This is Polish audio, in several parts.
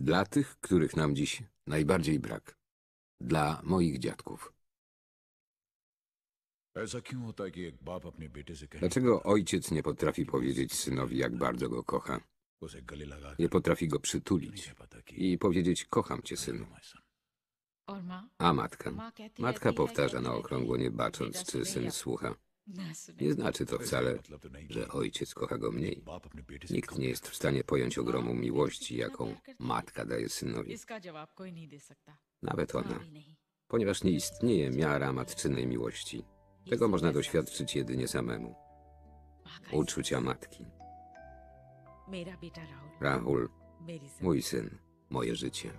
Dla tych, których nam dziś najbardziej brak. Dla moich dziadków. Dlaczego ojciec nie potrafi powiedzieć synowi, jak bardzo go kocha? Nie potrafi go przytulić i powiedzieć, kocham cię, synu. A matka? Matka powtarza na okrągło, nie bacząc, czy syn słucha. Nie znaczy to wcale, że ojciec kocha go mniej. Nikt nie jest w stanie pojąć ogromu miłości, jaką matka daje synowi. Nawet ona. Ponieważ nie istnieje miara matczynej miłości. Tego można doświadczyć jedynie samemu. Uczucia matki. Rahul, mój syn, moje życie.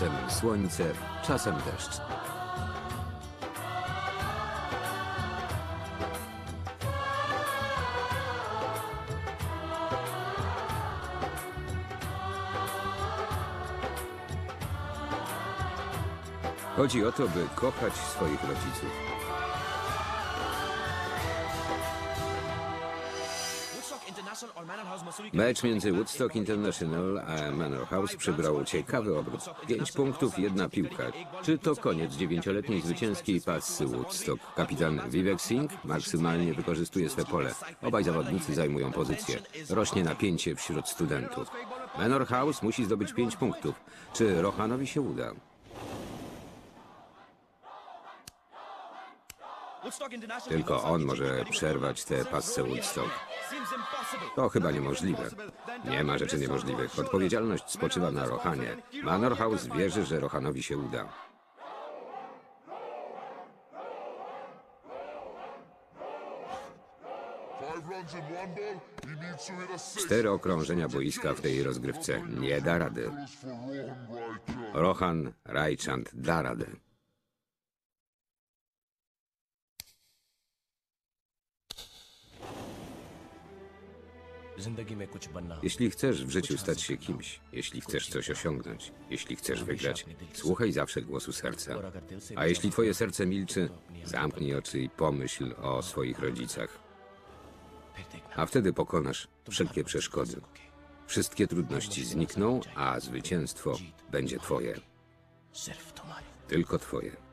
Czasem słońce, czasem deszcz. Chodzi o to, by kochać swoich rodziców. Mecz między Woodstock International a Manor House przybrał ciekawy obrót. Pięć punktów, jedna piłka. Czy to koniec dziewięcioletniej zwycięskiej passy Woodstock? Kapitan Vivek Singh maksymalnie wykorzystuje swe pole. Obaj zawodnicy zajmują pozycję. Rośnie napięcie wśród studentów. Manor House musi zdobyć pięć punktów. Czy Rohanowi się uda? Tylko on może przerwać tę passę Woodstock. To chyba niemożliwe. Nie ma rzeczy niemożliwych. Odpowiedzialność spoczywa na Rohanie. Manor House wierzy, że Rohanowi się uda. Cztery okrążenia boiska w tej rozgrywce. Nie da rady. Rohan Rajchand da radę. Jeśli chcesz w życiu stać się kimś, jeśli chcesz coś osiągnąć, jeśli chcesz wygrać, słuchaj zawsze głosu serca. A jeśli twoje serce milczy, zamknij oczy i pomyśl o swoich rodzicach. A wtedy pokonasz wszelkie przeszkody. Wszystkie trudności znikną, a zwycięstwo będzie twoje. Tylko twoje.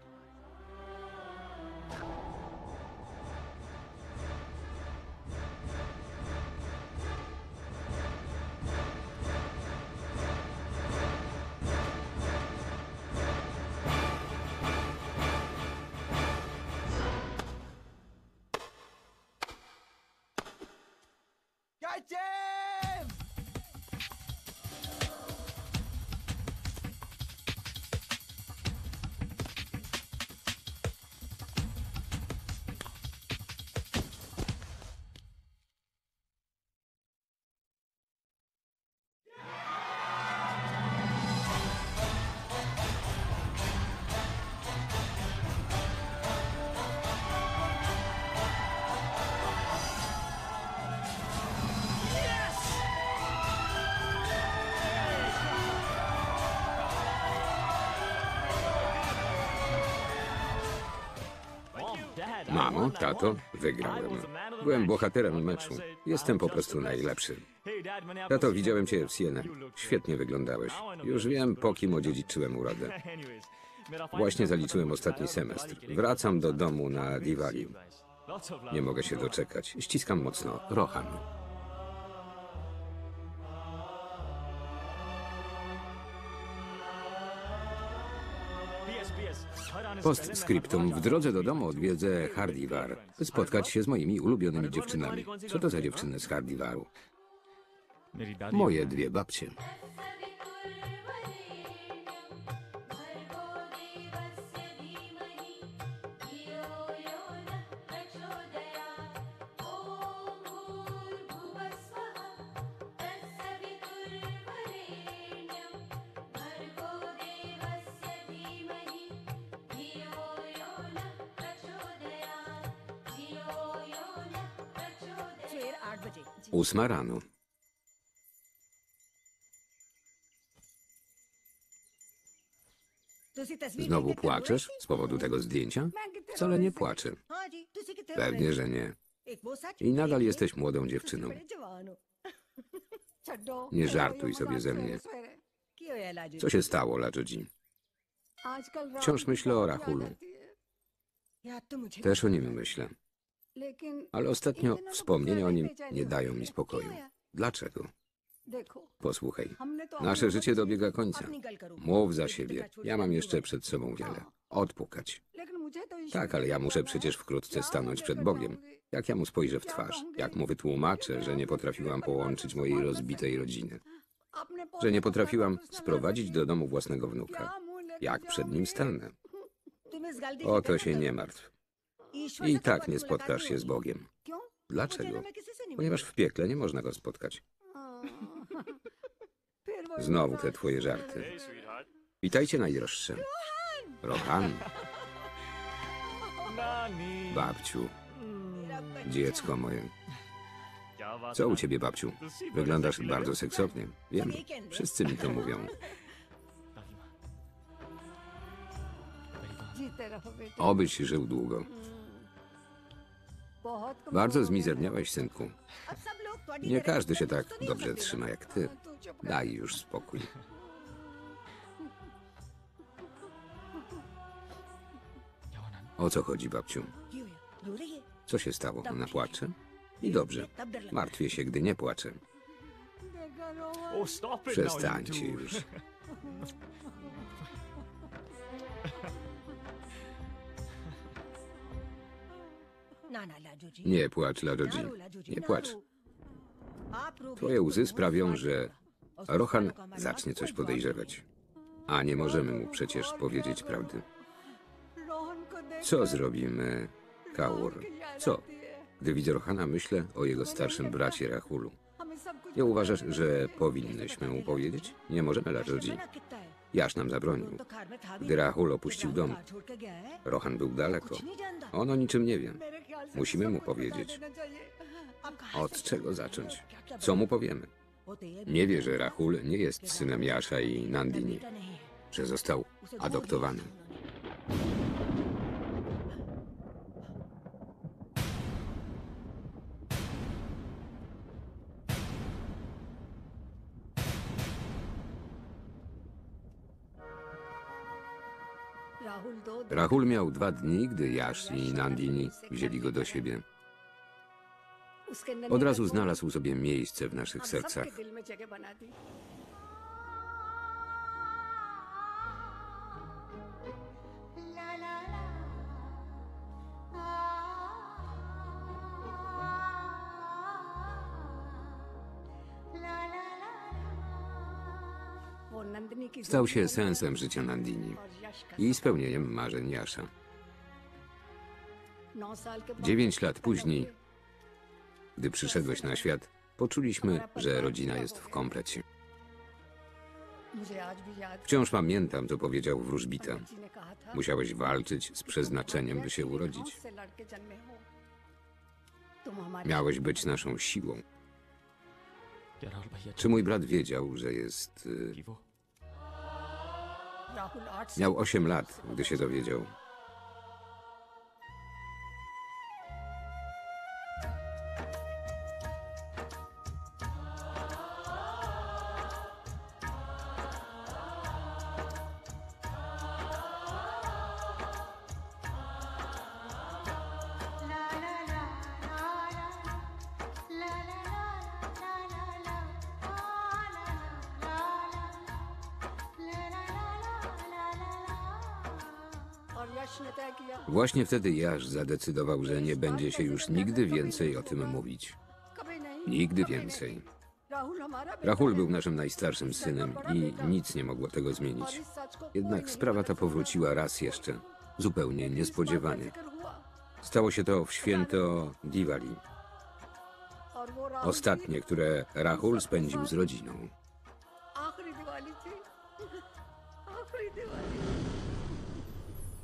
Tato, wygrałem. Byłem bohaterem meczu. Jestem po prostu najlepszy. Tato, widziałem cię w CNN. Świetnie wyglądałeś. Już wiem, po kim odziedziczyłem urodę. Właśnie zaliczyłem ostatni semestr. Wracam do domu na Diwali. Nie mogę się doczekać. Ściskam mocno. Rohan. Postscriptum. W drodze do domu odwiedzę Hardivar. Spotkać się z moimi ulubionymi dziewczynami. Co to za dziewczyny z Hardivaru? Moje dwie babcie. Ósma rano. Znowu płaczesz z powodu tego zdjęcia? Wcale nie płaczę. Pewnie, że nie. I nadal jesteś młodą dziewczyną. Nie żartuj sobie ze mnie. Co się stało, Ladżodzi? Wciąż myślę o Rahulu. Też o nim myślę. Ale ostatnio wspomnienia o nim nie dają mi spokoju. Dlaczego? Posłuchaj. Nasze życie dobiega końca. Mów za siebie. Ja mam jeszcze przed sobą wiele. Odpukać. Tak, ale ja muszę przecież wkrótce stanąć przed Bogiem. Jak ja mu spojrzę w twarz? Jak mu wytłumaczę, że nie potrafiłam połączyć mojej rozbitej rodziny? Że nie potrafiłam sprowadzić do domu własnego wnuka? Jak przed nim stanę? O to się nie martw. I tak nie spotkasz się z Bogiem. Dlaczego? Ponieważ w piekle nie można go spotkać. Znowu te twoje żarty. Witajcie najdroższe. Rohan, babciu, dziecko moje. Co u ciebie, babciu? Wyglądasz bardzo seksownie. Wiem, wszyscy mi to mówią. Obyś żył długo. Bardzo zmizerniałeś, synku. Nie każdy się tak dobrze trzyma jak ty. Daj już spokój. O co chodzi, babciu? Co się stało? Ona płacze? I dobrze. Martwię się, gdy nie płacze. Przestańcie już. Nie płacz, Ladodzi. Nie płacz. Twoje łzy sprawią, że Rohan zacznie coś podejrzewać. A nie możemy mu przecież powiedzieć prawdy. Co zrobimy, Kaur? Co? Gdy widzę Rohana, myślę o jego starszym bracie Rahulu. Nie uważasz, że powinnyśmy mu powiedzieć? Nie możemy, Ladodzi. Jaż nam zabronił. Gdy Rahul opuścił dom, Rohan był daleko. On o niczym nie wie. Musimy mu powiedzieć. Od czego zacząć? Co mu powiemy? Nie wie, że Rahul nie jest synem Jasza i Nandini, że został adoptowany. Rahul miał dwa dni, gdy Jasz i Nandini wzięli go do siebie. Od razu znalazł sobie miejsce w naszych sercach. Stał się sensem życia Nandini i spełnieniem marzeń Jasza. Dziewięć lat później, gdy przyszedłeś na świat, poczuliśmy, że rodzina jest w komplecie. Wciąż pamiętam, co powiedział wróżbita. Musiałeś walczyć z przeznaczeniem, by się urodzić. Miałeś być naszą siłą. Czy mój brat wiedział, że jest y, Miał 8 lat, gdy się dowiedział. Właśnie wtedy Jasz zadecydował, że nie będzie się już nigdy więcej o tym mówić. Nigdy więcej. Rahul był naszym najstarszym synem i nic nie mogło tego zmienić. Jednak sprawa ta powróciła raz jeszcze, zupełnie niespodziewanie. Stało się to w święto Diwali, ostatnie, które Rahul spędził z rodziną.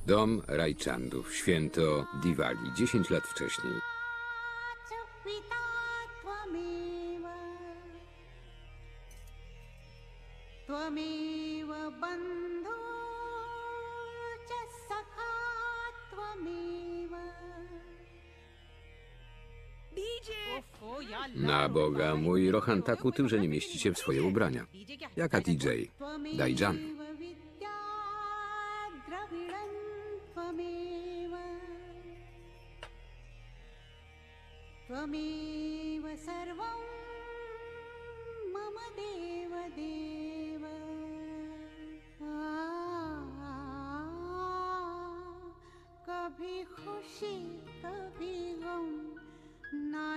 Dom Rajczandów, święto Diwali, 10 lat wcześniej. Na Boga mój, Rohan tak utył, że nie mieści się w swoje ubrania. Jaka DJ? Dajjan.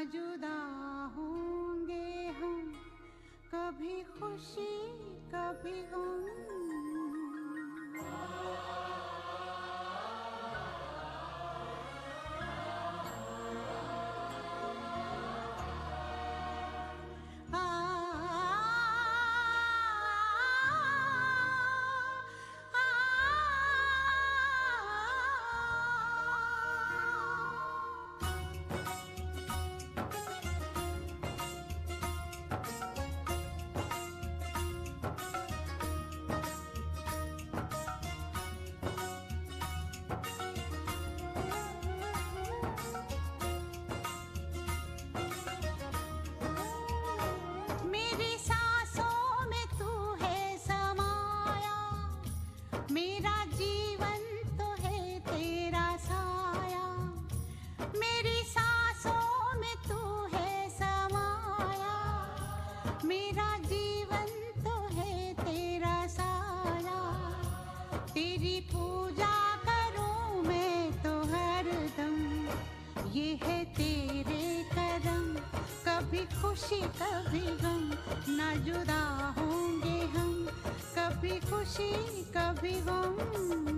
जुदा होंगे हम। कभी खुशी कभी गम खुशी कभी गम न जुदा होंगे हम। कभी खुशी कभी गम।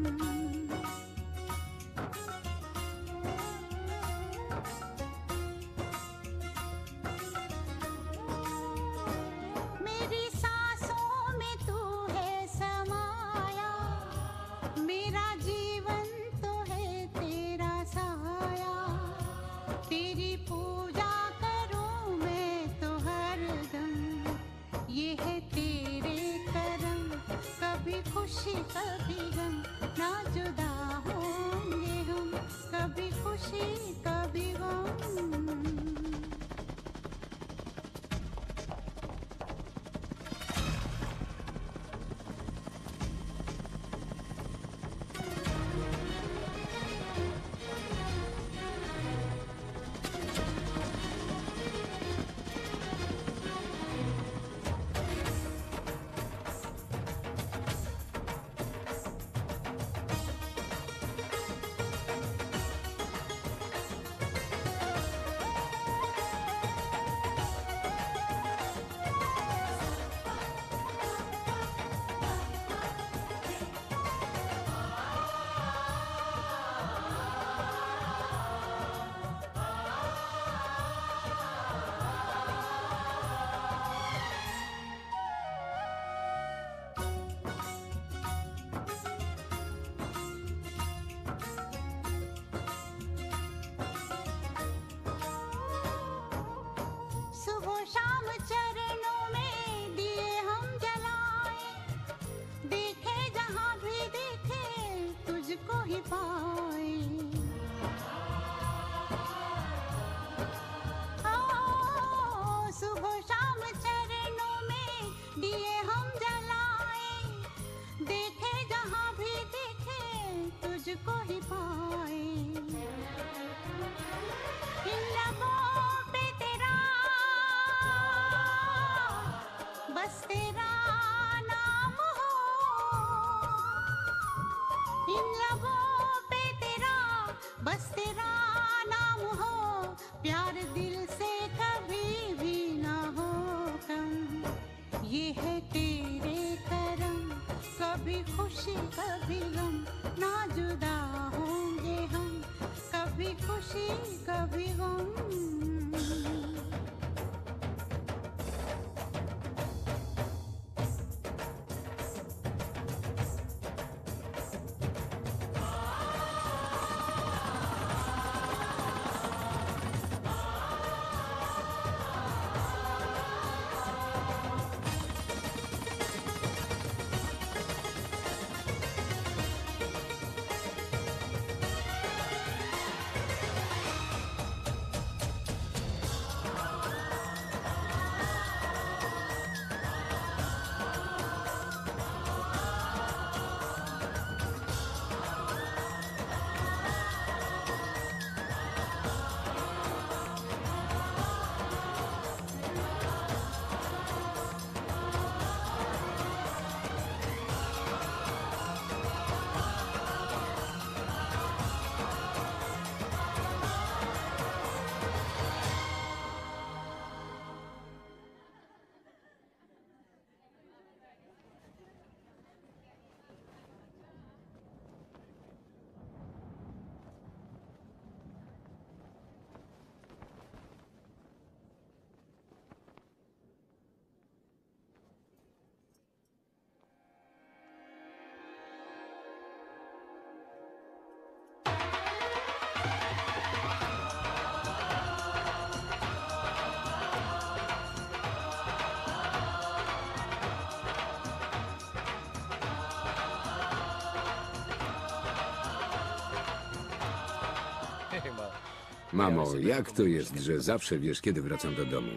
Mamo, jak to jest, że zawsze wiesz, kiedy wracam do domu?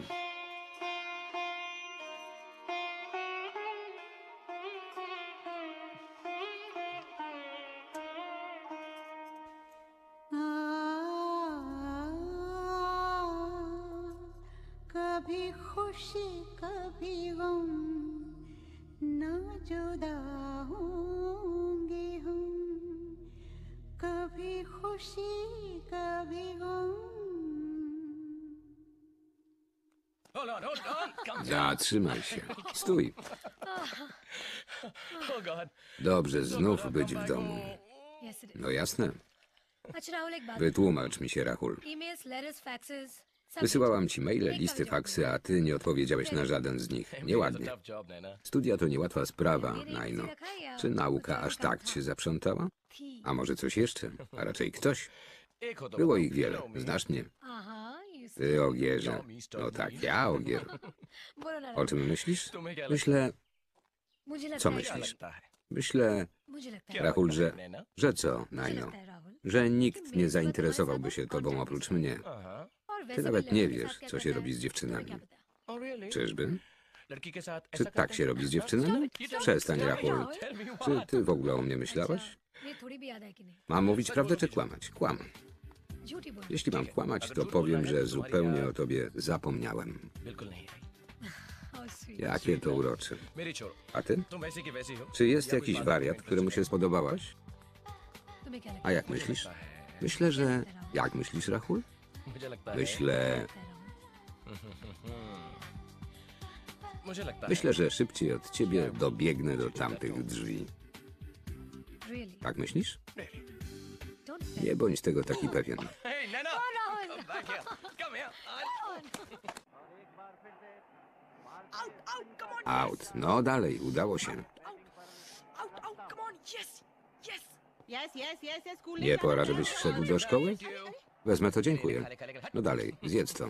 Zatrzymaj się. Stój. Dobrze znów być w domu. No jasne. Wytłumacz mi się, Rahul. Wysyłałam ci maile, listy, faksy, a ty nie odpowiedziałeś na żaden z nich. Nieładnie. Studia to niełatwa sprawa, Najno. Czy nauka aż tak cię zaprzątała? A może coś jeszcze? A raczej ktoś? Było ich wiele. Znasz mnie. Ty, Ogierze. No tak, ja, Ogier. O czym myślisz? Myślę... Co myślisz? Myślę, Rahul, że... Że co, Najno? Że nikt nie zainteresowałby się tobą oprócz mnie. Ty nawet nie wiesz, co się robi z dziewczynami. Czyżby? Czy tak się robi z dziewczynami? Przestań, Rahul. Czy ty w ogóle o mnie myślałaś? Mam mówić prawdę czy kłamać? Kłamam. Jeśli mam kłamać, to powiem, że zupełnie o tobie zapomniałem. Jakie to urocze. A ty? Czy jest jakiś wariat, któremu się spodobałaś? A jak myślisz? Myślę, że... Jak myślisz, Rahul? Myślę... Myślę, że szybciej od ciebie dobiegnę do tamtych drzwi. Tak myślisz? Nie bądź tego taki pewien. Out. No dalej, udało się. Nie pora, żebyś wszedł do szkoły? Wezmę to, dziękuję. No dalej, zjedz to.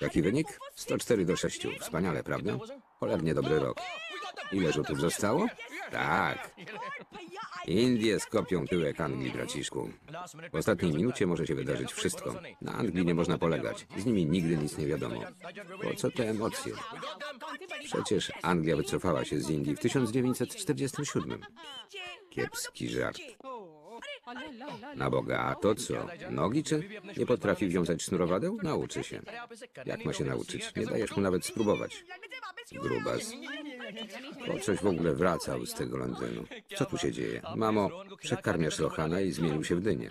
Jaki wynik? 104 do 6. Wspaniale, prawda? Cholernie dobry rok. Ile rzutów zostało? Tak. Indie skopią tyłek Anglii, braciszku. W ostatniej minucie może się wydarzyć wszystko. Na Anglii nie można polegać. Z nimi nigdy nic nie wiadomo. Po co te emocje? Przecież Anglia wycofała się z Indii w 1947. Kiepski żart. Na Boga, a to co? Nogi czy? Nie potrafi wiązać sznurowadeł? Nauczy się. Jak ma się nauczyć? Nie dajesz mu nawet spróbować. Grubas. Po coś w ogóle wracał z tego Londynu. Co tu się dzieje? Mamo, przekarmiasz Rohana i zmienił się w dynię.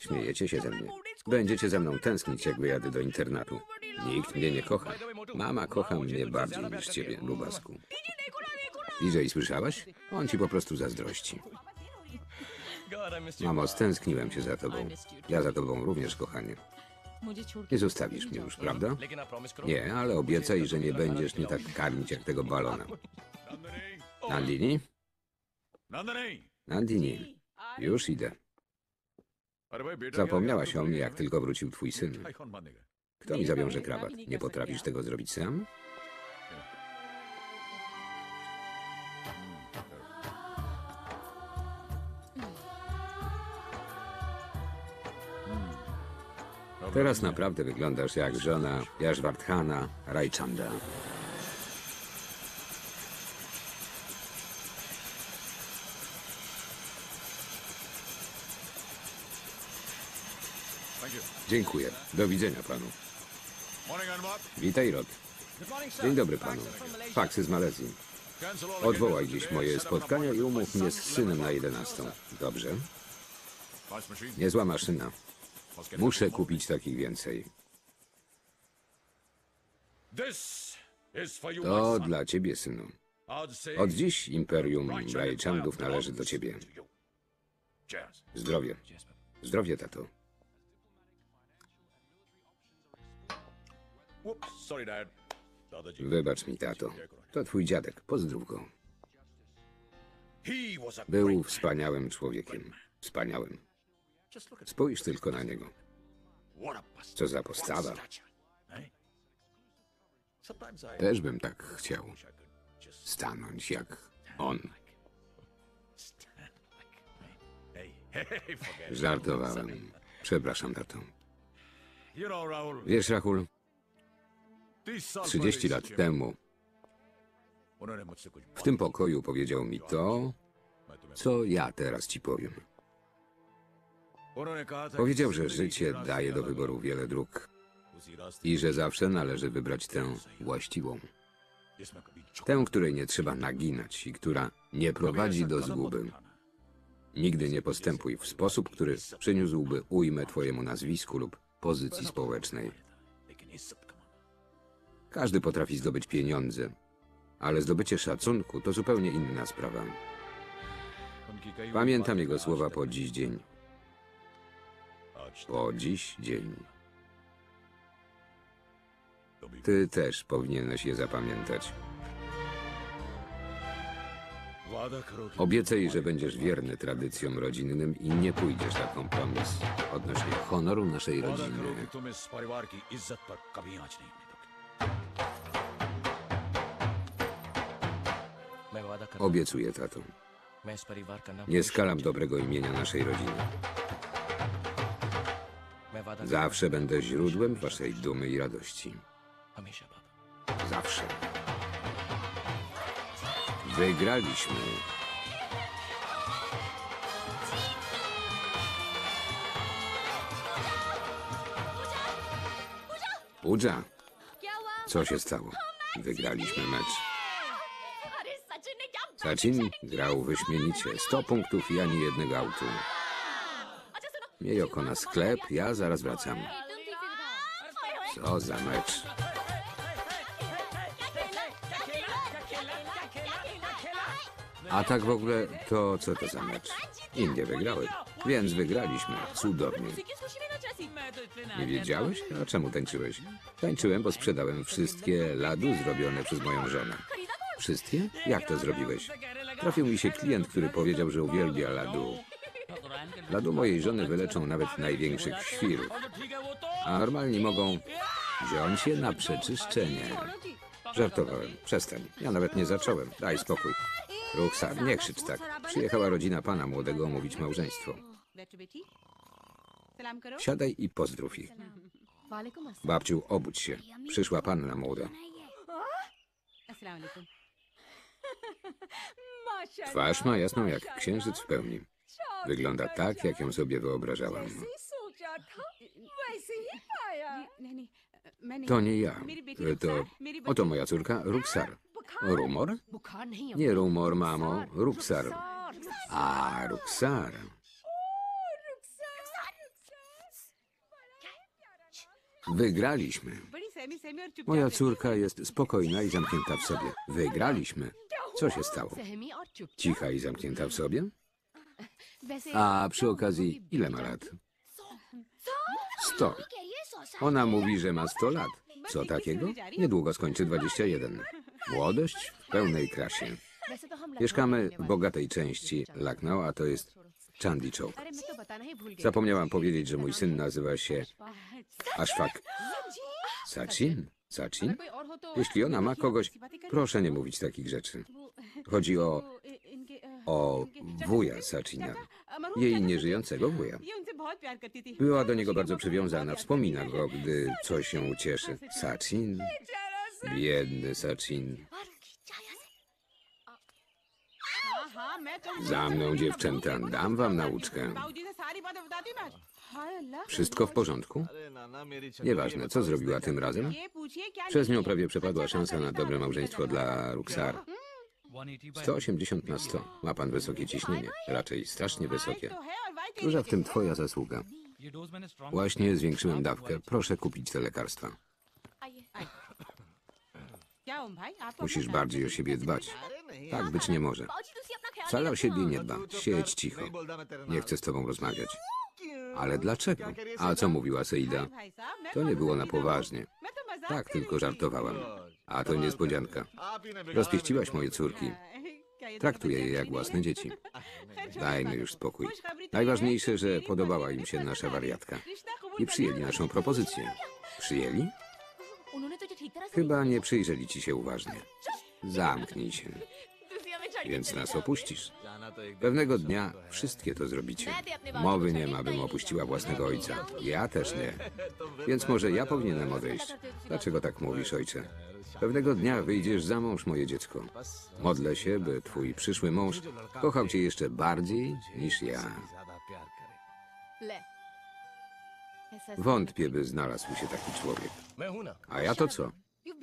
Śmiejecie się ze mnie. Będziecie ze mną tęsknić, jak wyjadę do internatu. Nikt mnie nie kocha. Mama kocha mnie bardziej niż ciebie, Lubasku. DJ, słyszałaś? On ci po prostu zazdrości. Mamo, stęskniłem się za tobą. Ja za tobą również, kochanie. Nie zostawisz mnie już, prawda? Nie, ale obiecaj, że nie będziesz mnie tak karmić jak tego balona. Nandini? Nandini, już idę. Zapomniałaś o mnie, jak tylko wrócił twój syn. Kto mi zawiąże krawat? Nie potrafisz tego zrobić sam? Teraz naprawdę wyglądasz jak żona Jaszwarthana Rajchanda. Dziękuję. Do widzenia panu. Witaj, Rod. Dzień dobry panu. Faksy z Malezji. Odwołaj dziś moje spotkania i umów mnie z synem na 11. Dobrze? Niezła maszyna. Muszę kupić takich więcej. To dla ciebie, synu. Od dziś Imperium Brajczangów należy do ciebie. Zdrowie. Zdrowie, tato. Wybacz mi, tato. To twój dziadek. Pozdrów go. Był wspaniałym człowiekiem. Wspaniałym. Spójrz tylko na niego. Co za postawa. Też bym tak chciał. Stanąć jak on. Żartowałem. Przepraszam, tato. Wiesz, Rahul, 30 lat temu w tym pokoju powiedział mi to, co ja teraz ci powiem. Powiedział, że życie daje do wyboru wiele dróg i że zawsze należy wybrać tę właściwą. Tę, której nie trzeba naginać i która nie prowadzi do zguby. Nigdy nie postępuj w sposób, który przyniósłby ujmę Twojemu nazwisku lub pozycji społecznej. Każdy potrafi zdobyć pieniądze, ale zdobycie szacunku to zupełnie inna sprawa. Pamiętam jego słowa po dziś dzień. Po dziś dzień. Ty też powinieneś je zapamiętać. Obiecaj, że będziesz wierny tradycjom rodzinnym i nie pójdziesz na kompromis odnośnie honoru naszej rodziny. Obiecuję, tato. Nie skalam dobrego imienia naszej rodziny. Zawsze będę źródłem waszej dumy i radości. Zawsze. Wygraliśmy. Udża, co się stało? Wygraliśmy mecz. Sacin grał wyśmienicie. 100 punktów i ani jednego autu. Miej oko na sklep, ja zaraz wracam. Co za mecz. A tak w ogóle, to co to za mecz? Indie wygrały, więc wygraliśmy. Cudownie. Nie wiedziałeś? A czemu tańczyłeś? Tańczyłem, bo sprzedałem wszystkie ladu zrobione przez moją żonę. Wszystkie? Jak to zrobiłeś? Trafił mi się klient, który powiedział, że uwielbia ladu. Ladu mojej żony wyleczą nawet największych świrów, a normalni mogą wziąć je na przeczyszczenie. Żartowałem, przestań, ja nawet nie zacząłem, daj spokój. Ruchsar, nie krzycz tak. Przyjechała rodzina pana młodego omówić małżeństwo. Siadaj i pozdrów ich. Babciu, obudź się. Przyszła panna młoda. Twarz ma jasną jak księżyc w pełni. Wygląda tak, jak ją sobie wyobrażałam. To nie ja. To... Oto moja córka, Ruksar. Rumor? Nie rumor, mamo. Ruksar. A, Ruksar. Wygraliśmy. Moja córka jest spokojna i zamknięta w sobie. Wygraliśmy. Co się stało? Cicha i zamknięta w sobie? A przy okazji, ile ma lat? Sto. Ona mówi, że ma 100 lat. Co takiego? Niedługo skończy 21. Młodość w pełnej krasie. Mieszkamy w bogatej części Lucknow, a to jest Chandi Chowk. Zapomniałam powiedzieć, że mój syn nazywa się Ashfaq. Sachin? Sachin? Jeśli ona ma kogoś, proszę nie mówić takich rzeczy. Chodzi o o wuja Sacina, jej nieżyjącego wuja. Była do niego bardzo przywiązana, wspomina go, gdy coś się ucieszy. Sacin? Biedny Sacin. Za mną, dziewczęta, dam wam nauczkę. Wszystko w porządku? Nieważne, co zrobiła tym razem? Przez nią prawie przepadła szansa na dobre małżeństwo dla Ruksar. 180 na 100. Ma pan wysokie ciśnienie, raczej strasznie wysokie. Duża w tym twoja zasługa. Właśnie zwiększyłem dawkę. Proszę kupić te lekarstwa. Musisz bardziej o siebie dbać. Tak być nie może. Wcale o siebie nie dba. Siedź cicho. Nie chcę z tobą rozmawiać. Ale dlaczego? A co mówiła Seida? To nie było na poważnie. Tak tylko żartowałam. A to niespodzianka. Rozpieściłaś moje córki. Traktuję je jak własne dzieci. Dajmy już spokój. Najważniejsze, że podobała im się nasza wariatka. I przyjęli naszą propozycję. Przyjęli? Chyba nie przyjrzeli ci się uważnie. Zamknij się. Więc nas opuścisz. Pewnego dnia wszystkie to zrobicie. Mowy nie ma, bym opuściła własnego ojca. Ja też nie. Więc może ja powinienem odejść. Dlaczego tak mówisz, ojcze? Pewnego dnia wyjdziesz za mąż, moje dziecko. Modlę się, by twój przyszły mąż kochał cię jeszcze bardziej niż ja. Wątpię, by znalazł się taki człowiek. A ja to co?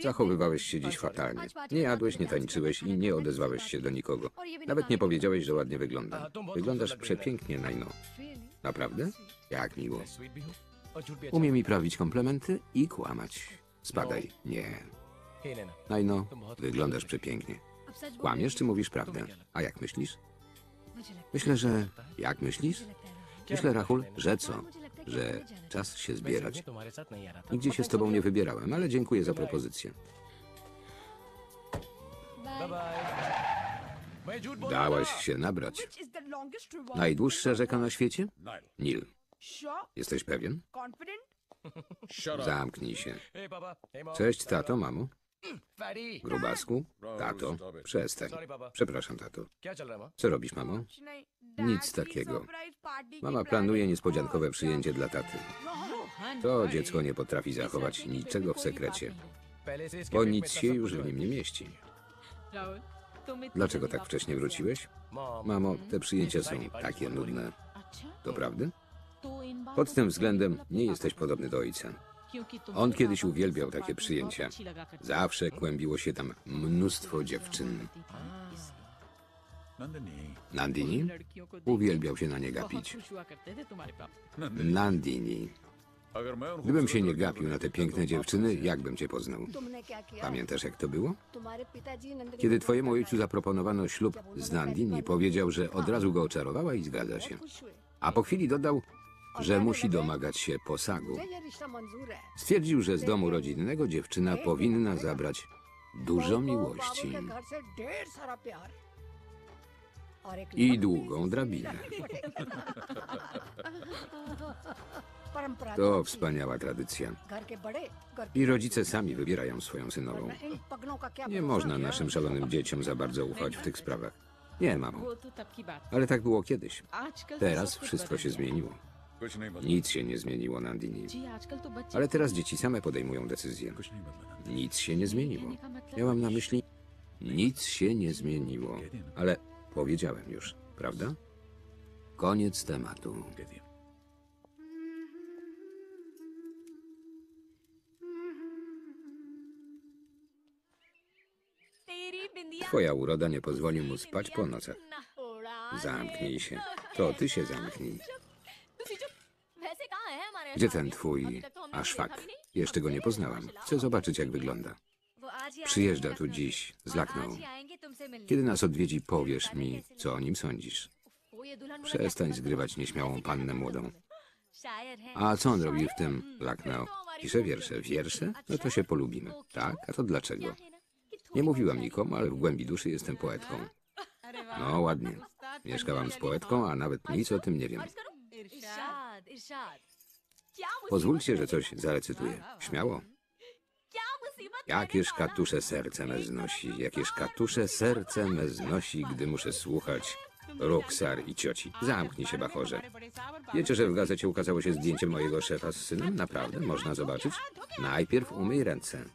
Zachowywałeś się dziś fatalnie. Nie jadłeś, nie tańczyłeś i nie odezwałeś się do nikogo. Nawet nie powiedziałeś, że ładnie wyglądam. Wyglądasz przepięknie, Najno. Naprawdę? Jak miło. Umiem mi prawić komplementy i kłamać. Spadaj. Nie. Ajno, wyglądasz przepięknie. Kłamiesz czy mówisz prawdę? A jak myślisz? Myślę, że... Jak myślisz? Myślę, Rahul, że co? Że czas się zbierać. Nigdzie się z tobą nie wybierałem, ale dziękuję za propozycję. Dałaś się nabrać. Najdłuższa rzeka na świecie? Nil. Jesteś pewien? Zamknij się. Cześć, tato, mamo. Grubasku? Tato, przestań. Przepraszam, tato. Co robisz, mamo? Nic takiego. Mama planuje niespodziankowe przyjęcie dla taty. To dziecko nie potrafi zachować niczego w sekrecie, bo nic się już w nim nie mieści. Dlaczego tak wcześnie wróciłeś? Mamo, te przyjęcia są takie nudne. To prawda? Pod tym względem nie jesteś podobny do ojca. On kiedyś uwielbiał takie przyjęcia. Zawsze kłębiło się tam mnóstwo dziewczyn. Nandini? Uwielbiał się na nie gapić. Nandini. Gdybym się nie gapił na te piękne dziewczyny, jakbym cię poznał? Pamiętasz, jak to było? Kiedy twojemu ojcu zaproponowano ślub z Nandini, powiedział, że od razu go oczarowała i zgadza się. A po chwili dodał, że musi domagać się posagu. Stwierdził, że z domu rodzinnego dziewczyna powinna zabrać dużo miłości i długą drabinę. To wspaniała tradycja. I rodzice sami wybierają swoją synową. Nie można naszym szalonym dzieciom za bardzo ufać w tych sprawach. Nie, mamo. Ale tak było kiedyś. Teraz wszystko się zmieniło. Nic się nie zmieniło, Nandini. Ale teraz dzieci same podejmują decyzje. Nic się nie zmieniło. Miałam na myśli, nic się nie zmieniło. Ale powiedziałem już, prawda? Koniec tematu. Twoja uroda nie pozwoli mu spać po nocach. Zamknij się. To ty się zamknij. Gdzie ten twój Aszfak? Jeszcze go nie poznałam. Chcę zobaczyć, jak wygląda. Przyjeżdża tu dziś, z Lakną. Kiedy nas odwiedzi, powiesz mi, co o nim sądzisz. Przestań zgrywać nieśmiałą pannę młodą. A co on robi w tym Lucknow? Pisze wiersze. Wiersze? No to się polubimy. Tak? A to dlaczego? Nie mówiłam nikomu, ale w głębi duszy jestem poetką. No ładnie. Mieszkałam z poetką, a nawet nic o tym nie wiem. Pozwólcie, że coś zarecytuję. Śmiało. Jakież katusze serce me znosi, jakież katusze serce me znosi, gdy muszę słuchać Roksar i cioci. Zamknij się, bachorze. Wiecie, że w gazecie ukazało się zdjęcie mojego szefa z synem? Naprawdę? Można zobaczyć? Najpierw umyj ręce.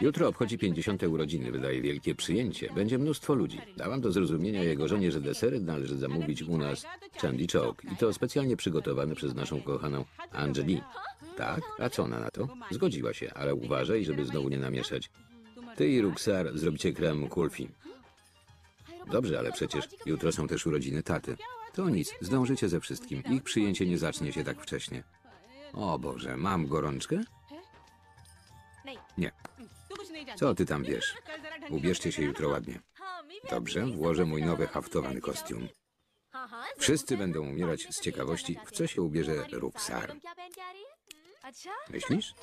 Jutro obchodzi 50 urodziny, wydaje wielkie przyjęcie. Będzie mnóstwo ludzi. Dałam do zrozumienia jego żonie, że desery należy zamówić u nas Chandy Chalk i to specjalnie przygotowane przez naszą kochaną Angeli. Tak? A co ona na to? Zgodziła się, ale uważaj, żeby znowu nie namieszać. Ty i Ruksar zrobicie krem kulfi. Dobrze, ale przecież jutro są też urodziny taty. To nic, zdążycie ze wszystkim. Ich przyjęcie nie zacznie się tak wcześnie. O Boże, mam gorączkę? Nie. Co ty tam wiesz? Ubierzcie się jutro ładnie. Dobrze, włożę mój nowy haftowany kostium. Wszyscy będą umierać z ciekawości, w co się ubierze Ruksar. Myślisz?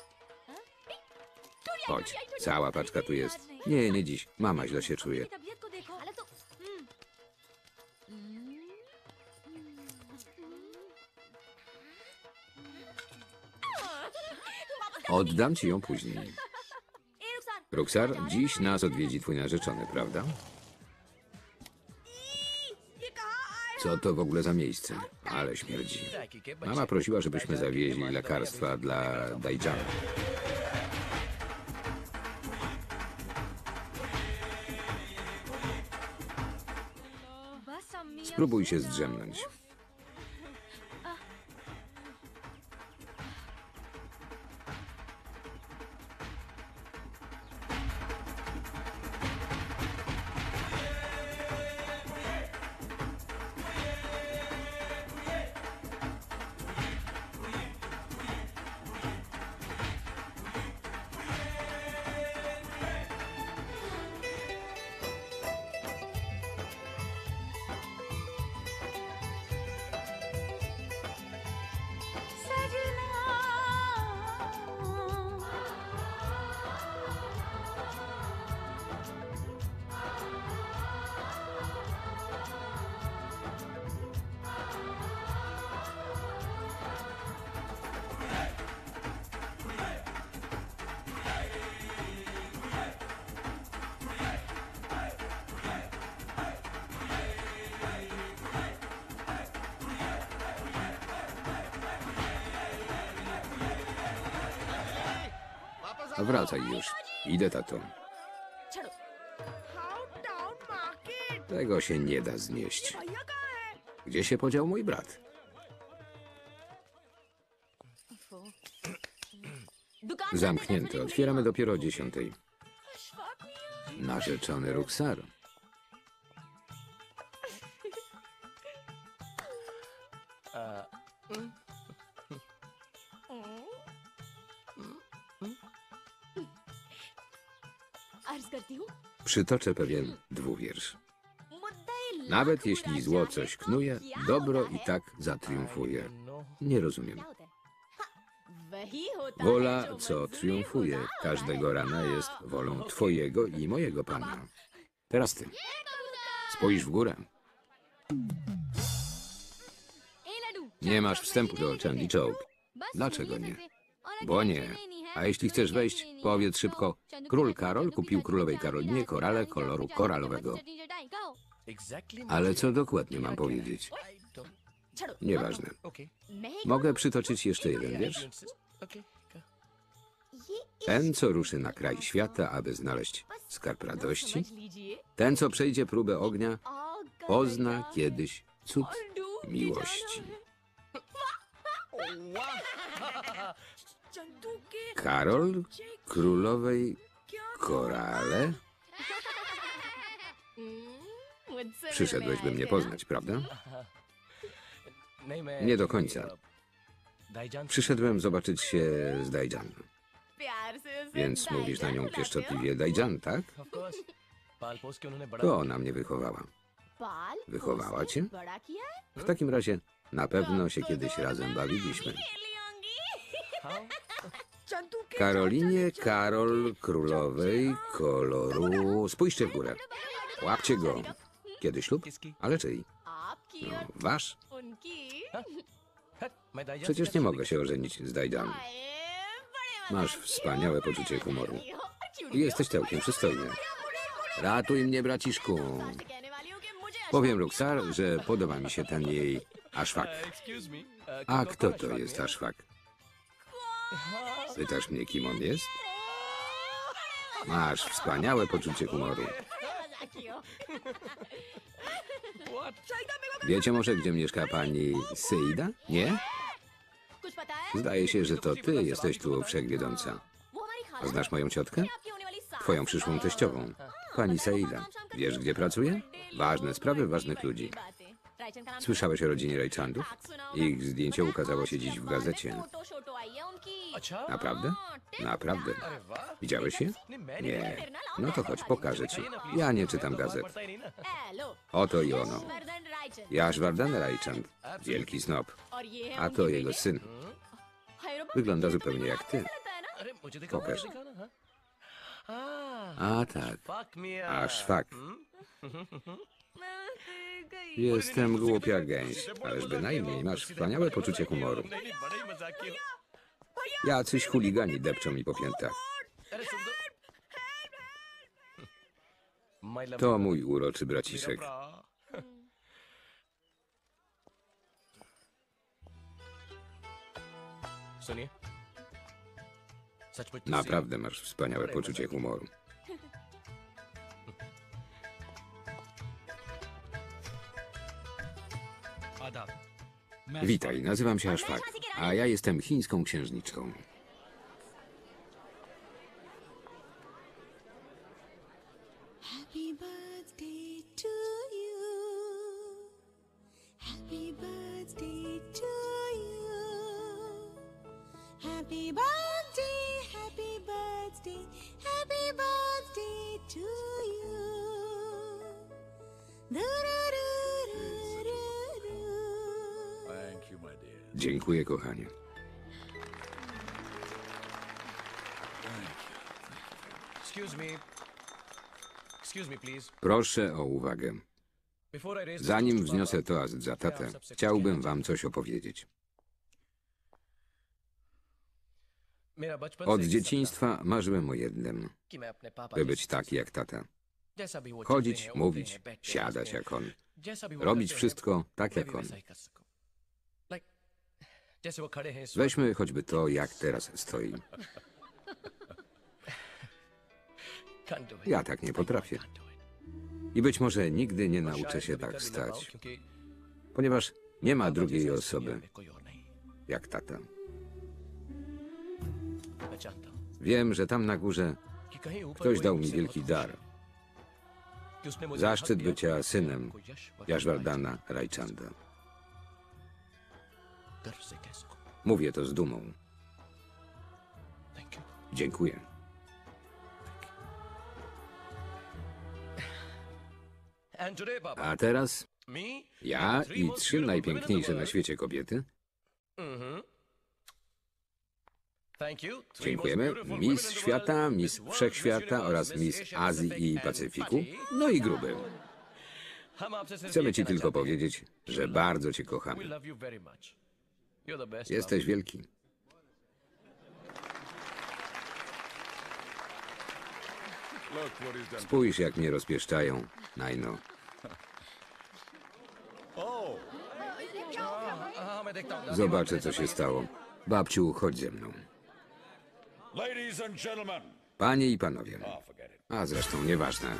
Chodź, cała paczka tu jest. Nie, nie dziś. Mama źle się czuje. Oddam ci ją później. Roxar, dziś nas odwiedzi twój narzeczony, prawda? Co to w ogóle za miejsce? Ale śmierdzi. Mama prosiła, żebyśmy zawieźli lekarstwa dla Dajjana. Spróbuj się zdrzemnąć. Tego się nie da znieść. Gdzie się podział mój brat? Zamknięte. Otwieramy dopiero o dziesiątej. Narzeczony Ruksar. Przytoczę pewien dwuwiersz. Nawet jeśli zło coś knuje, dobro i tak zatriumfuje. Nie rozumiem. Wola, co triumfuje każdego rana, jest wolą Twojego i mojego Pana. Teraz Ty. Spójrz w górę. Nie masz wstępu do Chandy Dlaczego nie? Bo nie. A jeśli chcesz wejść, powiedz szybko, król Karol kupił królowej Karolinie korale koloru koralowego. Ale co dokładnie mam powiedzieć? Nieważne. Mogę przytoczyć jeszcze jeden wiersz? Ten, co ruszy na kraj świata, aby znaleźć skarb radości, ten, co przejdzie próbę ognia, pozna kiedyś cud miłości. Karol? Królowej Korale? Przyszedłeś, by mnie poznać, prawda? Nie do końca. Przyszedłem zobaczyć się z Dajjan. Więc mówisz na nią pieszczotliwie Dajjan, tak? To ona mnie wychowała. Wychowała cię? W takim razie na pewno się kiedyś razem bawiliśmy. Karolinie Karol Królowej Koloru. Spójrzcie w górę. Łapcie go. Kiedy ślub? Ale czyj? No, wasz? Przecież nie mogę się ożenić z Dajdan. Masz wspaniałe poczucie humoru. I jesteś całkiem przystojny. Ratuj mnie, braciszku. Powiem Luxar, że podoba mi się ten jej aszwak. A kto to jest aszwak? Pytasz mnie, kim on jest? Masz wspaniałe poczucie humoru. Wiecie może, gdzie mieszka pani Seida? Nie? Zdaje się, że to ty jesteś tu wszechwiedząca. Znasz moją ciotkę? Twoją przyszłą teściową. Pani Seida. Wiesz, gdzie pracuje? Ważne sprawy ważnych ludzi. Słyszałeś o rodzinie Rajchandów? Ich zdjęcie ukazało się dziś w gazecie. Naprawdę? Naprawdę. Widziałeś je? Nie. No to chodź, pokażę ci. Ja nie czytam gazet. Oto i ono. Jaszwardhan Rajchand, wielki snob. A to jego syn. Wygląda zupełnie jak ty. Pokaż. A tak. Aż fakt. Jestem głupia gęś, ależ bynajmniej masz wspaniałe poczucie humoru. Jacyś chuligani depczą mi po piętach. To mój uroczy braciszek. Naprawdę masz wspaniałe poczucie humoru. Witaj, nazywam się Ashfaq, a ja jestem chińską księżniczką. Proszę o uwagę. Zanim wzniosę toast za tatę, chciałbym wam coś opowiedzieć. Od dzieciństwa marzyłem o jednym, by być taki jak tata. Chodzić, mówić, siadać jak on. Robić wszystko tak jak on. Weźmy choćby to, jak teraz stoi. Ja tak nie potrafię. I być może nigdy nie nauczę się tak stać, ponieważ nie ma drugiej osoby jak tata. Wiem, że tam na górze ktoś dał mi wielki dar. Zaszczyt bycia synem Jażwardana Rajchanda. Mówię to z dumą. Dziękuję. A teraz ja i trzy najpiękniejsze na świecie kobiety. Dziękujemy. Miss Świata, Miss Wszechświata oraz Miss Azji i Pacyfiku. No i gruby. Chcemy ci tylko powiedzieć, że bardzo cię kochamy. Jesteś wielki. Spójrz, jak mnie rozpieszczają, Najno. Zobaczę, co się stało. Babciu, chodź ze mną. Panie i panowie. A zresztą nieważne.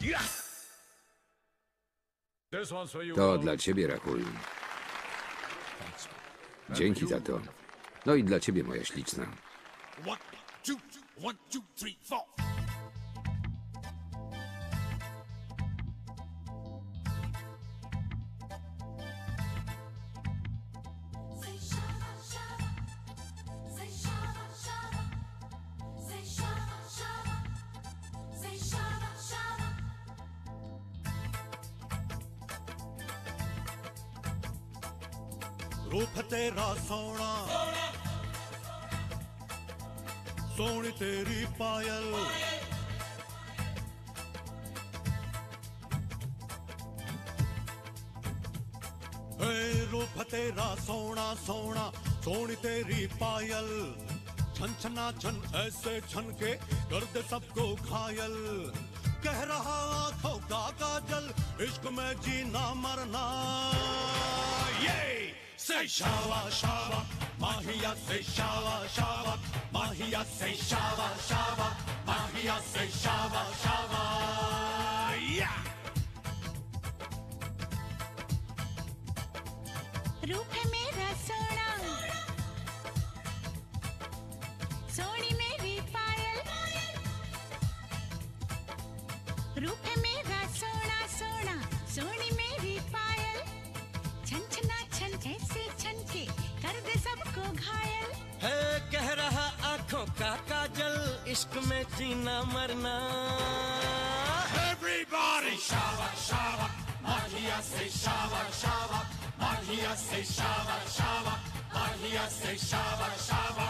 Yeah! To dla ciebie, Rahul. Dzięki za to. No i dla ciebie, moja śliczna. One, two, one, two, three, four. तेरा सोना सोनी तेरी पायल तेरा सोना सोना सोनी तेरी पायल छन छना छन ऐसे छन के कर दे सबको घायल कह रहा आँखों का काजल इश्क में जीना मरना ये say shava shava, Mahia say shava shava, Mahia say shava shava, Mahia say shava shava. दे सबको घायल है कह रहा आंखों का काजल इश्क में जीना मरना Everybody शावा शावा माहिया से शावा शावा माहिया से शावा शावा माहिया से शावा शावा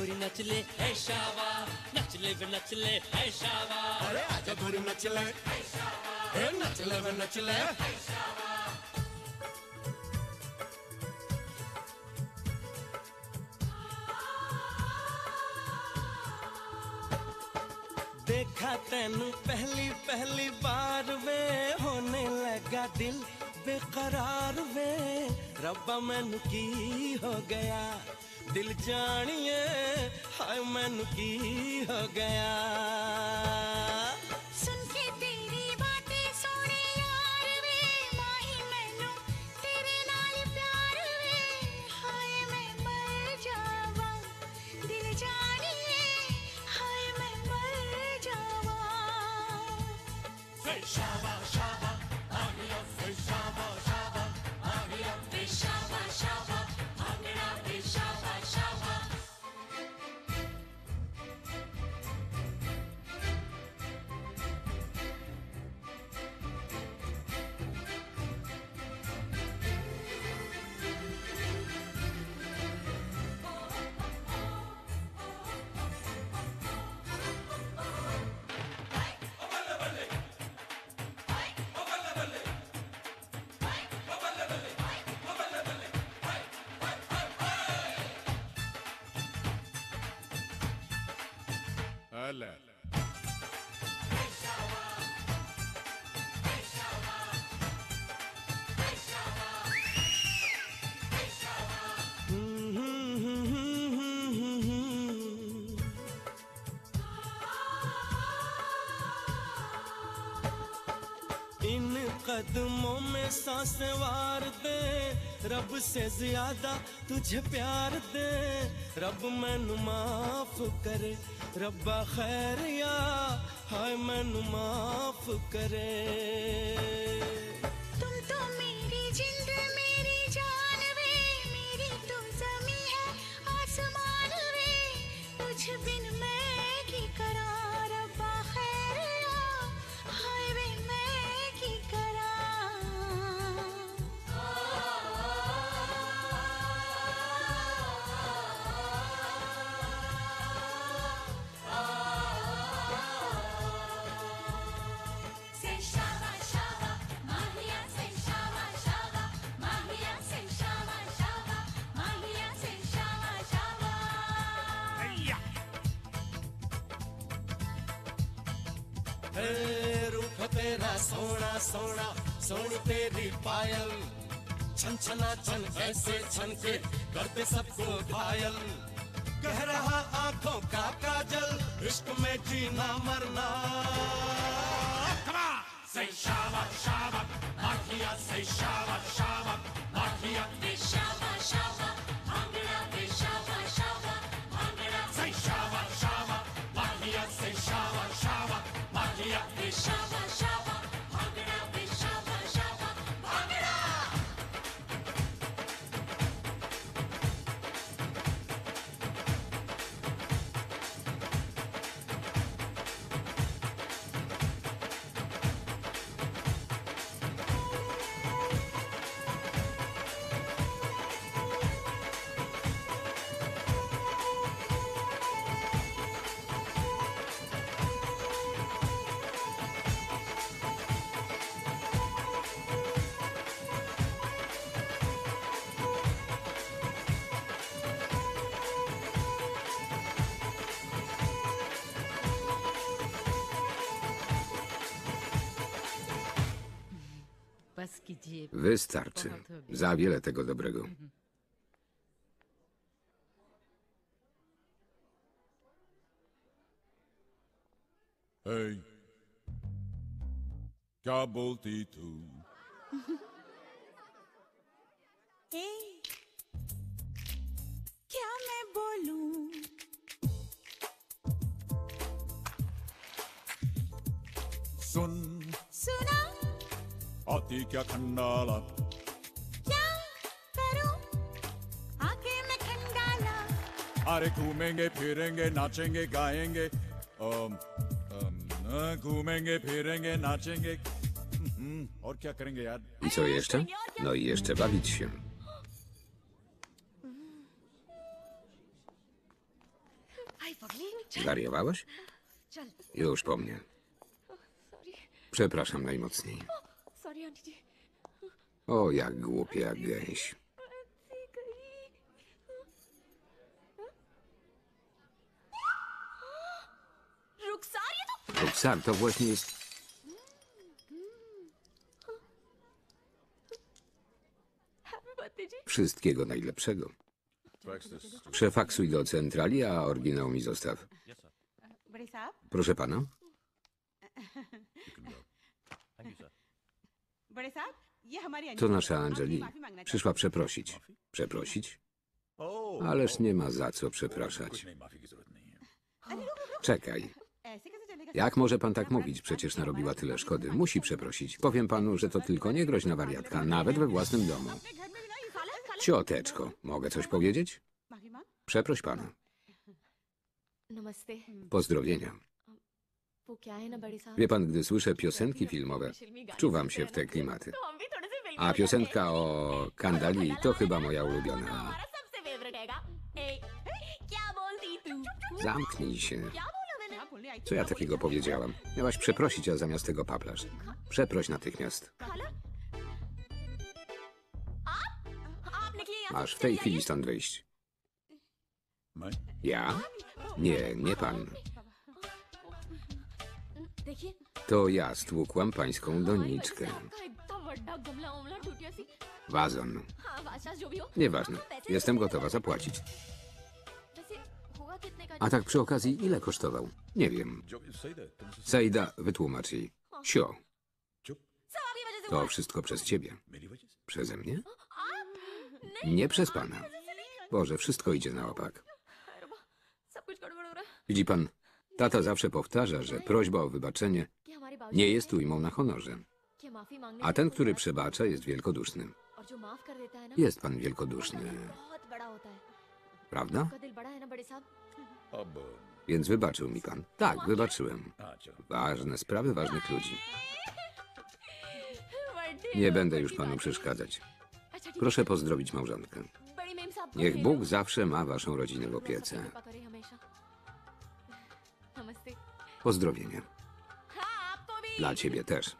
गोरी नचले है शावा, नचले वे नचले है शावा। अरे आजा गोरी नचले है शावा। ए नचले वे नचले है शावा। देखा तेन पहली पहली बार वे होने लगा दिल। बेकरार वे रब्बा मैनू की हो गया? दिल जानिए हाय मैनू की हो गया? सुन के तेरी बातें सोने यार वे माही मैनू तेरे नाल प्यार वे। हाय मैं मर जावा दिल जानिए हाय मैं मर जावा। से कदमों में साँसें वार दे। रब से ज़्यादा तुझे प्यार दे। रब मैनु माफ़ करे, रब्बा खैरिया हाय मैनु माफ़ करे। ए, रूप तेरा सोना सोना सोनी तेरी पायल। छन छना छन ऐसे छन के करते सबको घायल। कह रहा आँखों का काजल इश्क में जीना मरना। सही shaba शावक आखिया सही shaba Wystarczy. Za wiele tego dobrego. Hey, क्या बोलती तू हे क्या मैं बोलूं सुन सुना आती क्या Khandala Kumenge pirenge naczenge gajenge um, pirenge naczenge mm, Orkia kręgę I co jeszcze? No i jeszcze bawić się. Zwariowałeś? Już po mnie. Przepraszam najmocniej. O, jak głupia gęś. Sam to właśnie jest... Wszystkiego najlepszego. Przefaksuj do centrali, a oryginał mi zostaw. Proszę pana. To nasza Angelina. Przyszła przeprosić. Przeprosić? Ależ nie ma za co przepraszać. Czekaj. Jak może pan tak mówić? Przecież narobiła tyle szkody. Musi przeprosić. Powiem panu, że to tylko niegroźna wariatka, nawet we własnym domu. Cioteczko, mogę coś powiedzieć? Przeproś pana. Pozdrowienia. Wie pan, gdy słyszę piosenki filmowe, wczuwam się w te klimaty. A piosenka o Kandali to chyba moja ulubiona. Zamknij się. Co ja takiego powiedziałam? Miałaś przeprosić, a zamiast tego paplasz. Przeproś natychmiast. Masz w tej chwili stąd wyjść. Ja? Nie, nie pan. To ja stłukłam pańską doniczkę. Wazon. Nieważne. Jestem gotowa zapłacić. A tak przy okazji, ile kosztował? Nie wiem. Saida, wytłumacz jej. Sio. To wszystko przez ciebie. Przeze mnie? Nie przez pana. Boże, wszystko idzie na opak. Widzi pan, tata zawsze powtarza, że prośba o wybaczenie nie jest ujmą na honorze. A ten, który przebacza, jest wielkoduszny. Jest pan wielkoduszny. Prawda? Więc wybaczył mi pan. Tak, tak wybaczyłem. Ważne sprawy ważnych ludzi. Nie będę już panu przeszkadzać. Proszę pozdrowić małżonkę. Niech Bóg zawsze ma waszą rodzinę w opiece. Pozdrowienia. Dla ciebie też.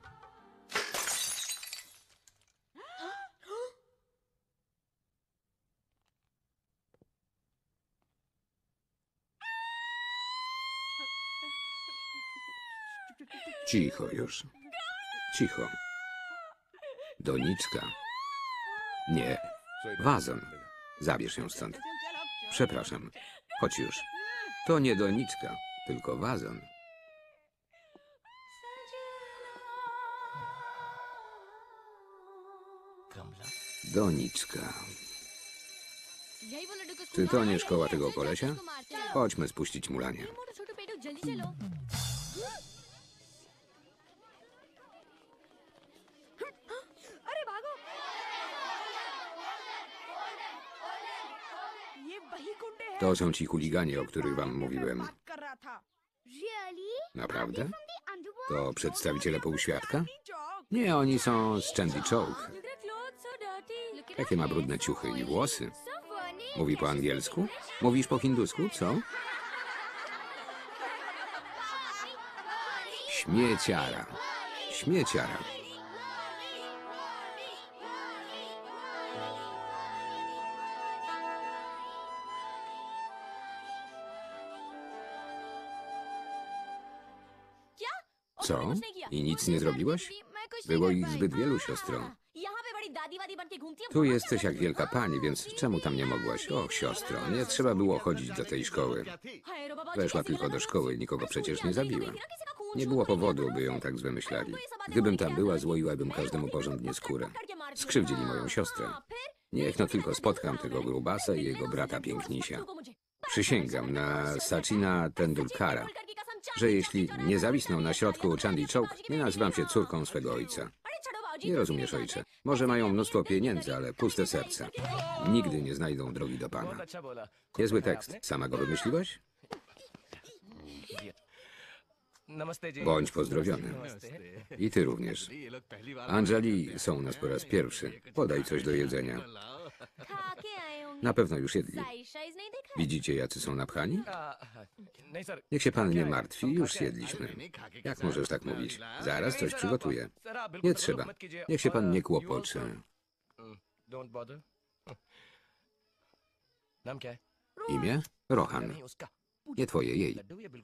Cicho już. Cicho. Doniczka. Nie. Wazon. Zabierz ją stąd. Przepraszam. Chodź już. To nie doniczka, tylko wazon. Doniczka. Czy to nie szkoła tego kolesia? Chodźmy spuścić mulanie. To są ci chuliganie, o których wam mówiłem. Naprawdę? To przedstawiciele półświadka? Nie, oni są z Chandy Choke. Jakie ma brudne ciuchy i włosy? Mówi po angielsku? Mówisz po hindusku, co? Śmieciara. Śmieciara. Co? I nic nie zrobiłaś? Było ich zbyt wielu, siostro. Tu jesteś jak wielka pani, więc czemu tam nie mogłaś? O siostro, nie trzeba było chodzić do tej szkoły. Weszła tylko do szkoły, i nikogo przecież nie zabiła. Nie było powodu, by ją tak wymyślali. Gdybym tam była, złoiłabym każdemu porządnie skórę. Skrzywdzili moją siostrę. Niech no tylko spotkam tego grubasa i jego brata pięknisia. Przysięgam na Sacina Tendulkara że jeśli nie zawisną na środku Chandy Choke, nie nazywam się córką swego ojca. Nie rozumiesz, ojcze. Może mają mnóstwo pieniędzy, ale puste serca. Nigdy nie znajdą drogi do Pana. Niezły tekst. Sama go wymyśliłaś? Bądź pozdrowiony. I ty również. Anżeli są u nas po raz pierwszy. Podaj coś do jedzenia. Na pewno już jedli. Widzicie, jacy są napchani? Niech się pan nie martwi, już jedliśmy. Jak możesz tak mówić? Zaraz coś przygotuję. Nie trzeba. Niech się pan nie kłopoczy. Imię? Rohan. Nie twoje, jej.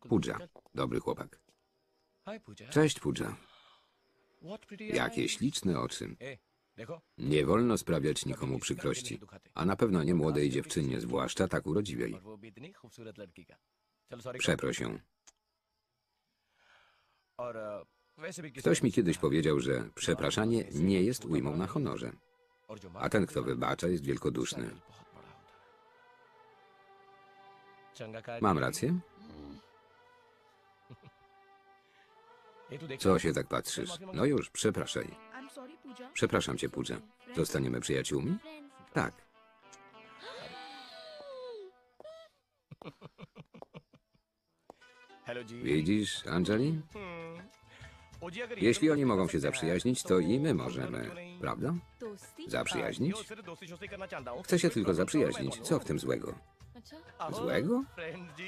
Pudża. Dobry chłopak. Cześć, Pudża. Jakie śliczne oczy. Nie wolno sprawiać nikomu przykrości, a na pewno nie młodej dziewczynie, zwłaszcza tak urodziwej. Przeproś. Ktoś mi kiedyś powiedział, że przepraszanie nie jest ujmą na honorze, a ten, kto wybacza, jest wielkoduszny. Mam rację? Co się tak patrzysz? No już, przepraszaj. Przepraszam cię, Pudża. Zostaniemy przyjaciółmi? Tak. Widzisz, Angeli? Jeśli oni mogą się zaprzyjaźnić, to i my możemy, prawda? Zaprzyjaźnić? Chcę się tylko zaprzyjaźnić. Co w tym złego? Złego?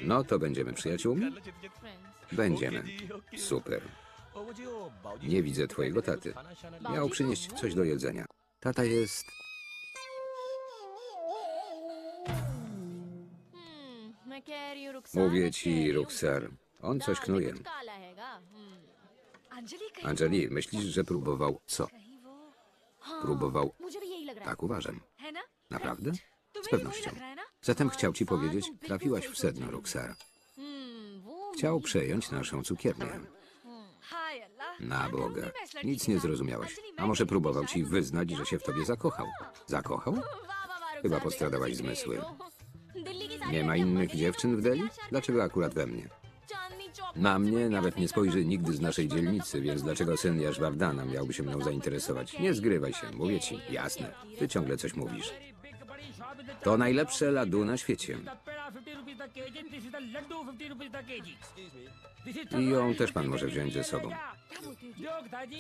No to będziemy przyjaciółmi? Będziemy. Super. Nie widzę twojego taty. Miał przynieść coś do jedzenia. Tata jest... Mówię ci, Ruxar, on coś knuje. Angeli, myślisz, że próbował co? Próbował. Tak uważam. Naprawdę? Z pewnością. Zatem chciał ci powiedzieć, trafiłaś w sedno, Ruxar. Chciał przejąć naszą cukiernię. Na Boga, nic nie zrozumiałeś. A może próbował ci wyznać, że się w tobie zakochał? Zakochał? Chyba postradałaś zmysły. Nie ma innych dziewczyn w Delhi? Dlaczego akurat we mnie? Na mnie nawet nie spojrzy nigdy z naszej dzielnicy, więc dlaczego syn Jaszwardana miałby się mną zainteresować? Nie zgrywaj się, mówię ci. Jasne, ty ciągle coś mówisz. To najlepsze ladu na świecie. I ją też pan może wziąć ze sobą.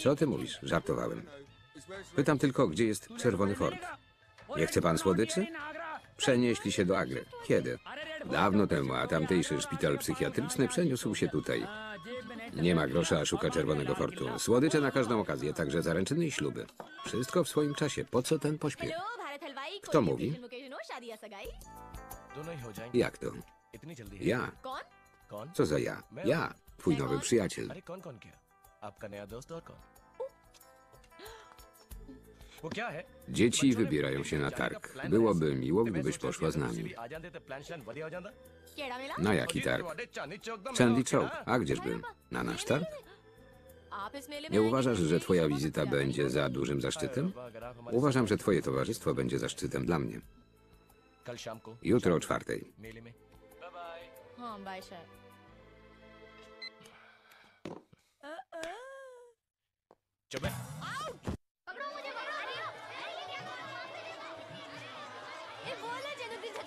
Co ty mówisz? Żartowałem. Pytam tylko, gdzie jest czerwony fort. Nie chce pan słodyczy? Przenieśli się do Agry. Kiedy? Dawno temu, a tamtejszy szpital psychiatryczny przeniósł się tutaj. Nie ma grosza, a szuka czerwonego fortu. Słodycze na każdą okazję, także zaręczyny i śluby. Wszystko w swoim czasie. Po co ten pośpiech? Kto mówi? Jak to? Ja. Co za ja? Ja, twój nowy przyjaciel. Dzieci wybierają się na targ. Byłoby miło, gdybyś poszła z nami. Na jaki targ? Chandy Chowk. A gdzieżby? Na nasz targ? Nie uważasz, że twoja wizyta będzie za dużym zaszczytem? Uważam, że twoje towarzystwo będzie zaszczytem dla mnie. Jutro o czwartej.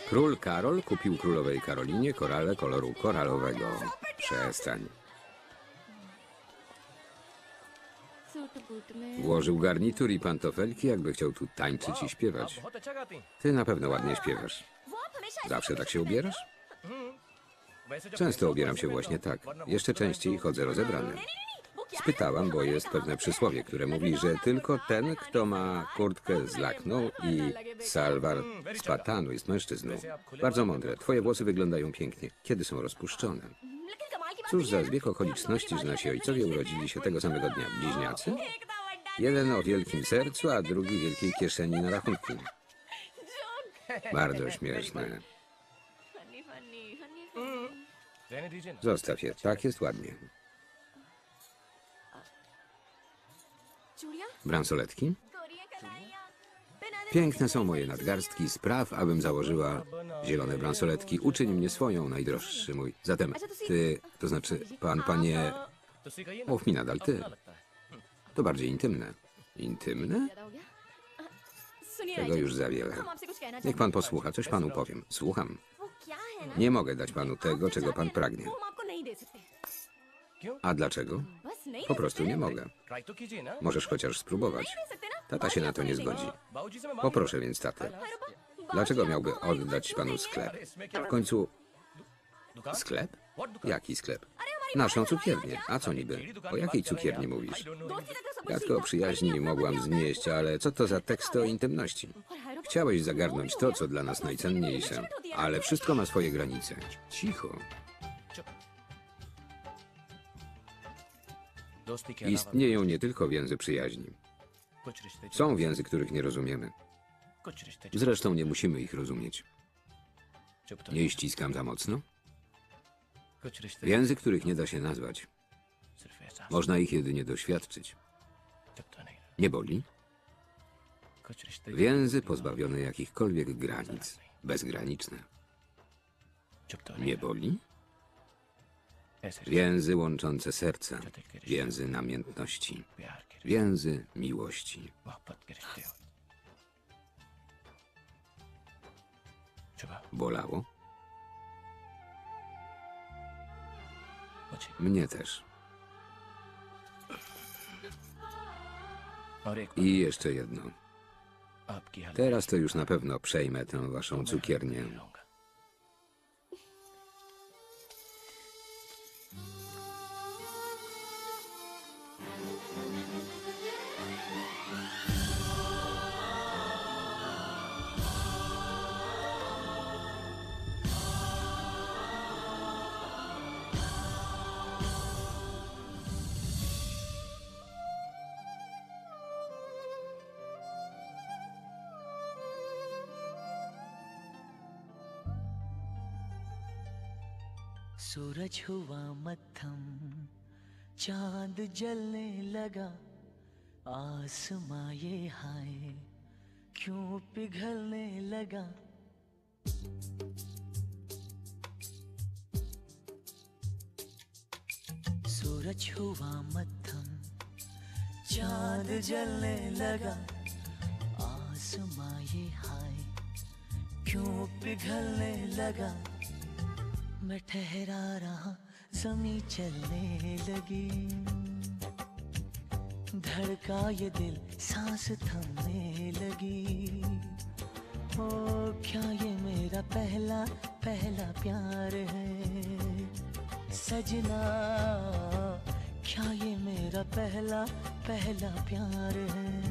Król Karol kupił królowej Karolinie korale koloru koralowego. Przestań. Włożył garnitur i pantofelki, jakby chciał tu tańczyć i śpiewać. Ty na pewno ładnie śpiewasz. Zawsze tak się ubierasz? Często ubieram się właśnie tak. Jeszcze częściej chodzę rozebrany. Spytałam, bo jest pewne przysłowie, które mówi, że tylko ten, kto ma kurtkę z lakną i salwar z patanu jest mężczyzną. Bardzo mądre. Twoje włosy wyglądają pięknie, kiedy są rozpuszczone. Cóż za zbieg okoliczności, że nasi ojcowie urodzili się tego samego dnia. Bliźniacy? Jeden o wielkim sercu, a drugi wielkiej kieszeni na rachunku. Bardzo śmieszne. Zostaw je, tak jest ładnie. Bransoletki? Piękne są moje nadgarstki, spraw, abym założyła zielone bransoletki. Uczyń mnie swoją, najdroższy mój. Zatem ty, to znaczy pan, panie, mów mi nadal ty. To bardziej intymne. Intymne? Tego już za wiele. Niech pan posłucha, coś panu powiem. Słucham. Nie mogę dać panu tego, czego pan pragnie. A dlaczego? Po prostu nie mogę. Możesz chociaż spróbować. Tata się na to nie zgodzi. Poproszę więc tatę. Dlaczego miałby oddać panu sklep? W końcu... Sklep? Jaki sklep? Naszą cukiernię. A co niby? O jakiej cukierni mówisz? Gadkę o przyjaźni mogłam znieść, ale co to za tekst o intymności? Chciałeś zagarnąć to, co dla nas najcenniejsze, ale wszystko ma swoje granice. Cicho. Istnieją nie tylko więzy przyjaźni. Są więzy, których nie rozumiemy. Zresztą nie musimy ich rozumieć. Nie ściskam za mocno? Więzy, których nie da się nazwać. Można ich jedynie doświadczyć. Nie boli? Więzy pozbawione jakichkolwiek granic. Bezgraniczne. Nie boli? Więzy łączące serca, więzy namiętności, więzy miłości. Bolało? Mnie też. I jeszcze jedno. Teraz to już na pewno przejmę tę waszą cukiernię. हुआ मत्थम। चाँद जलने लगा, आसमां ये हाय, क्यों पिघलने लगा? सूरज हुआ मध्यम चाँद जलने लगा, आसमां ये हाय, क्यों पिघलने लगा? मैं ठहरा रहा जमी चलने लगी। धड़का ये दिल, सांस थमने लगी। ओ, क्या ये मेरा पहला पहला प्यार है? सजना, क्या ये मेरा पहला पहला प्यार है हो?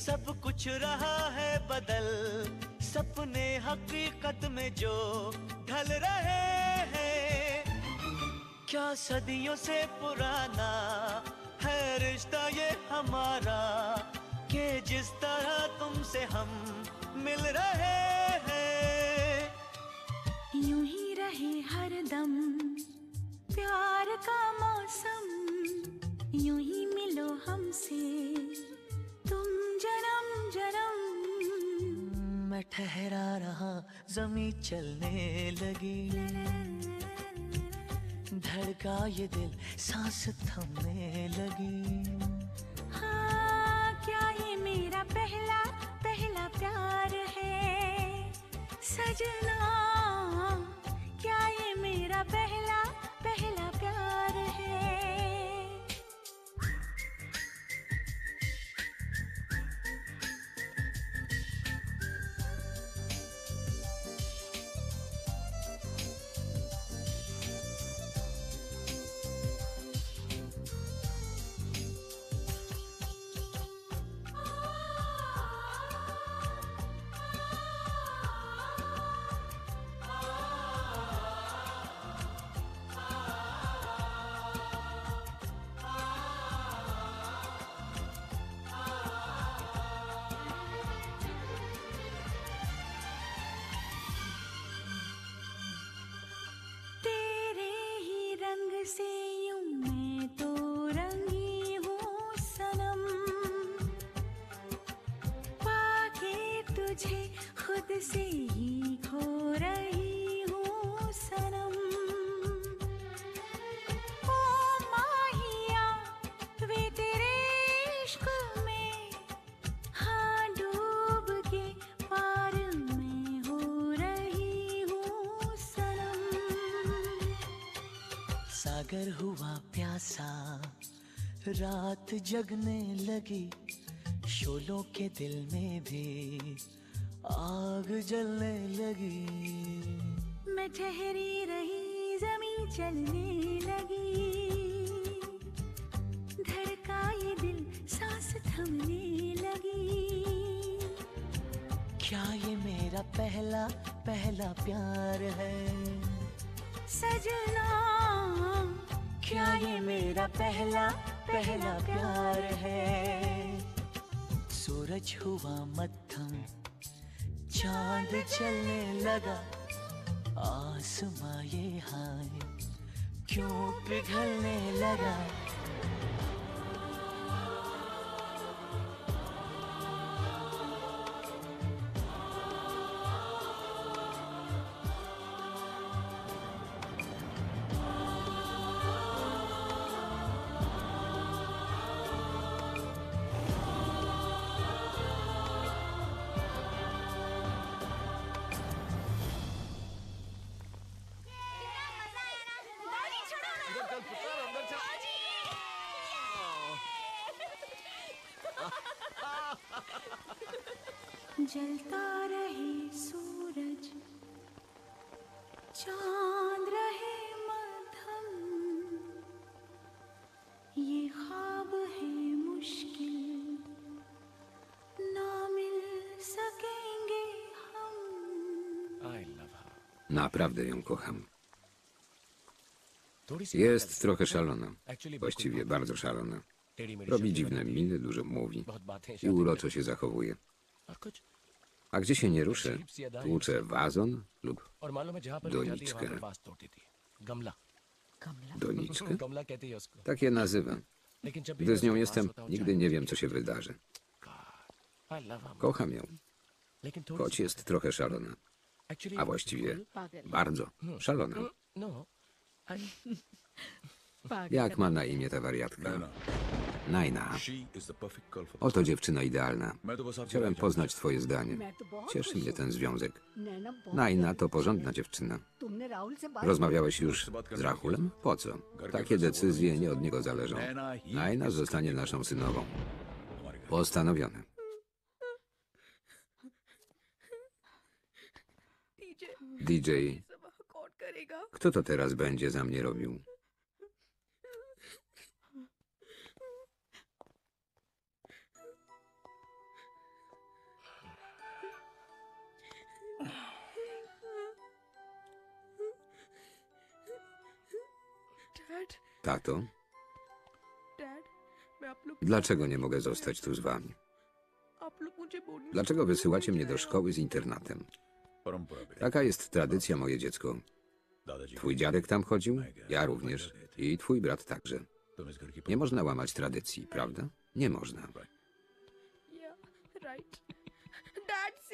सब कुछ रहा है बदल। सपने हकीकत में जो ढल रहे हैं। क्या सदियों से पुराना है रिश्ता ये हमारा? के जिस तरह तुमसे हम मिल रहे हैं। यूँ ही रहे हर दम, प्यार का मौसम। यूँ ही मिलो हमसे जन्म जन्म मैं ठहरा रहा जमी चलने लगी। धड़का ये दिल, सांस थमने लगी। हाँ क्या ये मेरा पहला पहला प्यार है? सजना, क्या ये मेरा पहला पहला प्यार है? से ही खो रही हूँ सनम। ओ माहिया, वे तेरे इश्क में हाँ डूब के पार में हो रही हूँ सनम। सागर हुआ प्यासा, रात जगने लगी, शोलों के दिल में भी आग जलने लगी। मैं ठहरी रही जमी चलने लगी। धड़का ये दिल सांस थमने लगी। क्या ये मेरा पहला पहला प्यार है? सजना क्या ये मेरा पहला पहला प्यार है? सूरज हुआ मत्थम चाँद चलने लगा। आसमां ये हाय क्यों पिघलने लगा? Naprawdę ją kocham. Jest trochę szalona. Właściwie bardzo szalona. Robi dziwne miny, dużo mówi i uroczo się zachowuje. A gdzie się nie ruszę, tłucze wazon lub doniczkę. Doniczkę? Tak je nazywam. Gdy z nią jestem, nigdy nie wiem, co się wydarzy. Kocham ją, choć jest trochę szalona. A właściwie bardzo szalona. Jak ma na imię ta wariatka? Najna. Oto dziewczyna idealna. Chciałem poznać twoje zdanie. Cieszy mnie ten związek. Najna to porządna dziewczyna. Rozmawiałeś już z Rahulem? Po co? Takie decyzje nie od niego zależą. Najna zostanie naszą synową. Postanowione. DJ, kto to teraz będzie za mnie robił? Tato? Dlaczego nie mogę zostać tu z wami? Dlaczego wysyłacie mnie do szkoły z internatem? Taka jest tradycja, moje dziecko. Twój dziadek tam chodził, ja również i twój brat także. Nie można łamać tradycji, prawda? Nie można.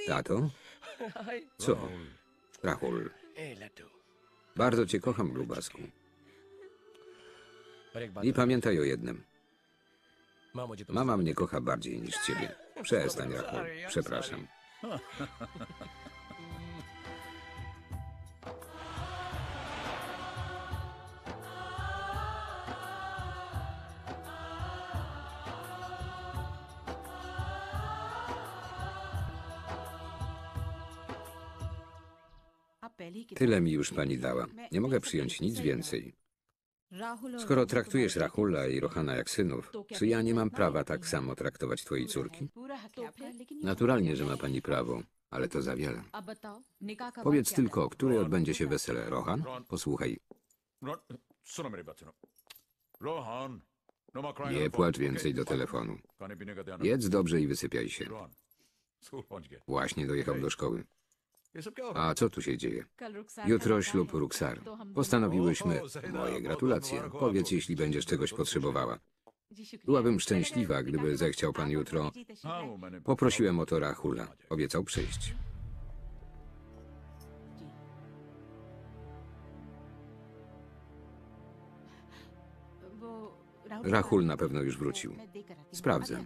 Tato? Co? Rahul. Bardzo cię kocham, grubasku. I pamiętaj o jednym. Mama mnie kocha bardziej niż ciebie. Przestań, Rahul. Przepraszam. Tyle mi już pani dała. Nie mogę przyjąć nic więcej. Skoro traktujesz Rahula i Rohana jak synów, czy ja nie mam prawa tak samo traktować twojej córki? Naturalnie, że ma pani prawo, ale to za wiele. Powiedz tylko, który odbędzie się wesele, Rohan? Posłuchaj. Nie płacz więcej do telefonu. Jedz dobrze i wysypiaj się. Właśnie dojechał do szkoły. A co tu się dzieje? Jutro ślub Ruksar. Postanowiłyśmy... Moje gratulacje. Powiedz, jeśli będziesz czegoś potrzebowała. Byłabym szczęśliwa, gdyby zechciał pan jutro. Poprosiłem o to Rahula. Obiecał przyjść. Rahul na pewno już wrócił. Sprawdzę.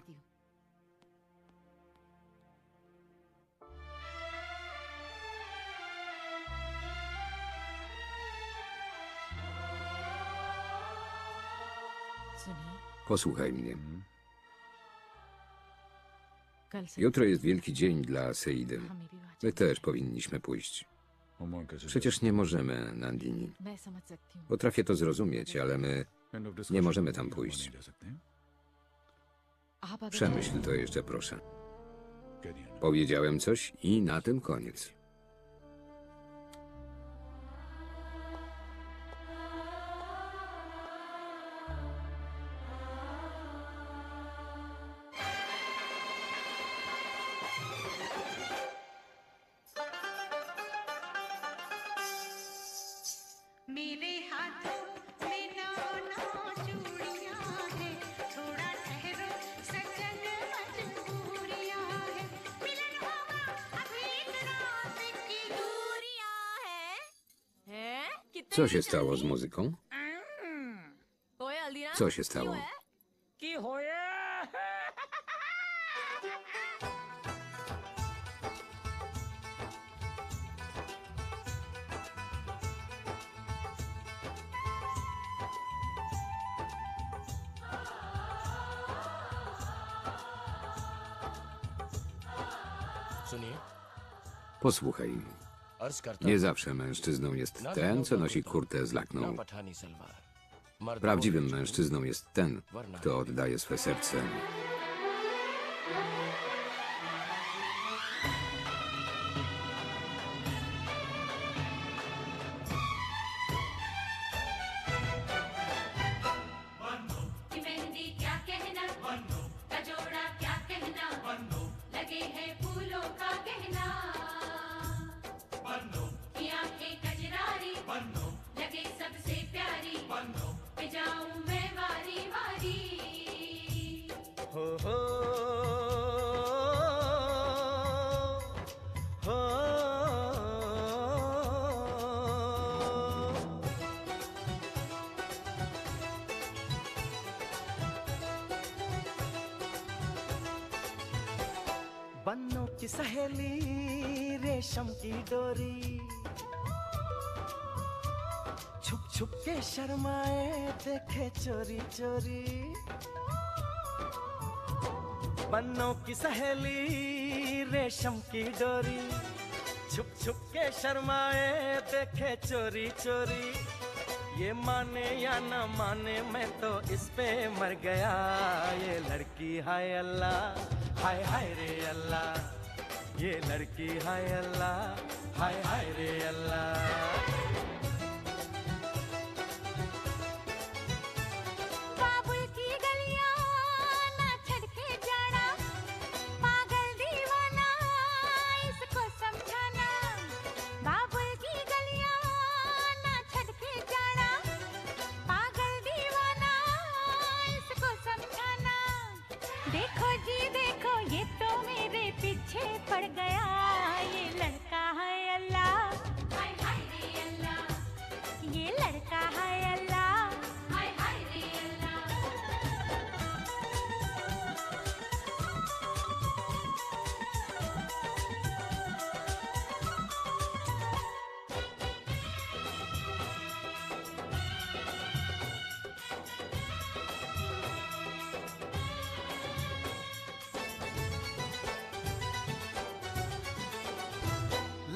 Posłuchaj mnie. Jutro jest wielki dzień dla Seidy. My też powinniśmy pójść. Przecież nie możemy, Nandini. Potrafię to zrozumieć, ale my nie możemy tam pójść. Przemyśl to jeszcze, proszę. Powiedziałem coś i na tym koniec. się stało z muzyką? Co się stało? Posłuchaj, nie zawsze mężczyzną jest ten, co nosi kurtę z lakną. Prawdziwym mężczyzną jest ten, kto oddaje swe serce. चोरी बन्नों की सहेली, रेशम की डोरी। छुप छुप के शर्माए, देखे चोरी चोरी। ये माने या न माने, मैं तो इस पे मर गया। ये लड़की, हाय अल्लाह, हाय हाय रे अल्लाह। ये लड़की, हाय अल्लाह, हाय हाय रे अल्लाह।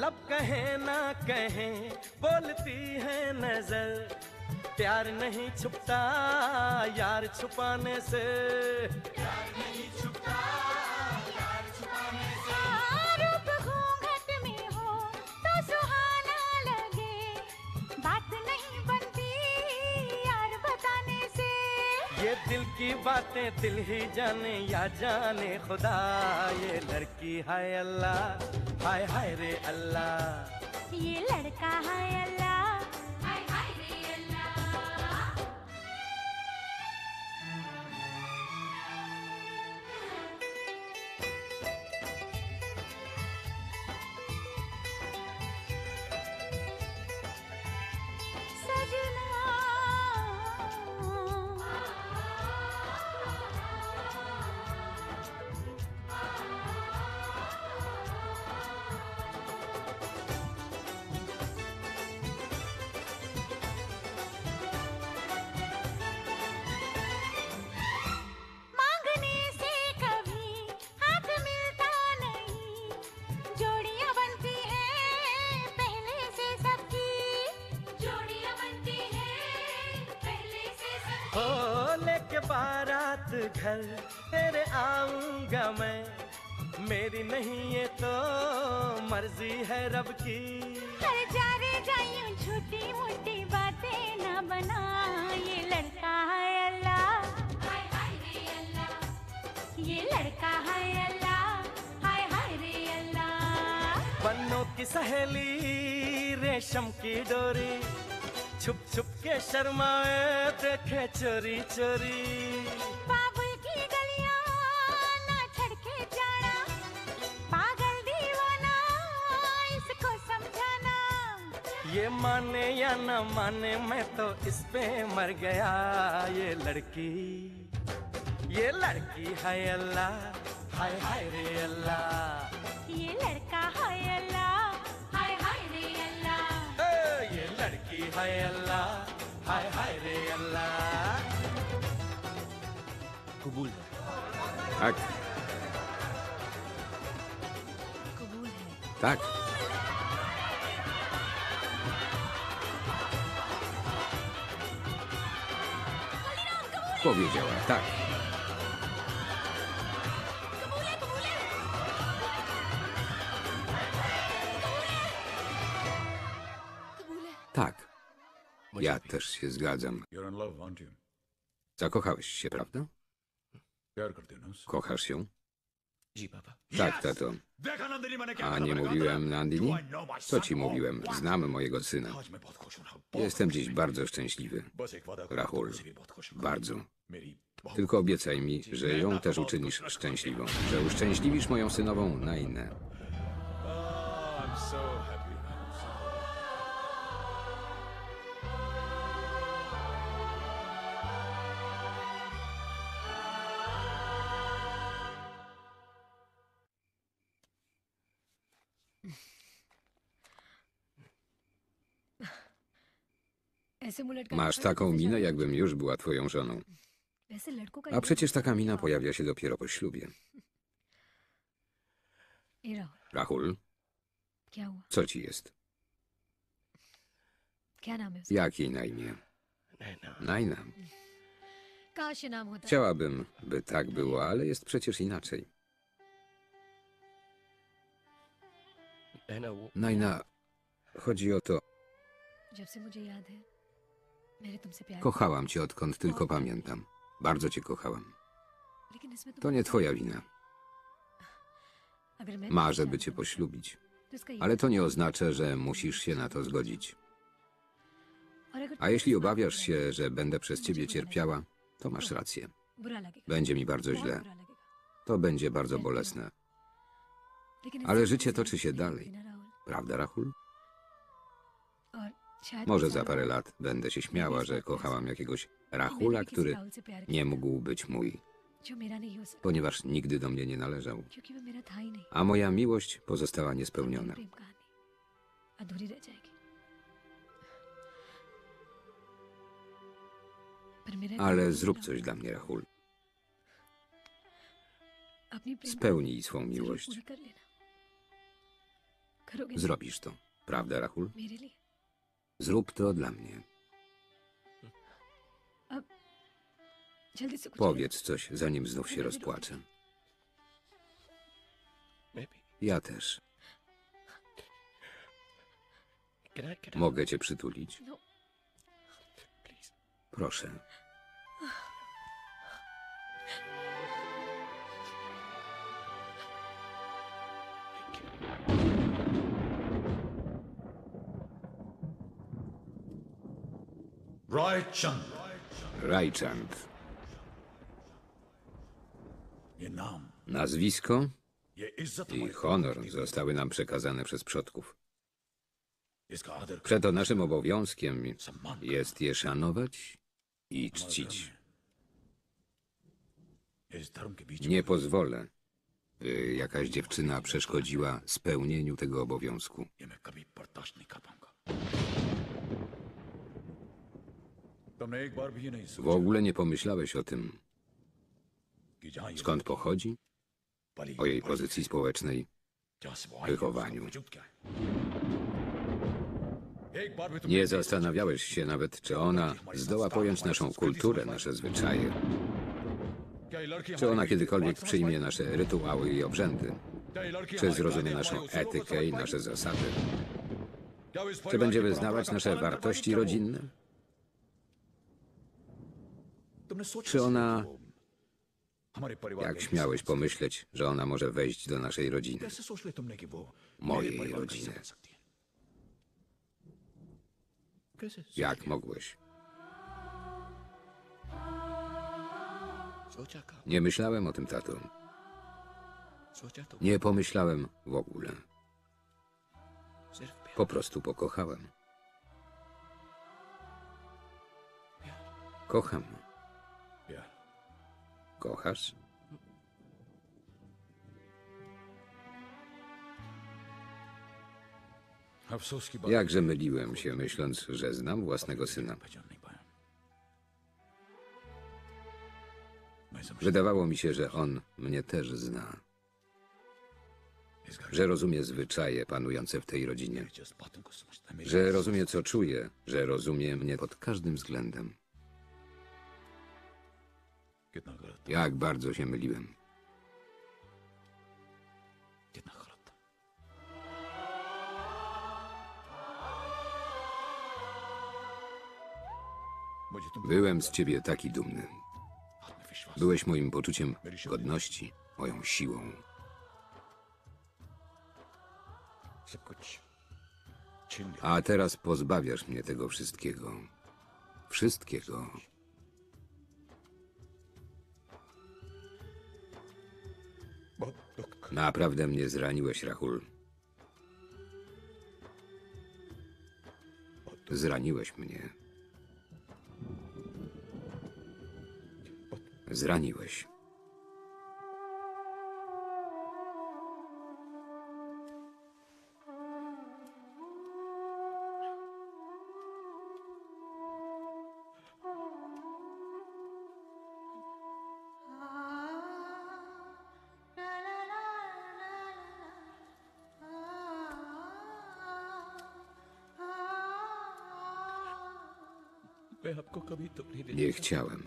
लब कहे ना कहे बोलती है नज़र। प्यार नहीं छुपता यार छुपाने से। रूप घूंघट में हो तो सुहाना लगे। बात नहीं बनती यार बताने से। ये दिल की बातें दिल ही जाने या जाने खुदा ये लड़की हाय अल्लाह। हाय हाय रे अल्लाह। ये रब की। हर जा रे जायूं छोटी मोटी बातें ना बना ये लड़का है अल्लाह। हाय हाय रे अल्लाह। ये लड़का है अल्लाह। हाय हाय रे अल्लाह। बन्नों की सहेली रेशम की डोरी। छुप छुप के शर्माए देखे चोरी चोरी। ये माने या न माने मैं तो इस पे मर गया। ये लड़की ये लड़की है अल्लाह हाय हाय रे अल्लाह। ये लड़का है अल्लाह हाय हाय रे अल्लाह। ए, ये लड़की है अल्लाह हाय हाय रे अल्लाह। कबूल है। कबूल है। Powiedziała tak. Tak. Ja też się zgadzam. Zakochałeś się, prawda? Kochasz ją? Tak, tato. A nie mówiłem Nandini? Co ci mówiłem? Znam mojego syna. Jestem dziś bardzo szczęśliwy. Rahul, bardzo. Tylko obiecaj mi, że ją też uczynisz szczęśliwą, że uszczęśliwisz moją synową Nainę. Masz taką minę, jakbym już była twoją żoną. A przecież taka mina pojawia się dopiero po ślubie. Rahul, co ci jest? Jakie na imię? Najna. Chciałabym, by tak było, ale jest przecież inaczej. Najna, chodzi o to... Kochałam cię odkąd tylko pamiętam. Bardzo cię kochałem. To nie twoja wina. Marzę, by cię poślubić. Ale to nie oznacza, że musisz się na to zgodzić. A jeśli obawiasz się, że będę przez ciebie cierpiała, to masz rację. Będzie mi bardzo źle. To będzie bardzo bolesne. Ale życie toczy się dalej. Prawda, Rahul? Może za parę lat będę się śmiała, że kochałam jakiegoś Rahula, który nie mógł być mój, ponieważ nigdy do mnie nie należał, a moja miłość pozostała niespełniona. Ale zrób coś dla mnie, Rahul. Spełnij swą miłość. Zrobisz to, prawda, Rahul? Zrób to dla mnie. Powiedz coś, zanim znów się rozpłaczę. Ja też. Mogę cię przytulić? Proszę. Rai Chand. Nazwisko? I honor zostały nam przekazane przez przodków. Przeto naszym obowiązkiem jest je szanować i czcić. Nie pozwolę, by jakaś dziewczyna przeszkodziła spełnieniu tego obowiązku. W ogóle nie pomyślałeś o tym, skąd pochodzi, o jej pozycji społecznej, wychowaniu. Nie zastanawiałeś się nawet, czy ona zdoła pojąć naszą kulturę, nasze zwyczaje. Czy ona kiedykolwiek przyjmie nasze rytuały i obrzędy? Czy zrozumie naszą etykę i nasze zasady? Czy będzie wyznawać nasze wartości rodzinne? Czy ona jak śmiałeś pomyśleć, że ona może wejść do naszej rodziny? Mojej rodziny. Jak mogłeś? Nie myślałem o tym, tato. Nie pomyślałem w ogóle. Po prostu pokochałem. Kocham kochasz? Jakże myliłem się, myśląc, że znam własnego syna. Wydawało mi się, że on mnie też zna. Że rozumie zwyczaje panujące w tej rodzinie. Że rozumie, co czuję, że rozumie mnie pod każdym względem. Jak bardzo się myliłem. Byłem z ciebie taki dumny. Byłeś moim poczuciem godności, moją siłą. A teraz pozbawiasz mnie tego wszystkiego. Wszystkiego. Naprawdę mnie zraniłeś, Rahul. Zraniłeś mnie. Zraniłeś. Nie chciałem.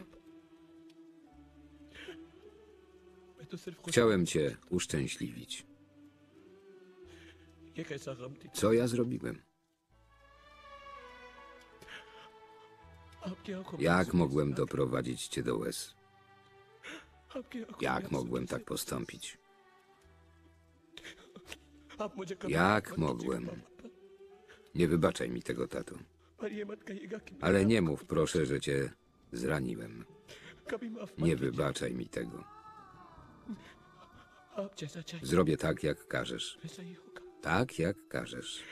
Chciałem cię uszczęśliwić. Co ja zrobiłem? Jak mogłem doprowadzić cię do łez? Jak mogłem tak postąpić? Jak mogłem? Nie wybaczaj mi tego, tato. Ale nie mów, proszę, że cię zraniłem. Nie wybaczaj mi tego. Zrobię tak, jak każesz. Tak, jak każesz.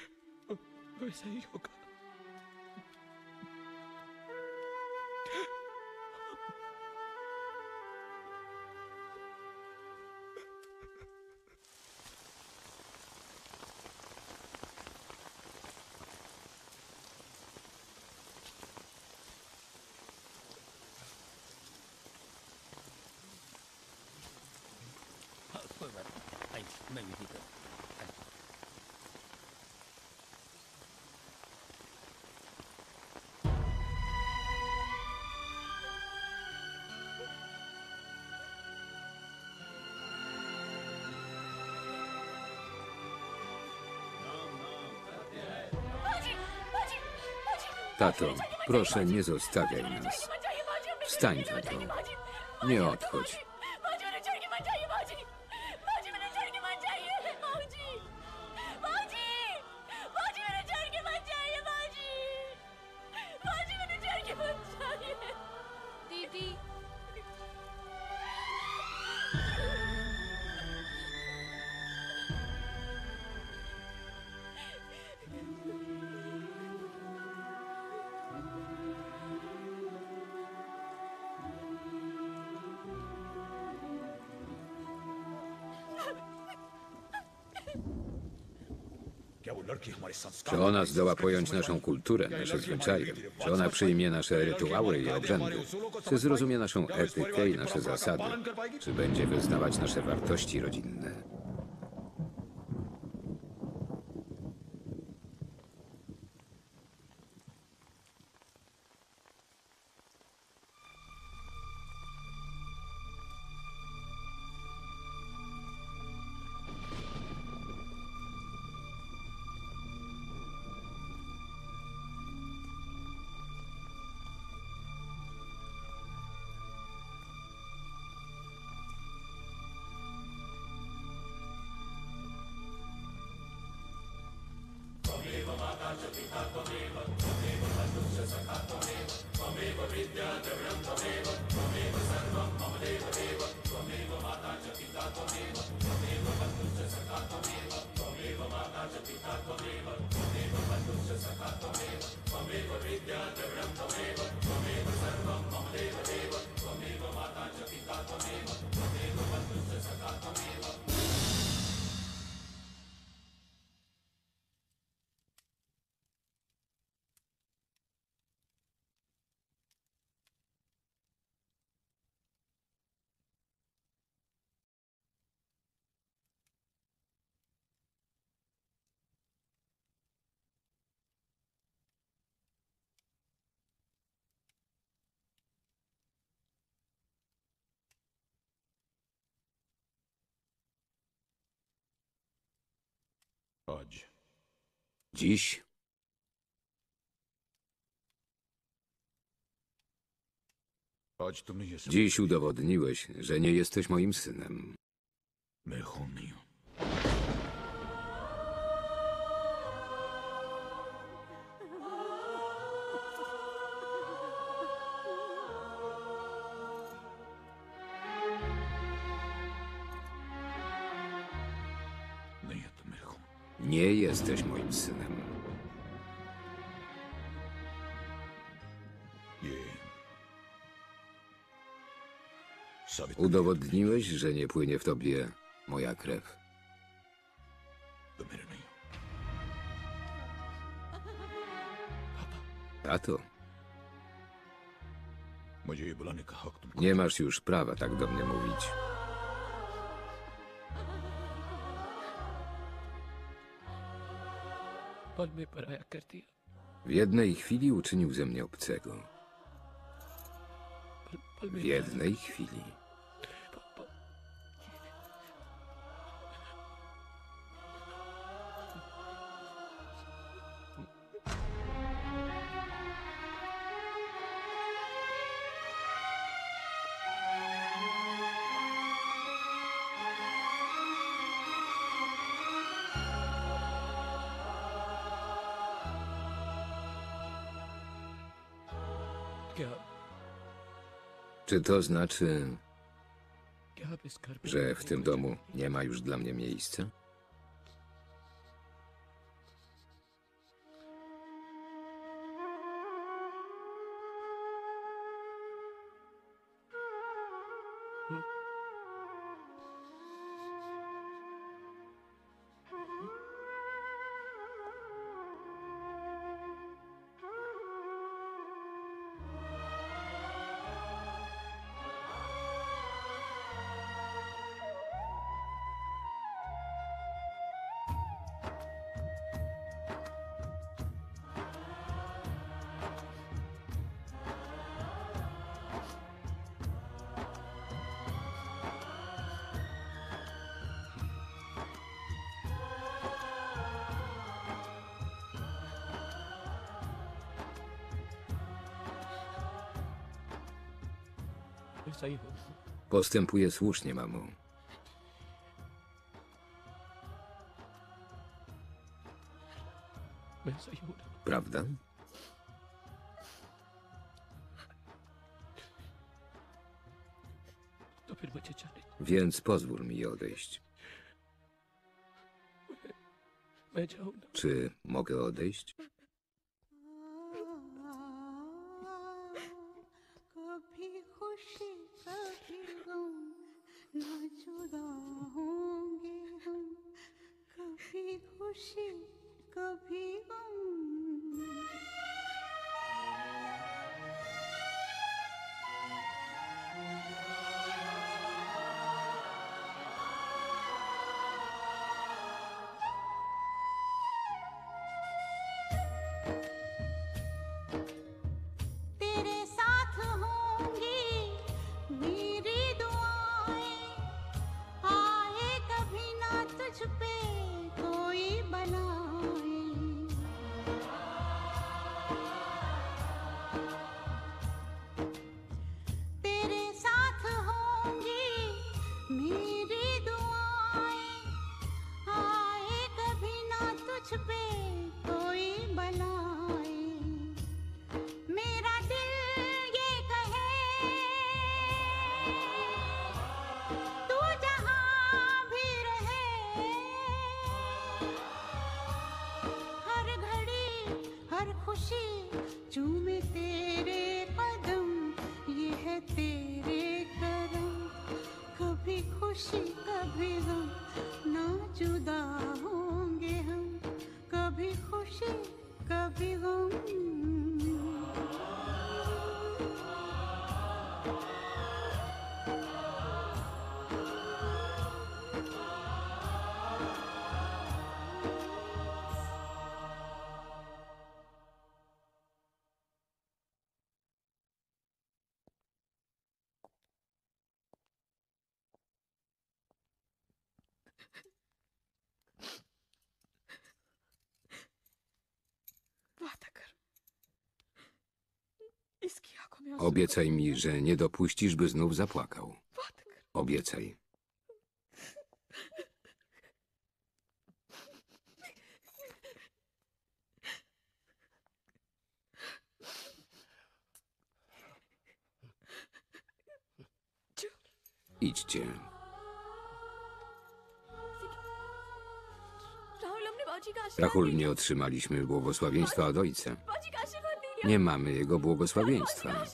Tato, proszę, nie zostawiaj nas. Wstań, tato. Nie odchodź. Czy ona zdoła pojąć naszą kulturę, nasze zwyczaje? Czy ona przyjmie nasze rytuały i obrzędy? Czy zrozumie naszą etykę i nasze zasady? Czy będzie wyznawać nasze wartości rodzinne? Dziś. Dziś udowodniłeś, że nie jesteś moim synem. Nie jesteś moim synem. Udowodniłeś, że nie płynie w tobie moja krew. Tato, nie masz już prawa tak do mnie mówić. W jednej chwili uczynił ze mnie obcego. W jednej chwili. Czy to znaczy, że w tym domu nie ma już dla mnie miejsca? Postępuję słusznie, mamo. Prawda? Więc pozwól mi odejść. Czy mogę odejść? Obiecaj mi, że nie dopuścisz, by znów zapłakał. Obiecaj. Idźcie. Rahul nie otrzymaliśmy błogosławieństwa od ojca. Nie mamy jego błogosławieństwa.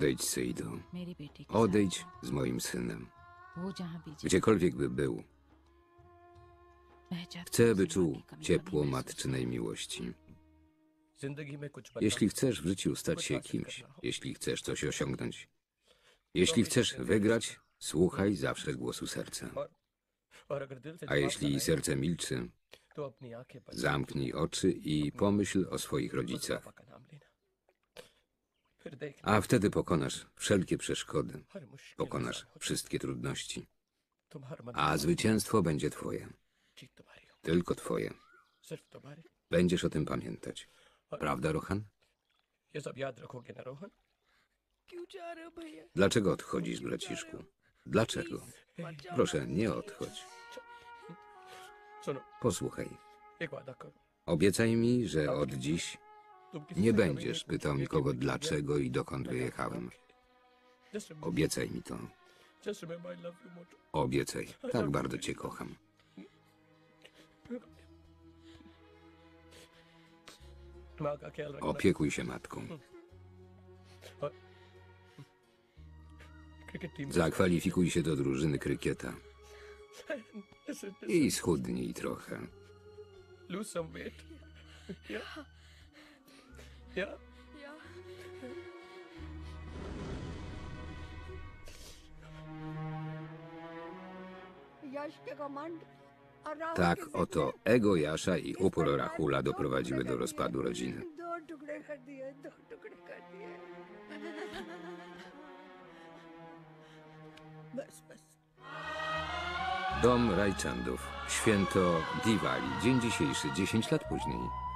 Odejdź, Seidu. Odejdź z moim synem. Gdziekolwiek by był. Chcę, by czuł ciepło matczynej miłości. Jeśli chcesz w życiu stać się kimś, jeśli chcesz coś osiągnąć, jeśli chcesz wygrać, słuchaj zawsze głosu serca. A jeśli serce milczy, zamknij oczy i pomyśl o swoich rodzicach. A wtedy pokonasz wszelkie przeszkody, pokonasz wszystkie trudności, a zwycięstwo będzie Twoje, tylko Twoje. Będziesz o tym pamiętać. Prawda, Rohan? Dlaczego odchodzisz, braciszku? Dlaczego? Proszę, nie odchodź. Posłuchaj. Obiecaj mi, że od dziś nie będziesz pytał nikogo dlaczego i dokąd wyjechałem. Obiecaj mi to. Obiecaj. Tak bardzo cię kocham. Opiekuj się matką. Zakwalifikuj się do drużyny krykieta. I schudnij trochę. Lose some weight. Yeah. Ja. Ja. Tak oto ego Jasza i upór Rahula doprowadziły do rozpadu rodziny. Dom Rajczandów. Święto Diwali. Dzień dzisiejszy, 10 lat później.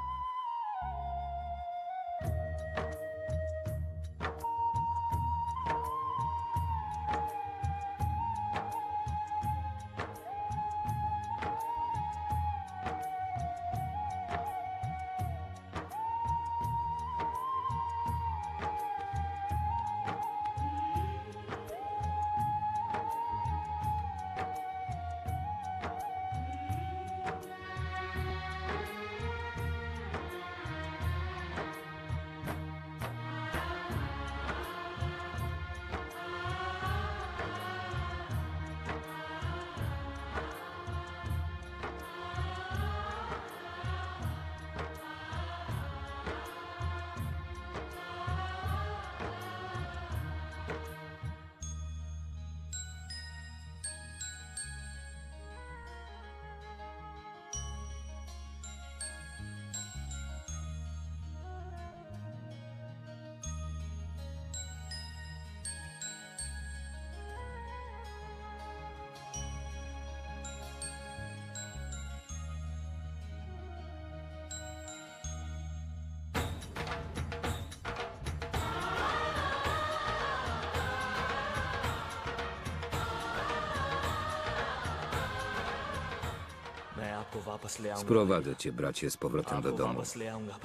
Sprowadzę cię, bracie, z powrotem do domu.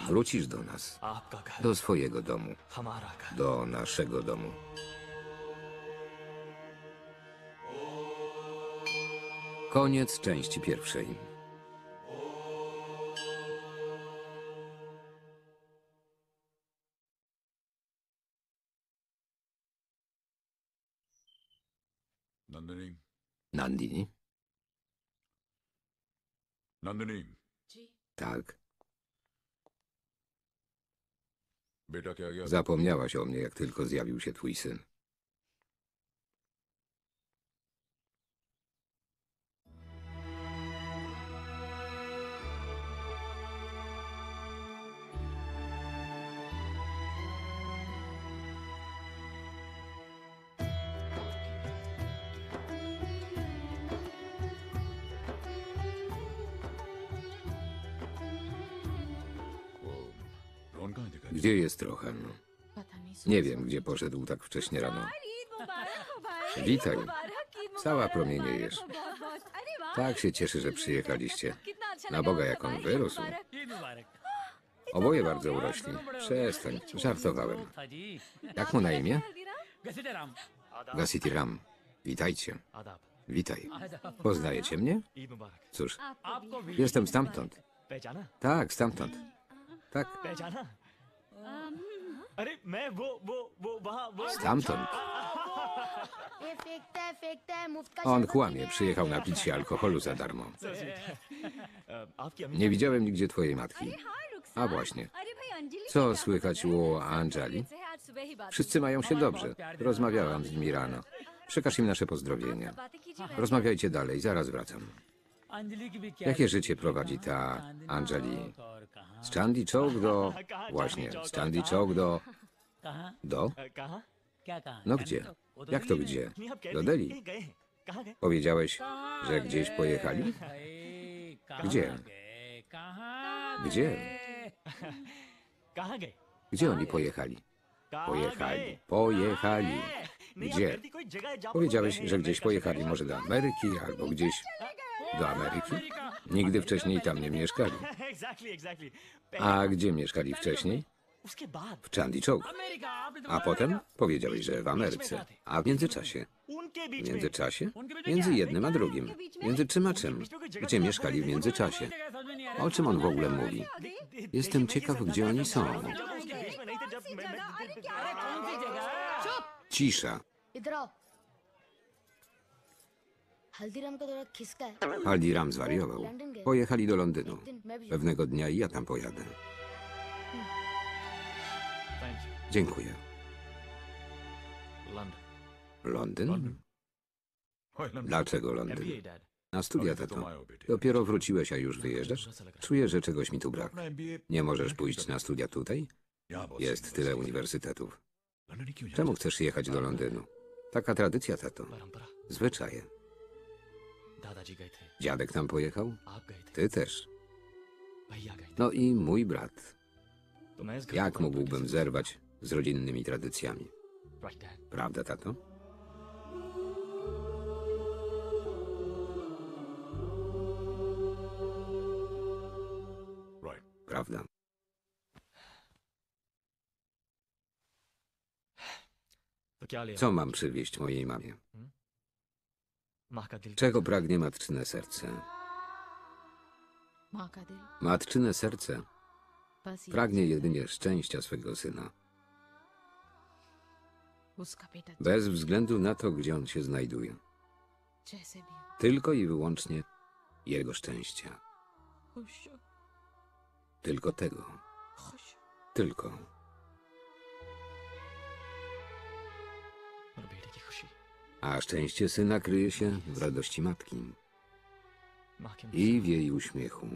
Wrócisz do nas, do swojego domu, do naszego domu. Koniec części pierwszej. Zapomniałaś o mnie, jak tylko zjawił się twój syn. trochę. No. Nie wiem, gdzie poszedł tak wcześnie rano. Witaj. Cała promieniejesz. Tak się cieszę że przyjechaliście. Na Boga, jak on wyrósł. Oboje bardzo urośli. Przestań, żartowałem. Jak mu na imię? Gasitiram. Witajcie. Witaj. Poznajecie mnie? Cóż, jestem stamtąd. Tak, stamtąd. Tak. अरे मैं वो वो वो वहाँ वो stamtąd. On kłamie, przyjechał napić się alkoholu za darmo. अ, आपकी अम्मी Nie widziałem nigdzie twojej matki. A właśnie. Co słychać u Anjali? Wszyscy mają się dobrze. Rozmawiałam z nimi rano. Przekaż im nasze pozdrowienia. Rozmawiajcie dalej, zaraz wracam. Jakie życie prowadzi ta Anjali? Z Chandi Chowk do... Właśnie, z Chandi Chowk do... Do? No gdzie? Jak to gdzie? Do Delhi. Powiedziałeś, że gdzieś pojechali? Gdzie? Gdzie? Gdzie oni pojechali? Pojechali. Pojechali. Gdzie? Powiedziałeś, że gdzieś pojechali może do Ameryki albo gdzieś... Do Ameryki? Nigdy wcześniej tam nie mieszkali. A gdzie mieszkali wcześniej? W Chandichoke. A potem powiedziałeś, że w Ameryce. A w międzyczasie? W międzyczasie? Między jednym a drugim. Między czym a czym? Gdzie mieszkali w międzyczasie? O czym on w ogóle mówi? Jestem ciekaw, gdzie oni są. Cisza. इधर आओ हल्दीराम का दौरा किसका है Haldiram zwariował. Pojechali do Londynu. दिन मैं भी Pewnego dnia i ja tam pojadę. Thank you. Dziękuję. London. Londyn? ओए, London Dlaczego MBA, Londyn? Dad. Na studia, अभी तो तुम tato. आए हो बेटे Dopiero wróciłeś, a już wyjeżdżasz? ऐसा लग रहा Czuję, że czegoś mi tu brak. अपना MBA Nie możesz pójść na studia tutaj? यहाँ बहुत Jest सी tyle universities uniwersytetów. हैं। लंदन ही क्यों Czemu जाना chcesz jechać do Londynu? Taka tradycja, tato. है। परंपरा Zwyczaje. Dziadek tam pojechał? Ty też. No i mój brat. Jak mógłbym zerwać z rodzinnymi tradycjami? Prawda, tato? Prawda. Co mam przywieźć mojej mamie? Czego pragnie matczyne serce? Matczyne serce pragnie jedynie szczęścia swego syna. Bez względu na to, gdzie on się znajduje. Tylko i wyłącznie jego szczęścia. Tylko tego. Tylko. A szczęście syna kryje się w radości matki i w jej uśmiechu.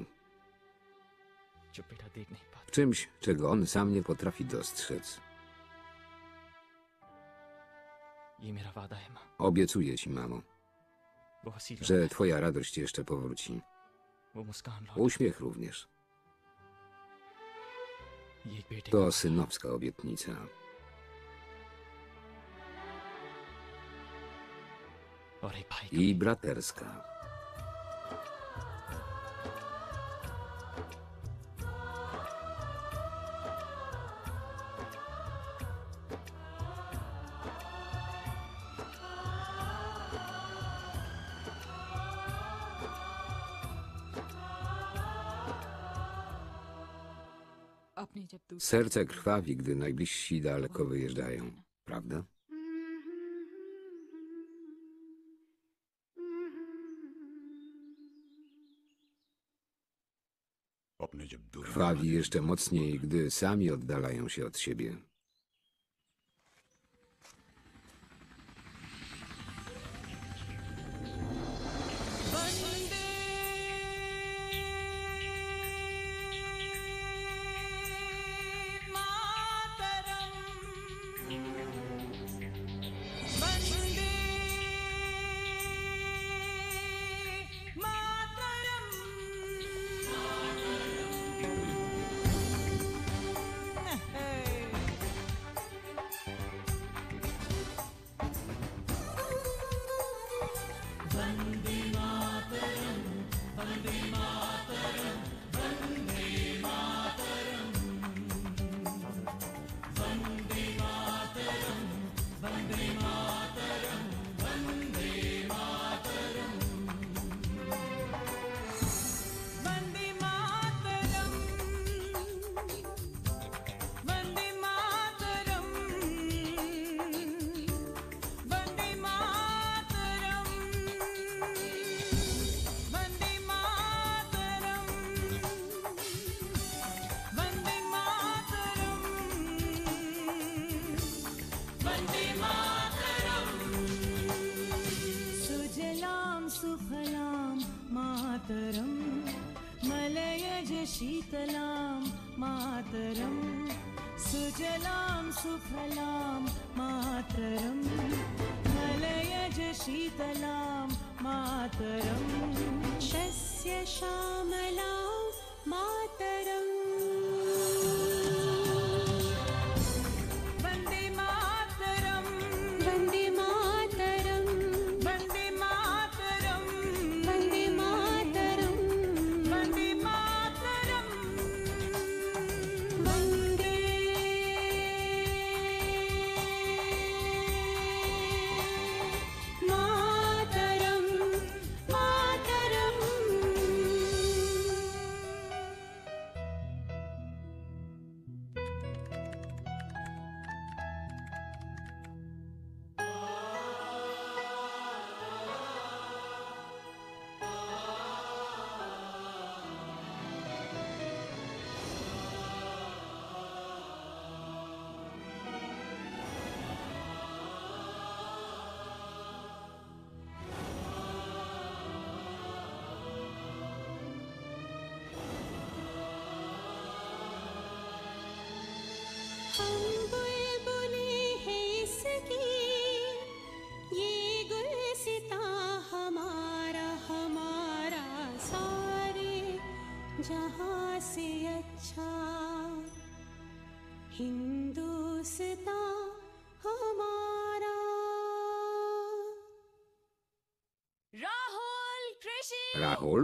W czymś, czego on sam nie potrafi dostrzec. Obiecuję ci, mamo, że twoja radość jeszcze powróci. Uśmiech również. To synowska obietnica. i braterska. Serce krwawi, gdy najbliżsi daleko wyjeżdżają, prawda? Krwawi jeszcze mocniej, gdy sami oddalają się od siebie.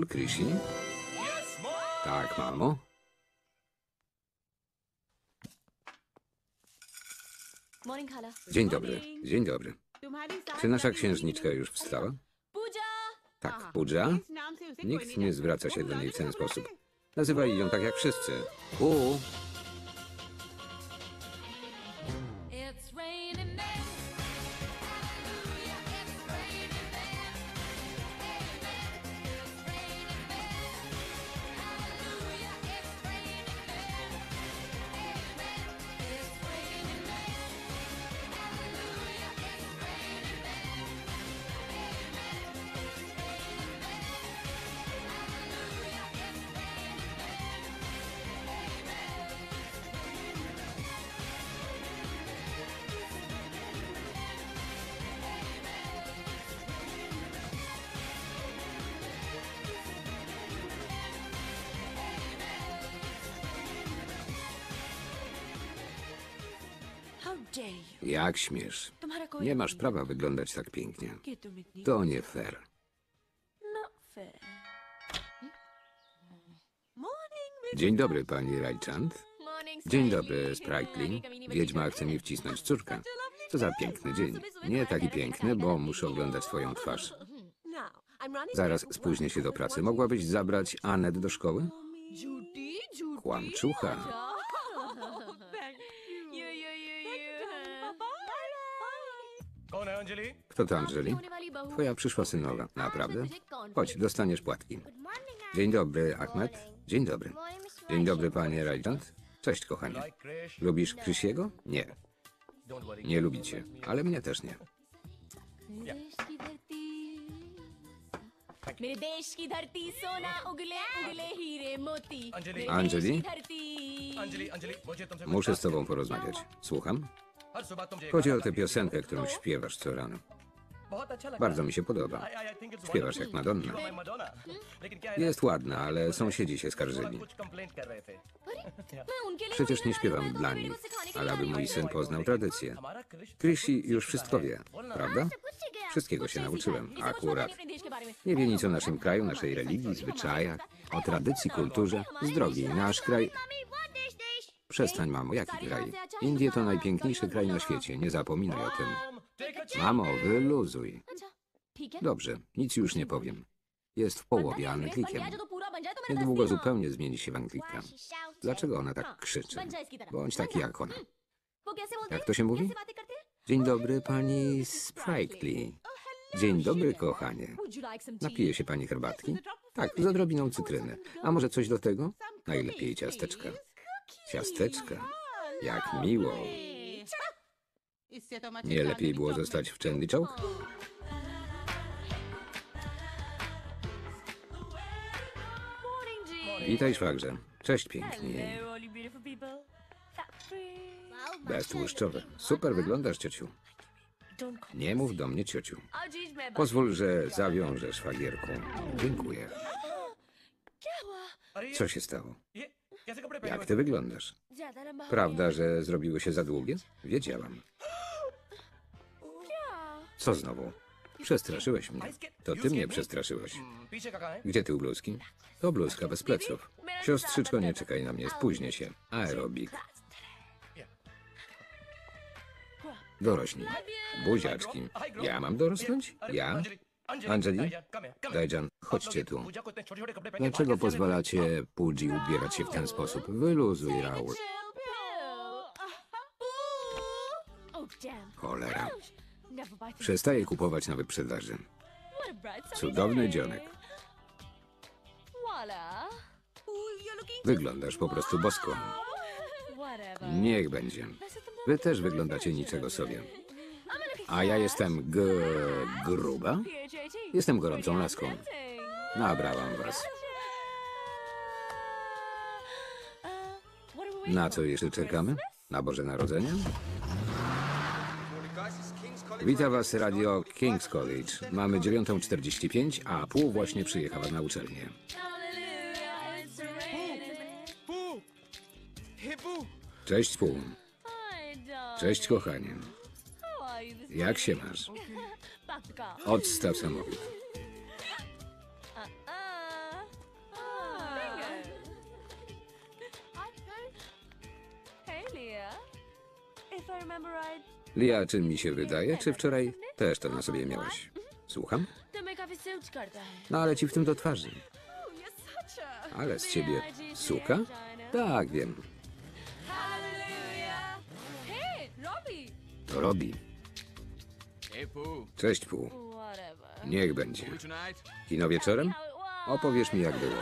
Krishi? Tak, mamo. Dzień dobry, dzień dobry. Czy nasza księżniczka już wstała? Tak, Pudża? Nikt nie zwraca się do niej w ten sposób. Nazywali ją tak jak wszyscy. U, śmiesz. Nie masz prawa wyglądać tak pięknie. To nie fair. Dzień dobry, pani Rajchand. Dzień dobry, Sprightling. Wiedźma chce mi wcisnąć córkę. Co za piękny dzień. Nie taki piękny, bo muszę oglądać twoją twarz. Zaraz spóźnię się do pracy. Mogłabyś zabrać Anet do szkoły? Kłamczucha. Kto to Angeli? Twoja przyszła synowa. Naprawdę? Chodź, dostaniesz płatki. Dzień dobry, Ahmed. Dzień dobry. Dzień dobry, panie Rajant. Cześć, kochanie. Lubisz Krysiego? Nie. Don't worry Nie lubicie. Ale mnie też nie. मेरे देश की धरती सोना उगले उगले हीरे मोती अंजलि मेरे अंजलि? देश की धरती अंजलि अंजलि मुझे तुमसे कुछ Muszę बात z tobą porozmawiać. Słucham? हर सुबह तुम मुझे Chodzi गाना o tę गाती हो। piosenkę, którą śpiewasz co rano. Bardzo mi się podoba. Śpiewasz jak Madonna. Jest ładna, ale sąsiedzi się skarżyli. Przecież nie śpiewam dla nich, ale aby mój syn poznał tradycję. Krisi już wszystko wie, prawda? Wszystkiego się nauczyłem, akurat. Nie wie nic o naszym kraju, naszej religii, zwyczajach, o tradycji, kulturze. Z nasz kraj... Przestań, mamo, jaki kraj? Indie to najpiękniejszy kraj na świecie, nie zapominaj o tym. Mamo, wyluzuj. Dobrze, nic już nie powiem. Jest w połowie Anglikiem. Niedługo zupełnie zmieni się w Anglika. Dlaczego ona tak krzyczy? Bądź taki jak ona. Jak to się mówi? Dzień dobry, pani Sprightly. Dzień dobry, kochanie. Napije się pani herbatki? Tak, z odrobiną cytryny. A może coś do tego? Najlepiej ciasteczka. Ciasteczka. Jak miło. Nie lepiej było zostać w Chandy Choke? Witaj, szwagrze. Cześć, pięknie. Beztłuszczowe. Super wyglądasz, ciociu. Nie mów do mnie, ciociu. Pozwól, że zawiążę szwagierką. Dziękuję. Co się stało? Jak ty wyglądasz? Prawda, że zrobiły się za długie? Wiedziałam. Co znowu? Przestraszyłeś mnie. To ty mnie przestraszyłeś. Gdzie ty bluzki? To bluzka bez pleców. Siostrzyczko, nie czekaj na mnie, spóźnię się. Aerobik. Dorośli. Buziaczki. Ja mam dorosnąć? Ja? Angeli, Dajjan, chodźcie tu. Dlaczego pozwalacie Pudzi ubierać się w ten sposób? Wyluzuj, Raul. Cholera. Przestaję kupować na wyprzedaży. Cudowny dzionek. Wyglądasz po prostu bosko. Niech będzie. Wy też wyglądacie niczego sobie. A ja jestem g... gruba? Jestem gorącą laską. Nabrałam was. Na co jeszcze czekamy? Na Boże Narodzenie? Witam was Radio King's College. Mamy 9.45, a pół właśnie przyjechała na uczelnię. Cześć pół. Cześć kochanie. Jak się masz? Odstaw samochód. Lia, czy mi się wydaje, czy wczoraj też to na sobie miałaś? Słucham? No ale ci w tym do twarzy. Ale z ciebie suka? Tak, wiem. To robi. Cześć, Pół. Niech będzie. Kino wieczorem? Opowiesz mi, jak było.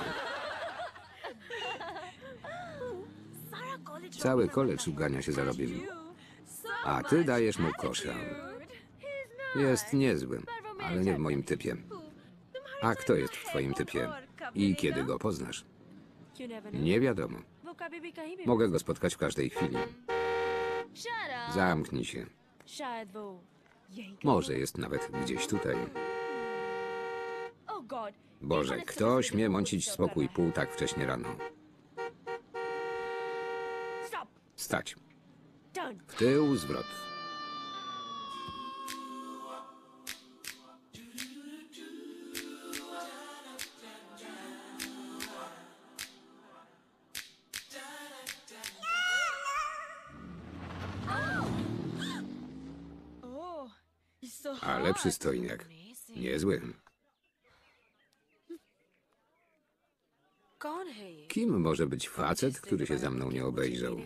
Cały kolecz ugania się za Robin. A ty dajesz mu kosza. Jest niezłym, ale nie w moim typie. A kto jest w twoim typie? I kiedy go poznasz? Nie wiadomo. Mogę go spotkać w każdej chwili. Zamknij się. Może jest nawet gdzieś tutaj. Boże, kto śmie mącić spokój pół tak wcześnie rano? Stać. W tył zwrot. przystojniak. Niezły. Kim może być facet, który się za mną nie obejrzał?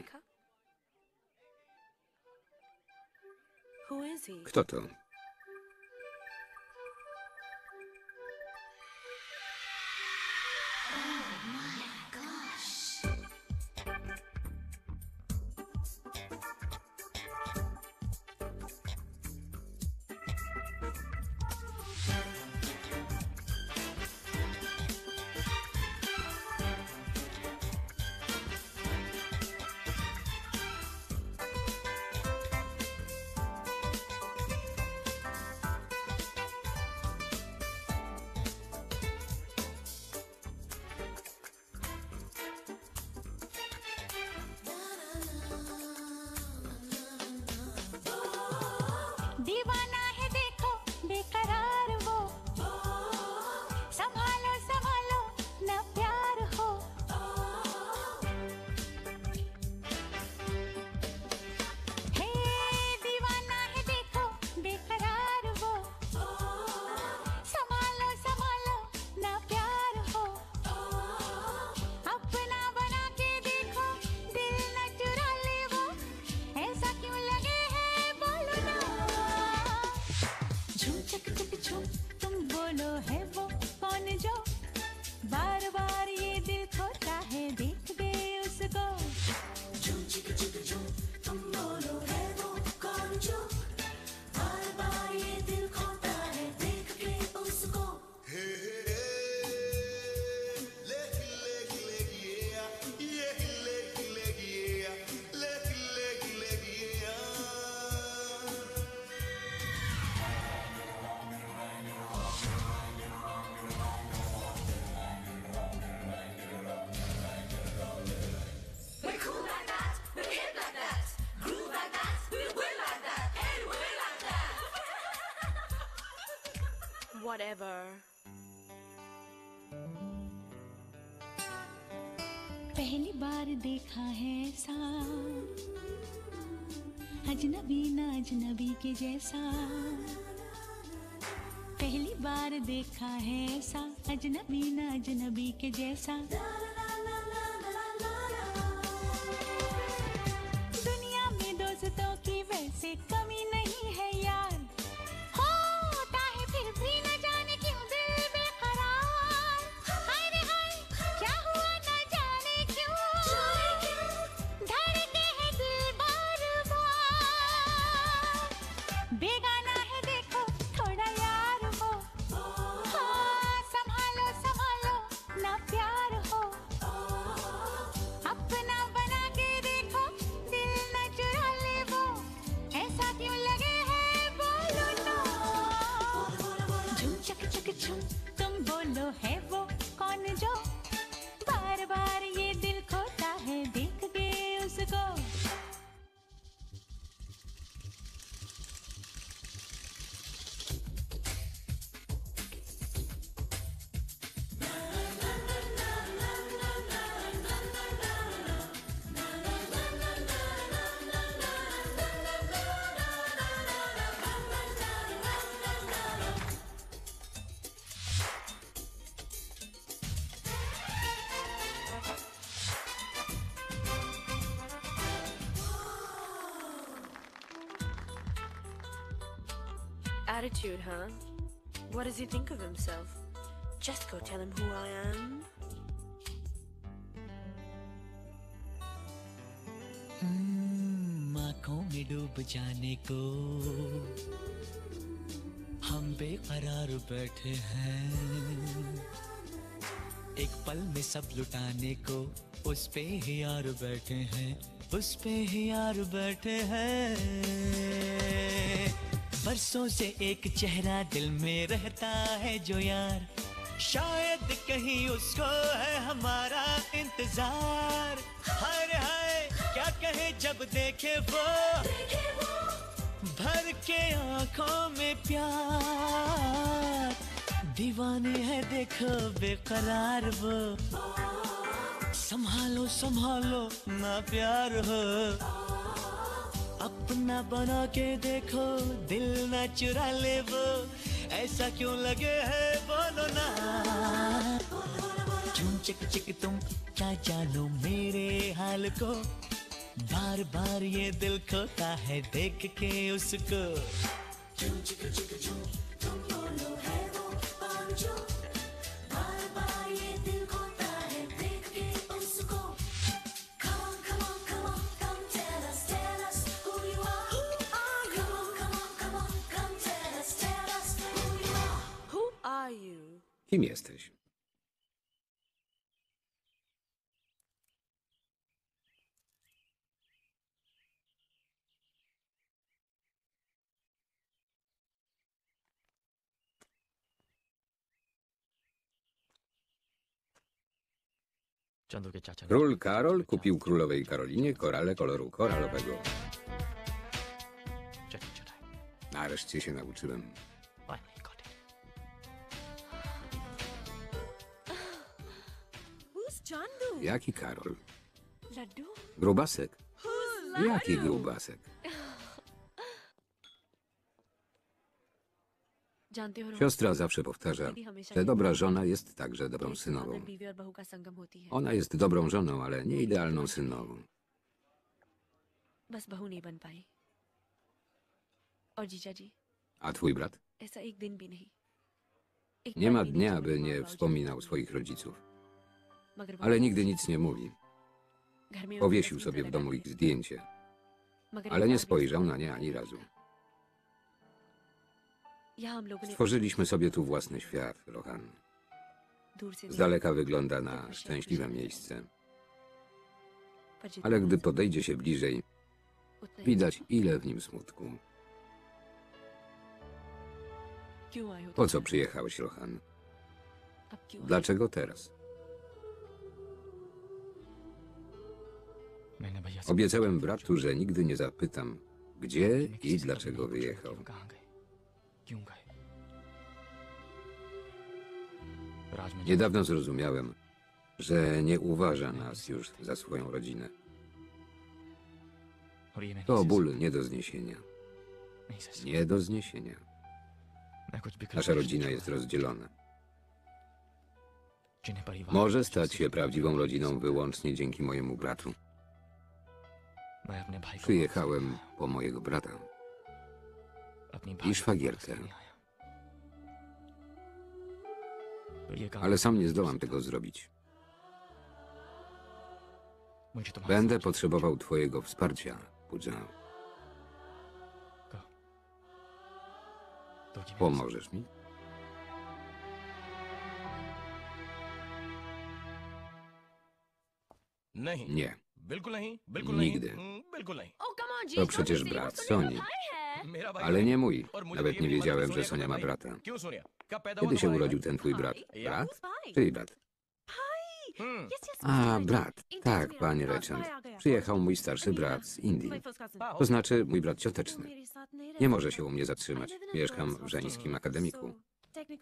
Kto to? पहली बार देखा है ऐसा अजनबी ना अजनबी के जैसा। पहली बार देखा है ऐसा अजनबी ना अजनबी के जैसा। Tell him who I am. हम्म, आँखों में डूब जाने को हम बेकरार बैठे हैं एक पल में सब लुटाने को उस पे ही यार बैठे हैं उस पे ही यार बैठे हैं बरसों से एक चेहरा दिल में रहता है जो यार शायद कहीं उसको है हमारा इंतज़ार। हर हाय, क्या कहे जब देखे वो? भर के आँखों में प्यार। दीवाने है देखो बेकरार वो। संभालो संभालो ना प्यार हो। अपना बना के देखो, दिल ना चुरा ले वो। ऐसा क्यों लगे है चिक चिक तुम क्या जानो मेरे हाल को। बार बार ये दिल खोता है देख के उसको। Kim jesteś? Król Karol kupił królowej Karolinie korale koloru koralowego. Nareszcie się nauczyłem. Jaki Karol? Grubasek? Jaki grubasek? Siostra zawsze powtarza, że dobra żona jest także dobrą synową. Ona jest dobrą żoną, ale nie idealną synową. A twój brat? Nie ma dnia, aby nie wspominał swoich rodziców. Ale nigdy nic nie mówi. Powiesił sobie w domu ich zdjęcie, ale nie spojrzał na nie ani razu. Stworzyliśmy sobie tu własny świat, Rohan. Z daleka wygląda na szczęśliwe miejsce. Ale gdy podejdzie się bliżej, widać ile w nim smutku. Po co przyjechałeś, Rohan? Dlaczego teraz? Obiecałem bratu, że nigdy nie zapytam, gdzie i dlaczego wyjechał. कि वो कहाँ गए क्यों गए राज में Niedawno zrozumiałem, że nie uważa nas już za swoją rodzinę. और ये मैं To नहीं ból nie do zniesienia. नहीं सह सकता। Nie do zniesienia. मैं कुछ बिखर Nasza गई rodzina चीज़ों jest को, rozdzielona. जिन्हें परिवार Może की stać się prawdziwą rodziną wyłącznie dzięki mojemu bratu. मैं अपने भाई को Przyjechałem po mojego brata. i szwagierkę. Ale sam nie zdołam tego zrobić. Będę potrzebował twojego wsparcia, Pudzia. Pomożesz mi? Nie. Nigdy. To przecież brat Sony. Ale nie mój. Nawet nie wiedziałem, że Sonia ma brata. Kiedy się urodził ten twój brat? Brat? Czyj brat? A, brat. Tak, panie Reczent. Przyjechał mój starszy brat z Indii. To znaczy mój brat cioteczny. Nie może się u mnie zatrzymać. Mieszkam w żeńskim akademiku.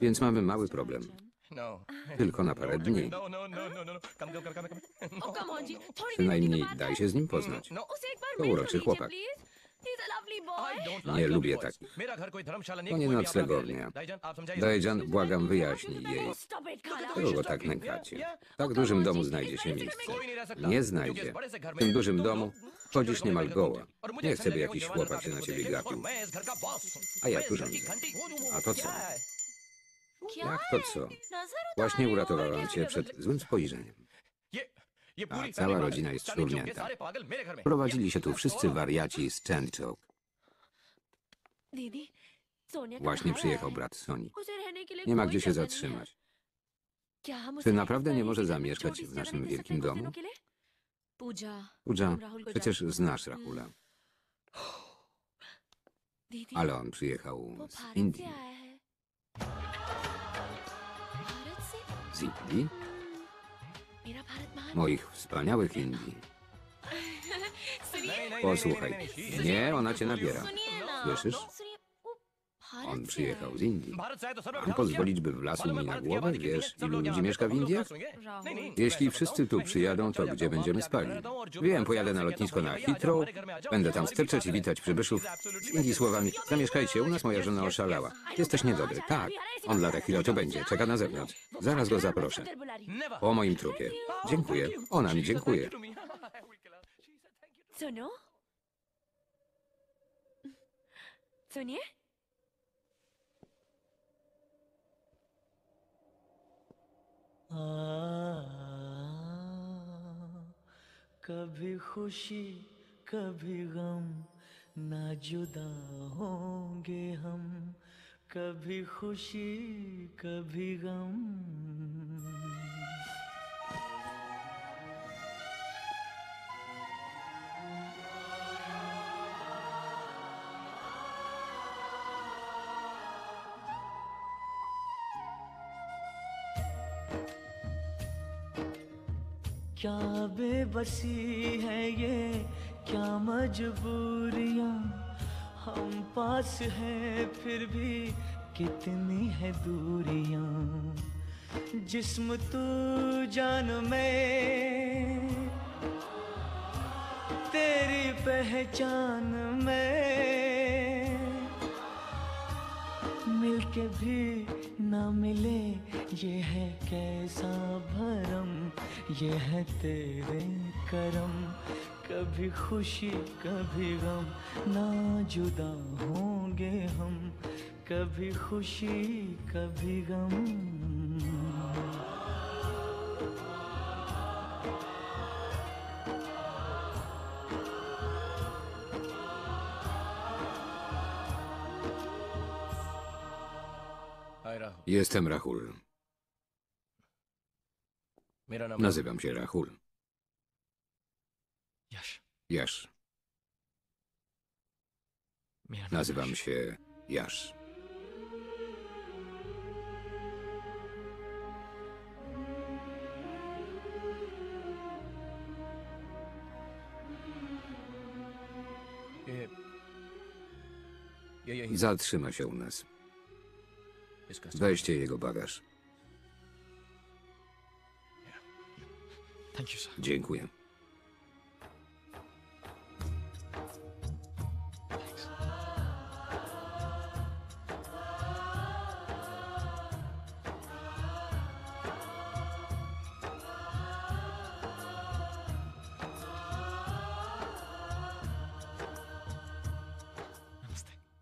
Więc mamy mały problem. Tylko na parę dni. Przynajmniej daj się z nim poznać. To uroczy chłopak. Nie lubię takich. To nie nocleg ognia. Dajjan, błagam, wyjaśnij jej, kogo tak, tak nękacie. Tak w tak dużym domu znajdzie się miejsce. Nie znajdzie. W tym dużym domu chodzisz niemal goła. Nie chcę, by jakiś chłopak się na ciebie gapił. A jak urządzę? A to co? Jak to co? Właśnie uratowałam cię przed złym spojrzeniem a cała rodzina jest szturnięta. Prowadzili się tu wszyscy wariaci z Chęczok. Właśnie przyjechał brat Soni. Nie ma gdzie się zatrzymać. Ty naprawdę nie może zamieszkać w naszym wielkim domu? Uja, przecież znasz Rahula. Ale on przyjechał z Indii. Z Indii? moich wspaniałych Indii. Posłuchaj, nie, ona cię nabiera. Słyszysz? On przyjechał z Indii. Mam pozwolić, by wlazł mi na głowę? Wiesz, ilu ludzi mieszka w Indiach? Jeśli wszyscy tu przyjadą, to gdzie będziemy spali? Wiem, pojadę na lotnisko na Heathrow, będę tam sterczeć i witać przybyszów z Indii słowami zamieszkajcie u nas, moja żona oszalała. Jesteś niedobry. Tak, tak, on lada chwilę tu będzie, czeka na zewnątrz. Zaraz go zaproszę. Po moim trupie. Dziękuję. Ona mi dziękuję. Co no? Co nie? कभी खुशी कभी गम ना जुदा होंगे हम। कभी खुशी कभी गम। क्या बेबसी है ये? क्या मजबूरियाँ हम पास हैं फिर भी कितनी है दूरियाँ? जिस्म तू जान में, तेरी पहचान में। मिलके भी ना मिले, ये है कैसा भरम, ये है तेरे करम। कभी खुशी, कभी गम, ना जुदा होंगे हम। कभी खुशी, कभी गम। Jestem Rahul. Nazywam się Rahul. Jasz. Nazywam się Jasz. Zatrzyma się u nas. Weźcie jego bagaż. Dziękuję.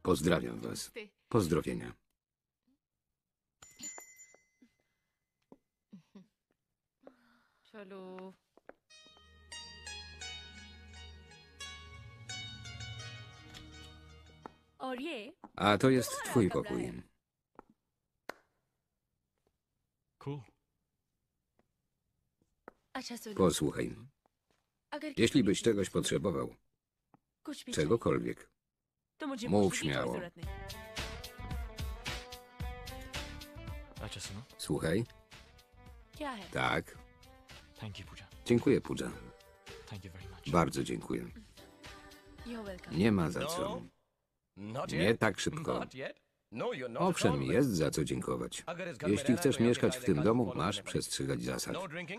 Pozdrawiam was. Pozdrowienia. A to jest twój pokój. Posłuchaj. Jeśli byś czegoś potrzebował, czegokolwiek, mów śmiało. Słuchaj. Tak. Dziękuję, Pudza. Bardzo dziękuję. Nie ma za co. Nie tak szybko. Owszem, jest za co dziękować. Jeśli chcesz mieszkać w tym domu, masz przestrzegać zasad.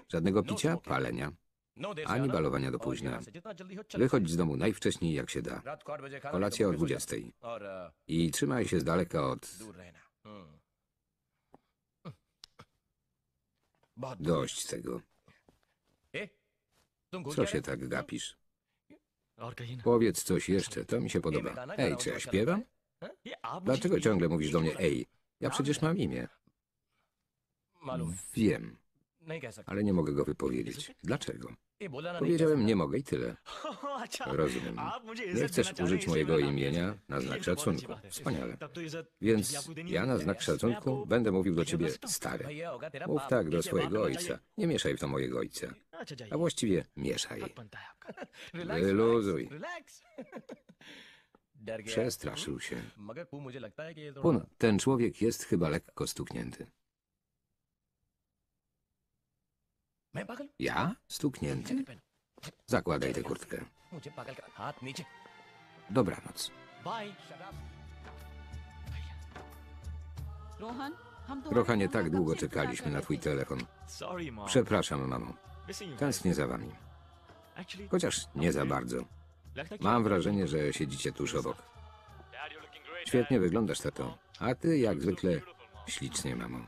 Żadnego picia, palenia, ani balowania do późna. Wychodź z domu najwcześniej jak się da. Kolacja o 20. I trzymaj się z daleka od... Dość tego. Co się tak gapisz? Powiedz coś jeszcze, to mi się podoba. Ej, czy ja śpiewam? Dlaczego ciągle mówisz do mnie ej? Ja przecież mam imię. Wiem, ale nie mogę go wypowiedzieć. Dlaczego? Powiedziałem nie mogę i tyle. Rozumiem. Nie chcesz użyć mojego imienia na znak szacunku. Wspaniale. Więc ja na znak szacunku będę mówił do ciebie stary. Mów tak do swojego ojca. Nie mieszaj w to mojego ojca. A właściwie mieszaj. Wyluzuj. Przestraszył się. Ponad, ten człowiek jest chyba lekko stuknięty. Ja? Stuknięty? Zakładaj tę kurtkę. Dobranoc. Rohan, nie tak długo czekaliśmy na twój telefon. Przepraszam, mamo. Tęsknię za wami. Chociaż nie za bardzo. Mam wrażenie, że siedzicie tuż obok. Świetnie wyglądasz, tato. A ty, jak zwykle, ślicznie, mamo.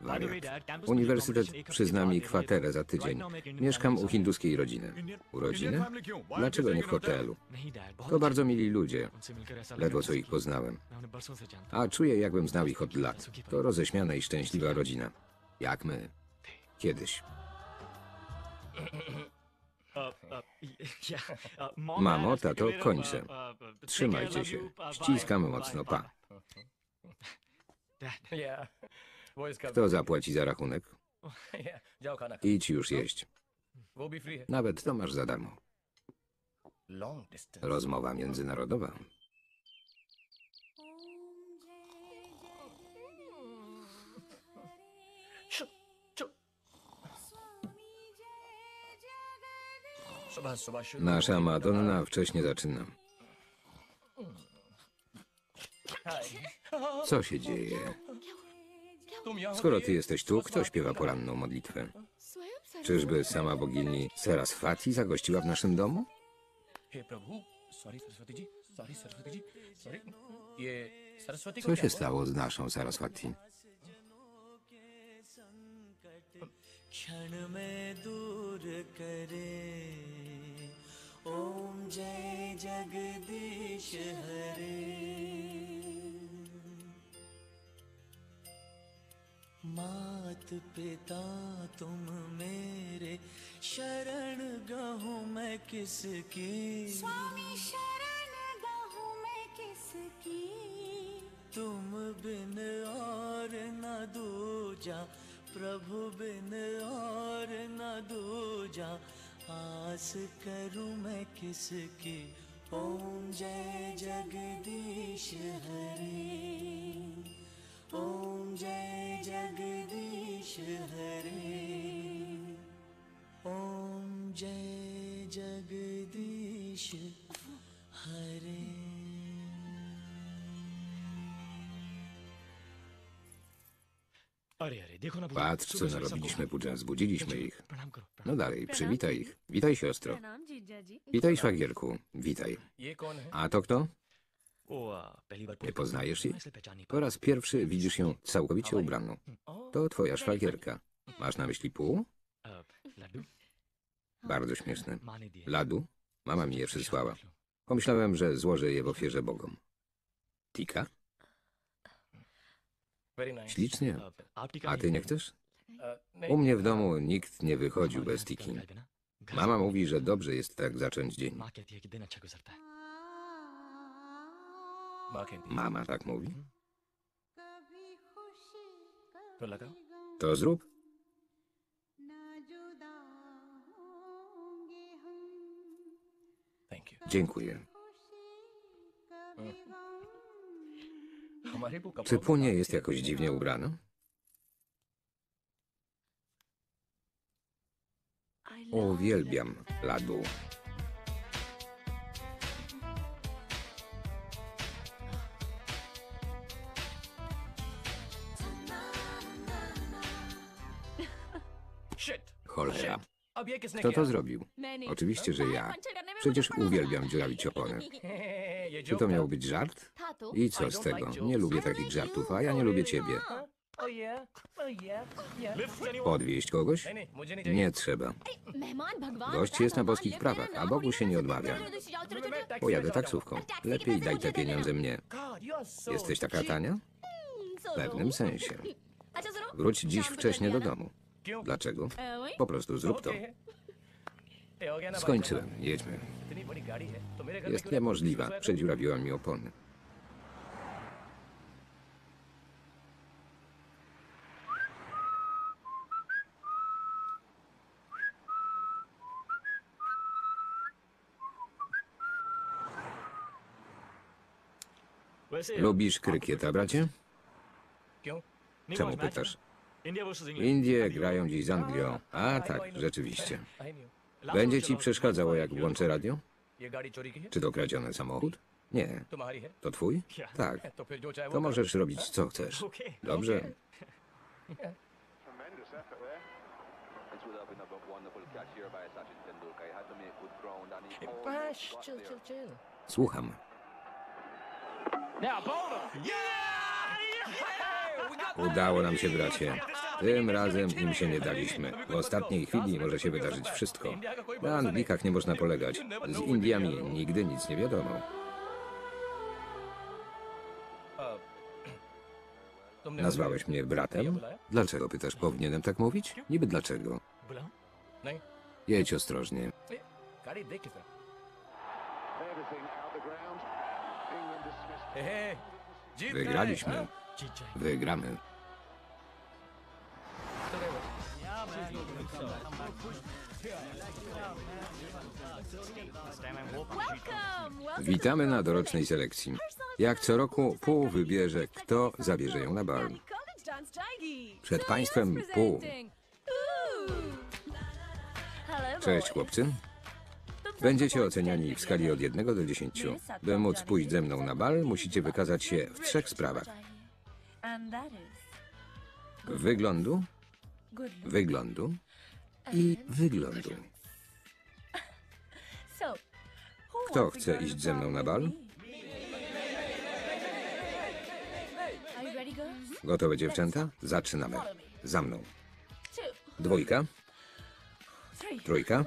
Wariat. Uniwersytet przyzna mi kwaterę za tydzień. Mieszkam u hinduskiej rodziny. U rodziny? Dlaczego nie w hotelu? To bardzo mili ludzie. Ledwo co ich poznałem. A czuję, jakbym znał ich od lat. To roześmiana i szczęśliwa rodzina. Jak my. Kiedyś. Mamo, tato, kończę. Trzymajcie się. Ściskam mocno, pa. Kto zapłaci za rachunek? Idź już jeść. Nawet to masz za darmo. Rozmowa międzynarodowa. Nasza Madonna wcześnie zaczyna. Co się dzieje? Skoro ty jesteś tu, kto śpiewa poranną modlitwę? Czyżby sama bogini Saraswati zagościła w naszym domu? हे प्रभु सॉरी सरस्वती जी सॉरी सरस्वती जी सॉरी ये सरस्वती को Co क्या się हुआ? stało z naszą Saraswati? क्षण में दूर करे ओम जय जगदीश हरे। मात पिता तुम मेरे शरण गहूँ मैं किसकी? स्वामी शरण गहूँ मैं किसकी? तुम बिन और न दूजा प्रभु बिन और न दूजा आस करूँ मैं किसकी? ओम जय जगदीश हरे। ओम जय जगदीश हरे। ओम जय जगदीश हरे। Patrz, co narobiliśmy, Budża. Zbudziliśmy ich. No dalej, przywitaj ich. Witaj, siostro. Witaj, szwagierku. Witaj. A to kto? Nie poznajesz jej? Po raz pierwszy widzisz ją całkowicie ubraną. To twoja szwagierka. Masz na myśli pół? Bardzo śmieszne. Ladu? Mama mi je przysłała. Pomyślałem, że złożę je w ofierze Bogom. Tika? Ślicznie. A ty nie chcesz? U mnie w domu nikt nie wychodził bez tiki. Mama mówi, że dobrze jest tak zacząć dzień. Mama tak mówi? To zrób. Dziękuję. Czy Punie jest jakoś dziwnie ubrana? Uwielbiam ladu. Cholera. Kto to zrobił? Oczywiście, że ja. Przecież uwielbiam dziurawić opony. Czy to miał być żart? I co z tego? Nie lubię takich żartów, a ja nie lubię ciebie. Podwieźć kogoś? Nie trzeba. Gość jest na boskich prawach, a Bogu się nie odmawia. Pojadę taksówką. Lepiej daj te pieniądze mnie. Jesteś taka tania? W pewnym sensie. Wróć dziś wcześnie do domu. Dlaczego? Po prostu zrób to. Skończyłem. Jedźmy. Jest niemożliwa. Przedziurawiła mi opony. Lubisz krykieta, bracie? Czemu pytasz? Indie grają dziś z Anglią. A tak, rzeczywiście. Będzie ci przeszkadzało, jak włączę radio? Czy to kradziony samochód? Nie. To twój? Tak. To możesz robić co chcesz. Dobrze? Słucham. Yeah! Yeah! Udało nam się, bracie. Tym razem im się nie daliśmy. W ostatniej chwili może się wydarzyć wszystko. Na Anglikach nie można polegać. Z Indiami nigdy nic nie wiadomo. Nazwałeś mnie bratem? Dlaczego pytasz? Powinienem tak mówić? Niby dlaczego? Jedź ostrożnie. Wygraliśmy. Wygramy. Witamy na dorocznej selekcji. Jak co roku pół wybierze, kto zabierze ją na bal. Przed państwem pół. Cześć chłopcy. Będziecie oceniani w skali od 1 do 10. By móc pójść ze mną na bal, musicie wykazać się w trzech sprawach. Wyglądu, wyglądu i wyglądu. Kto chce iść ze mną na bal? Gotowe dziewczęta? Zaczynamy. Za mną. Dwójka, trójka.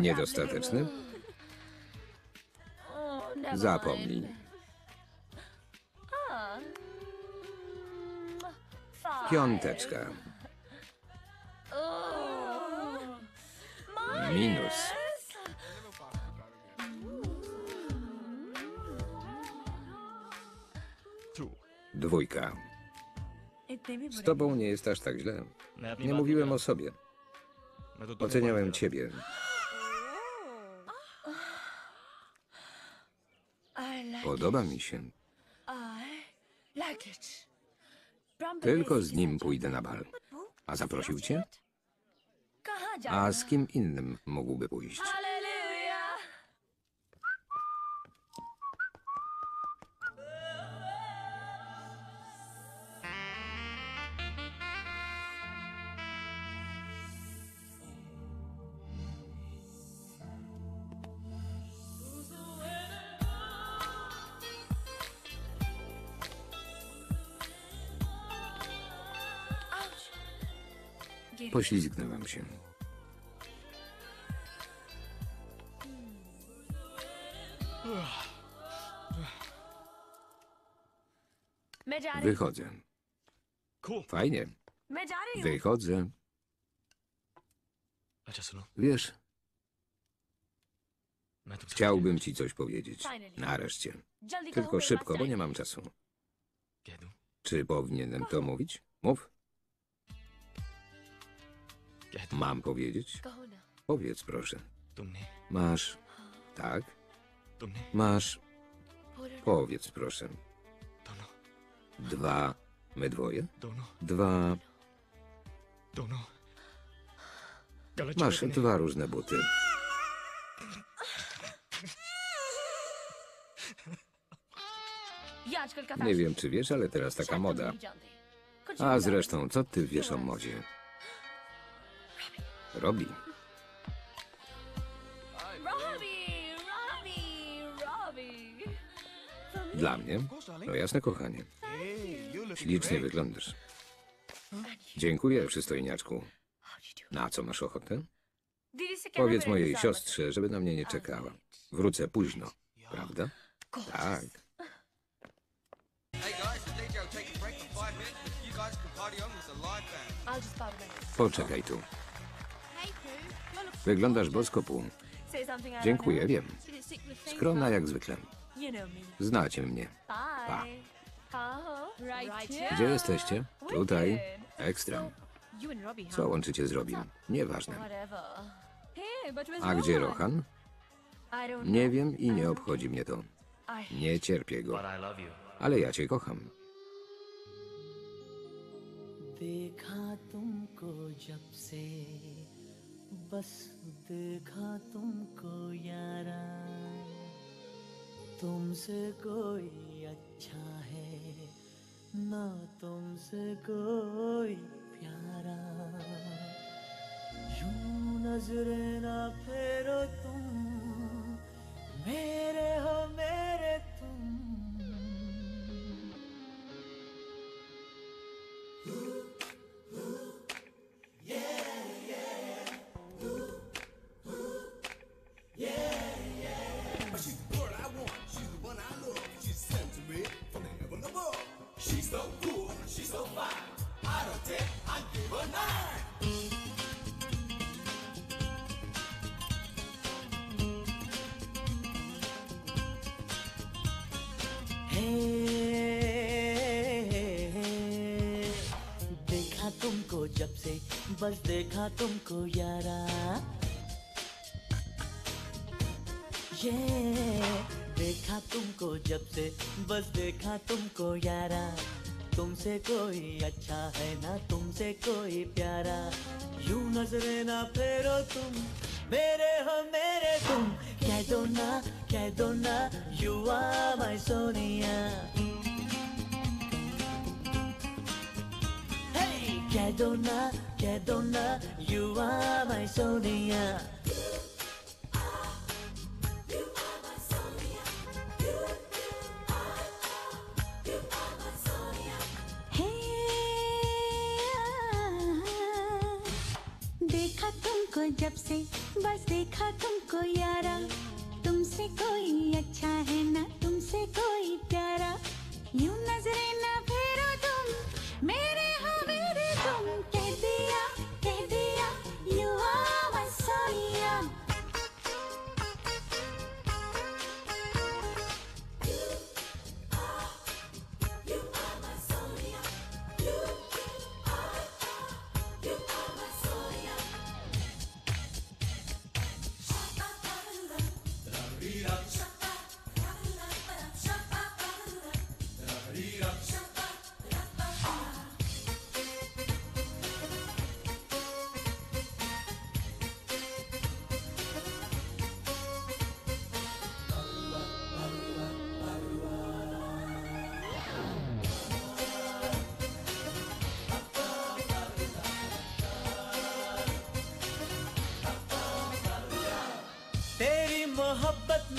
Niedostateczny. Zapomnij. Piąteczka. Minus. Dwójka. Z tobą nie jest aż tak źle. Nie mówiłem o sobie. Oceniałem ciebie. Podoba mi się. I like it. Brahma tylko z nim pójdę na bal. A zaprosił cię? A z kim innym mógłby pójść? Poślizgnęłam się. Wychodzę. Fajnie. Wychodzę. Wiesz, chciałbym ci coś powiedzieć. Nareszcie. Tylko szybko, bo nie mam czasu. Czy powinienem to mówić? Mów. Mam powiedzieć? Powiedz proszę. Masz... Tak? Masz... Powiedz proszę. Dwa... My dwoje? Dwa... Masz dwa różne buty. Nie wiem, czy wiesz, ale teraz taka moda. A zresztą, co ty wiesz o modzie? Robi. Dla mnie? No jasne, kochanie. Ślicznie wyglądasz. Dziękuję, przystojniaczku. Na co masz ochotę? Powiedz mojej siostrze, żeby na mnie nie czekała. Wrócę późno, prawda? Tak. Poczekaj tu. Wyglądasz bosko pół. Say something I don't Dziękuję, know. wiem. Skromna jak zwykle. You know me. Znacie mnie. Bye. Hello. Right here. Gdzie jesteście? Tutaj. Ekstra. You and Robbie, huh? Co łączycie z Robim? Nieważne. Whatever. Hey, but where's A gdzie Rohan? Rohan? I don't Nie know. wiem i nie obchodzi mnie to. I Nie cierpię go. But I love you Ale ja cię kocham. देखा तुमको जब से बस देखा तुमको यारा, तुमसे कोई अच्छा है, ना तुमसे कोई प्यारा। यूँ नजरे ना फेरो तुम, मेरे हो मेरे बस देखा तुमको यारा। ये देखा तुमको जब से, बस देखा तुमको यारा। तुमसे कोई अच्छा है ना, तुमसे कोई प्यारा। यूँ नजरे ना फेरो तुम, मेरे हो मेरे तुम। कह दो ना, कह दो ना यू आर माय सोनिया। कह दो ना कह दो ना देखा तुमको जब से, बस देखा तुमको यारा। तुमसे कोई अच्छा है ना, तुमसे कोई प्यारा। यूँ नजरे ना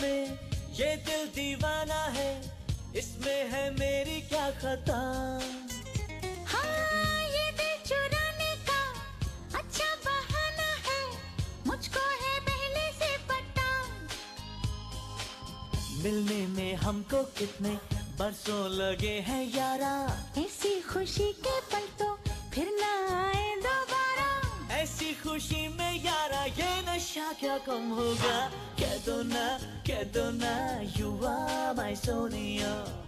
में ये दिल दीवाना है इसमें है मेरी क्या खता? हाँ ये दिल चुराने का अच्छा बहाना है मुझको है पहले से पता। मिलने में हमको कितने बरसों लगे हैं यारा। ऐसी खुशी के पल तो फिर ना आए दोबारा। ऐसी खुशी में यारा ये नशा क्या कम होगा? कह दो ना Belladonna, you are my sonia.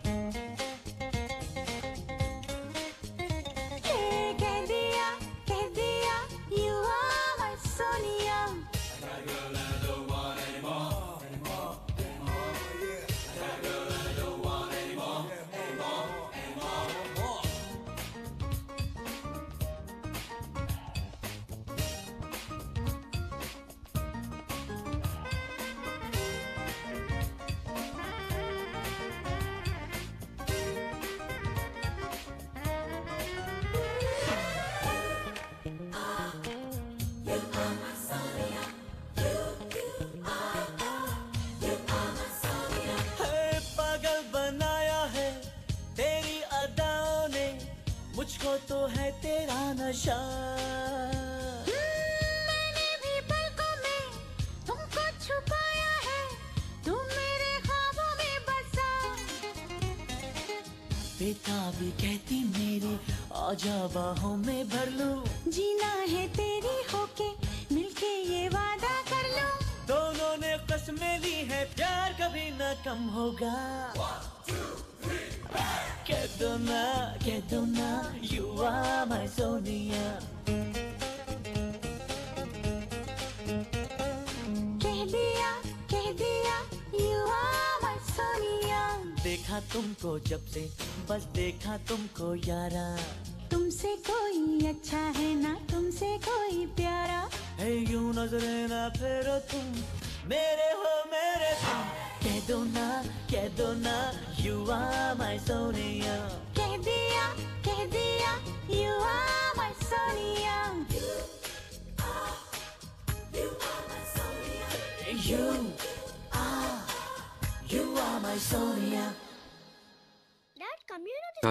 तुमको जब से बस देखा तुमको यारा।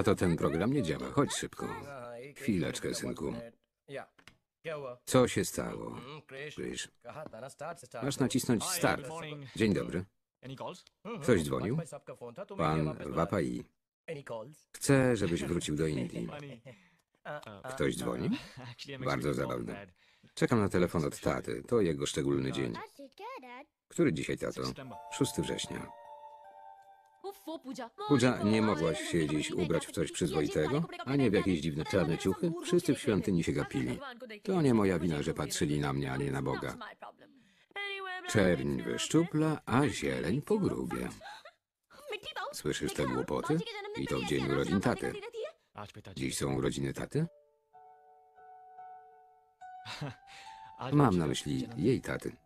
To ten program nie działa. Chodź szybko. Chwileczkę, synku. Co się stało? Krish. Masz nacisnąć start. Dzień dobry. Ktoś dzwonił? Pan Wapai. Chcę, żebyś wrócił do Indii. Ktoś dzwoni? Bardzo zabawne. Czekam na telefon od taty. To jego szczególny dzień. Który dzisiaj, tato? 6 września. Pudża, nie mogłaś się dziś ubrać w coś przyzwoitego, a nie w jakieś dziwne czarne ciuchy? Wszyscy w świątyni się gapili. To nie moja wina, że patrzyli na mnie, a nie na Boga. Czerń wyszczupla, a zieleń pogrubie. Słyszysz te głupoty? I to w dzień urodzin taty. Dziś są urodziny taty? Mam na myśli jej taty.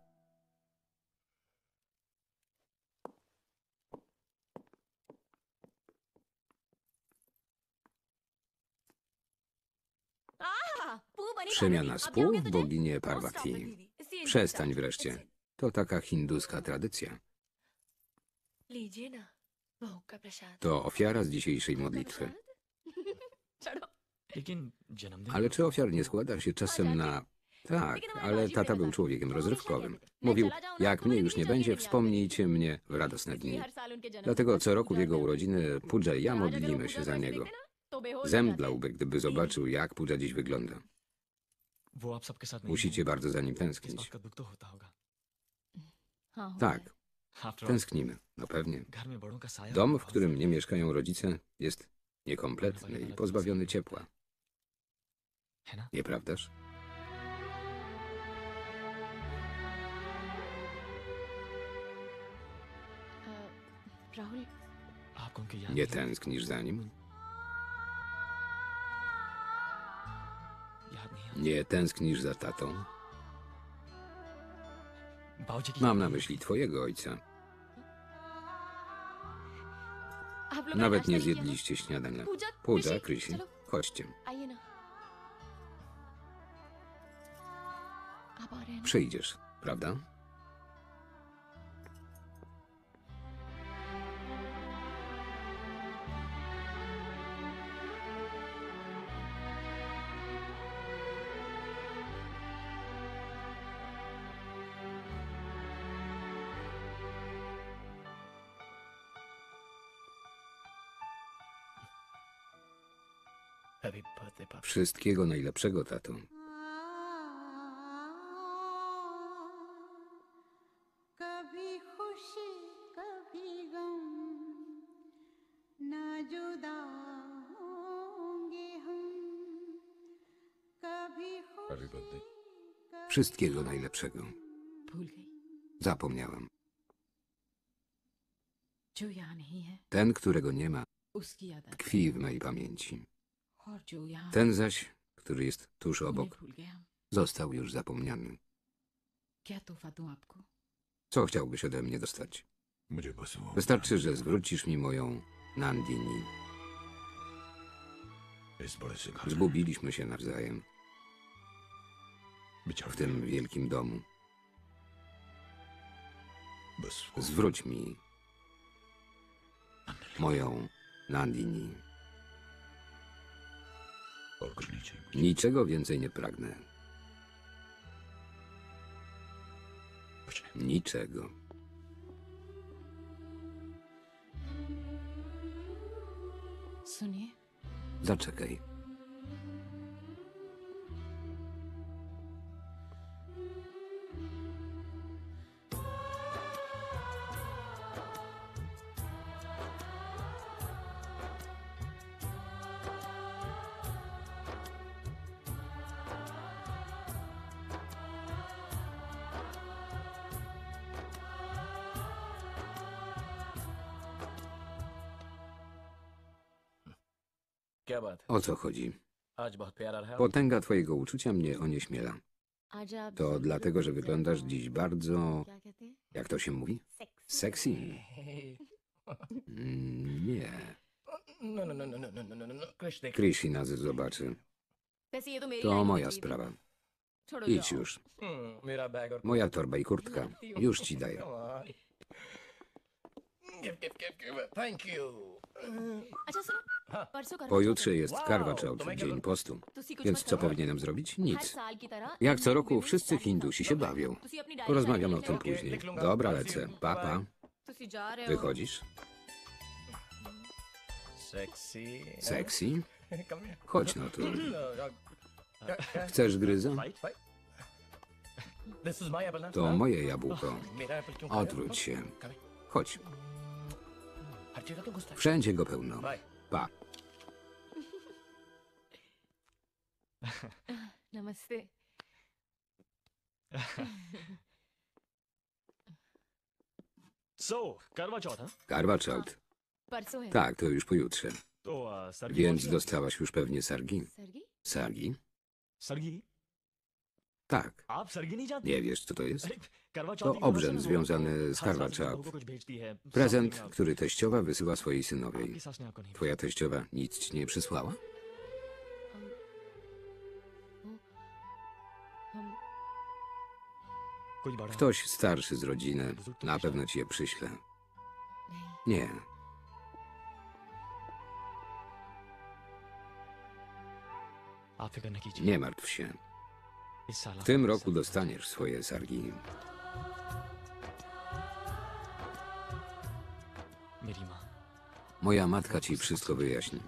Przemiana spół bogini Parvati. Przestań wreszcie. To taka hinduska tradycja. To ofiara z dzisiejszej modlitwy. Ale czy ofiar nie składa się czasem na... Tak, ale tata był człowiekiem rozrywkowym. Mówił, jak mnie już nie będzie, wspomnijcie mnie w radosne dni. Dlatego co roku w jego urodziny Pudża i ja modlimy się za niego. Zemdlałby, gdyby zobaczył, jak Pudża dziś wygląda. Musicie bardzo za nim tęsknić. Tak, tęsknimy, no pewnie. Dom, w którym nie mieszkają rodzice, jest niekompletny i pozbawiony ciepła. Nieprawdaż? E, nie tęsknisz za nim? Nie tęsknisz za tatą? Mam na myśli twojego ojca. Nawet nie zjedliście śniadania. Puda, Krysi, chodźcie. Przyjdziesz, prawda? Wszystkiego najlepszego, tato. Wszystkiego najlepszego. Zapomniałem. Ten, którego nie ma, tkwi w mojej pamięci. Ten zaś, który jest tuż obok, został już zapomniany. Co chciałbyś ode mnie dostać? Wystarczy, że zwrócisz mi moją Nandini. Zgubiliśmy się nawzajem. W tym wielkim domu. Zwróć mi moją Nandini. Niczego więcej nie pragnę. Niczego. Zaczekaj. O co chodzi? Potęga twojego uczucia mnie onieśmiela. To dlatego, że wyglądasz dziś bardzo... Jak to się mówi? Sexy? Nie. Krisi nas zobaczy. To moja sprawa. Idź już. Moja torba i kurtka. Już ci daję. Thank you. Pojutrze jest Karwaczout, dzień postum, Więc co powinienem zrobić? Nic. Jak co roku wszyscy Hindusi się bawią. Porozmawiamy o tym później. Dobra, lecę. Papa. Wychodzisz? Sexy? Chodź no tu. Chcesz gryza? To moje jabłko. Odwróć się. Chodź. Wszędzie go pełno. Pa. నమస్తే So, Karwa Chod. Karwa Chod. Tak, to już pojutrze. To, uh, Sargi. Więc dostałaś już pewnie sargi. Sargi? Sargi? Tak. Nie wiesz, co to jest? To obrzęd związany z Karwa Chod. Prezent, który teściowa wysyła swojej synowej. Twoja teściowa nic ci nie przysłała? Ktoś starszy z rodziny. Na pewno ci je przyśle. Nie. Nie martw się. W tym roku dostaniesz swoje sargi. Moja matka ci wszystko wyjaśni.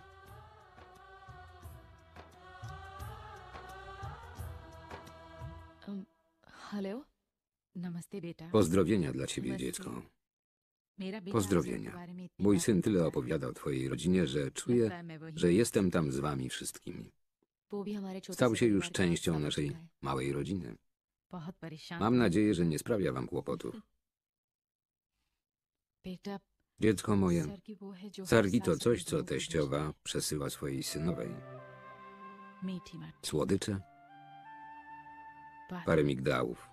Um, Hello? Pozdrowienia dla ciebie, dziecko. Pozdrowienia. Mój syn tyle opowiadał twojej rodzinie, że czuję, że jestem tam z wami wszystkimi. Stał się już częścią naszej małej rodziny. Mam nadzieję, że nie sprawia wam kłopotów. Dziecko moje, sargi to coś, co teściowa przesyła swojej synowej. Słodycze, parę migdałów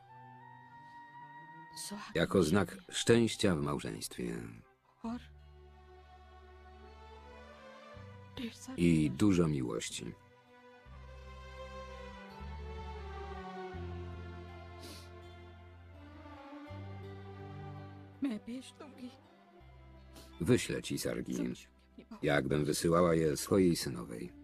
jako znak szczęścia w małżeństwie i dużo miłości. Wyślę ci sargi, jakbym wysyłała je swojej synowej.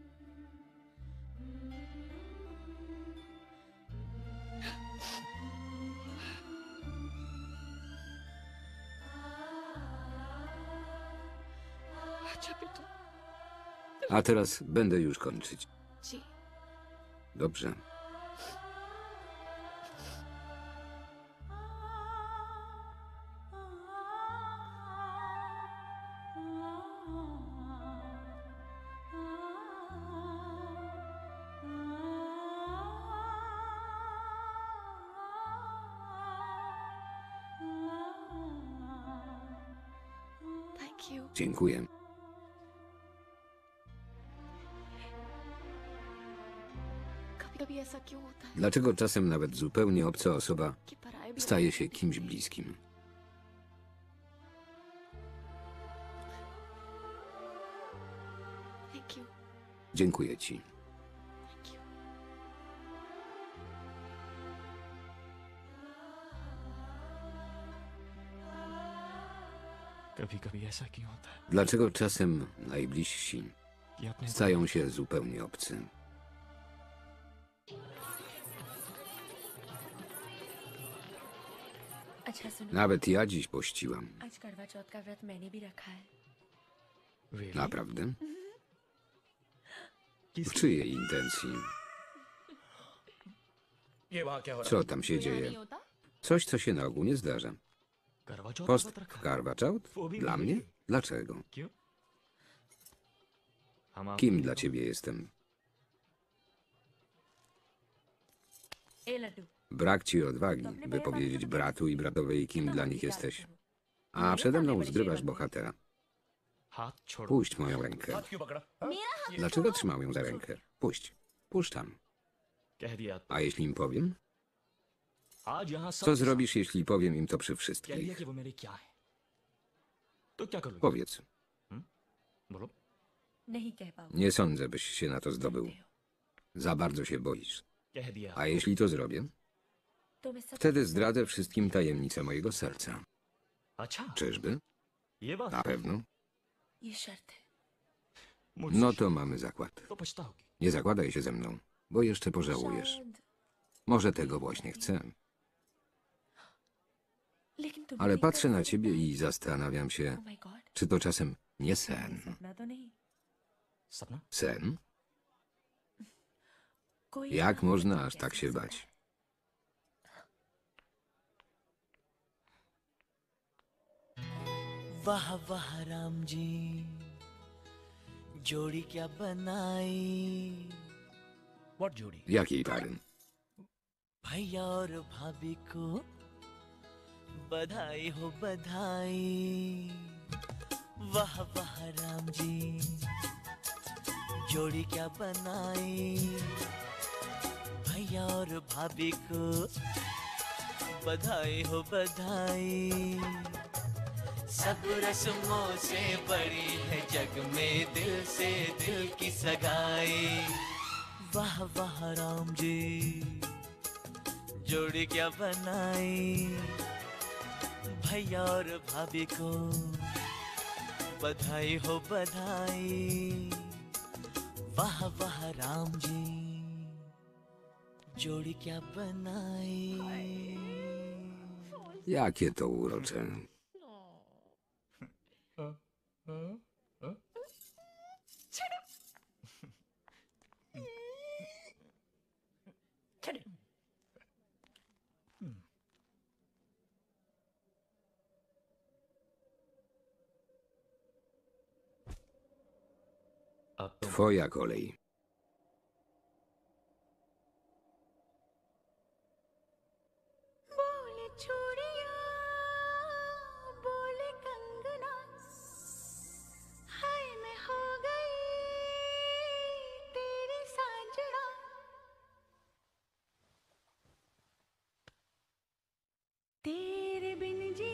A teraz będę już kończyć. Dobrze. Dlaczego czasem nawet zupełnie obca osoba staje się kimś bliskim? Dziękuję Ci. Dlaczego czasem najbliżsi stają się zupełnie obcy? Nawet ja dziś pościłam. आज करवा चौथ का व्रत मैंने भी रखा है Naprawdę? W czyjej intencji? ये वहाँ क्या हो रहा Co tam się dzieje? Coś, co się na ogół nie zdarza. करवा चौथ Post का व्रत रखा w Karwaczaut? Dla mnie? Dlaczego? क्यों हम आप Kim dla ciebie jestem? A Laddu Brak ci odwagi, by powiedzieć bratu i bratowej, kim dla nich jesteś. A przede mną zgrywasz bohatera. Puść moją rękę. Dlaczego trzymał ją za rękę? Puść. Puszczam. A jeśli im powiem? Co zrobisz, jeśli powiem im to przy wszystkich? Powiedz. Nie sądzę, byś się na to zdobył. Za bardzo się boisz. A jeśli to zrobię? Wtedy zdradzę wszystkim tajemnicę mojego serca. Czyżby? Na pewno. No to mamy zakład. Nie zakładaj się ze mną, bo jeszcze pożałujesz. Może tego właśnie chcę. Ale patrzę na ciebie i zastanawiam się, czy to czasem nie sen. Sen? Jak można aż tak się bać? वाह वाह राम जी। जोड़ी क्या बनाई? व्हाट जोड़ी? Jakiej pary? भैया और भाभी को बधाई हो बधाई। वाह वाह राम जी। जोड़ी क्या बनाई? भैया और भाभी को बधाई हो बधाई। सब रस्मों से बड़ी है जग में दिल से दिल की सगाई। वाह वाह, राम जी, जोड़ी क्या बनाई? भैया और भाभी को बधाई हो बधाई। वाह वाह, राम जी, जोड़ी क्या बनाई? Jakie to urocze. Twoja kolej. तेरे बिन जियो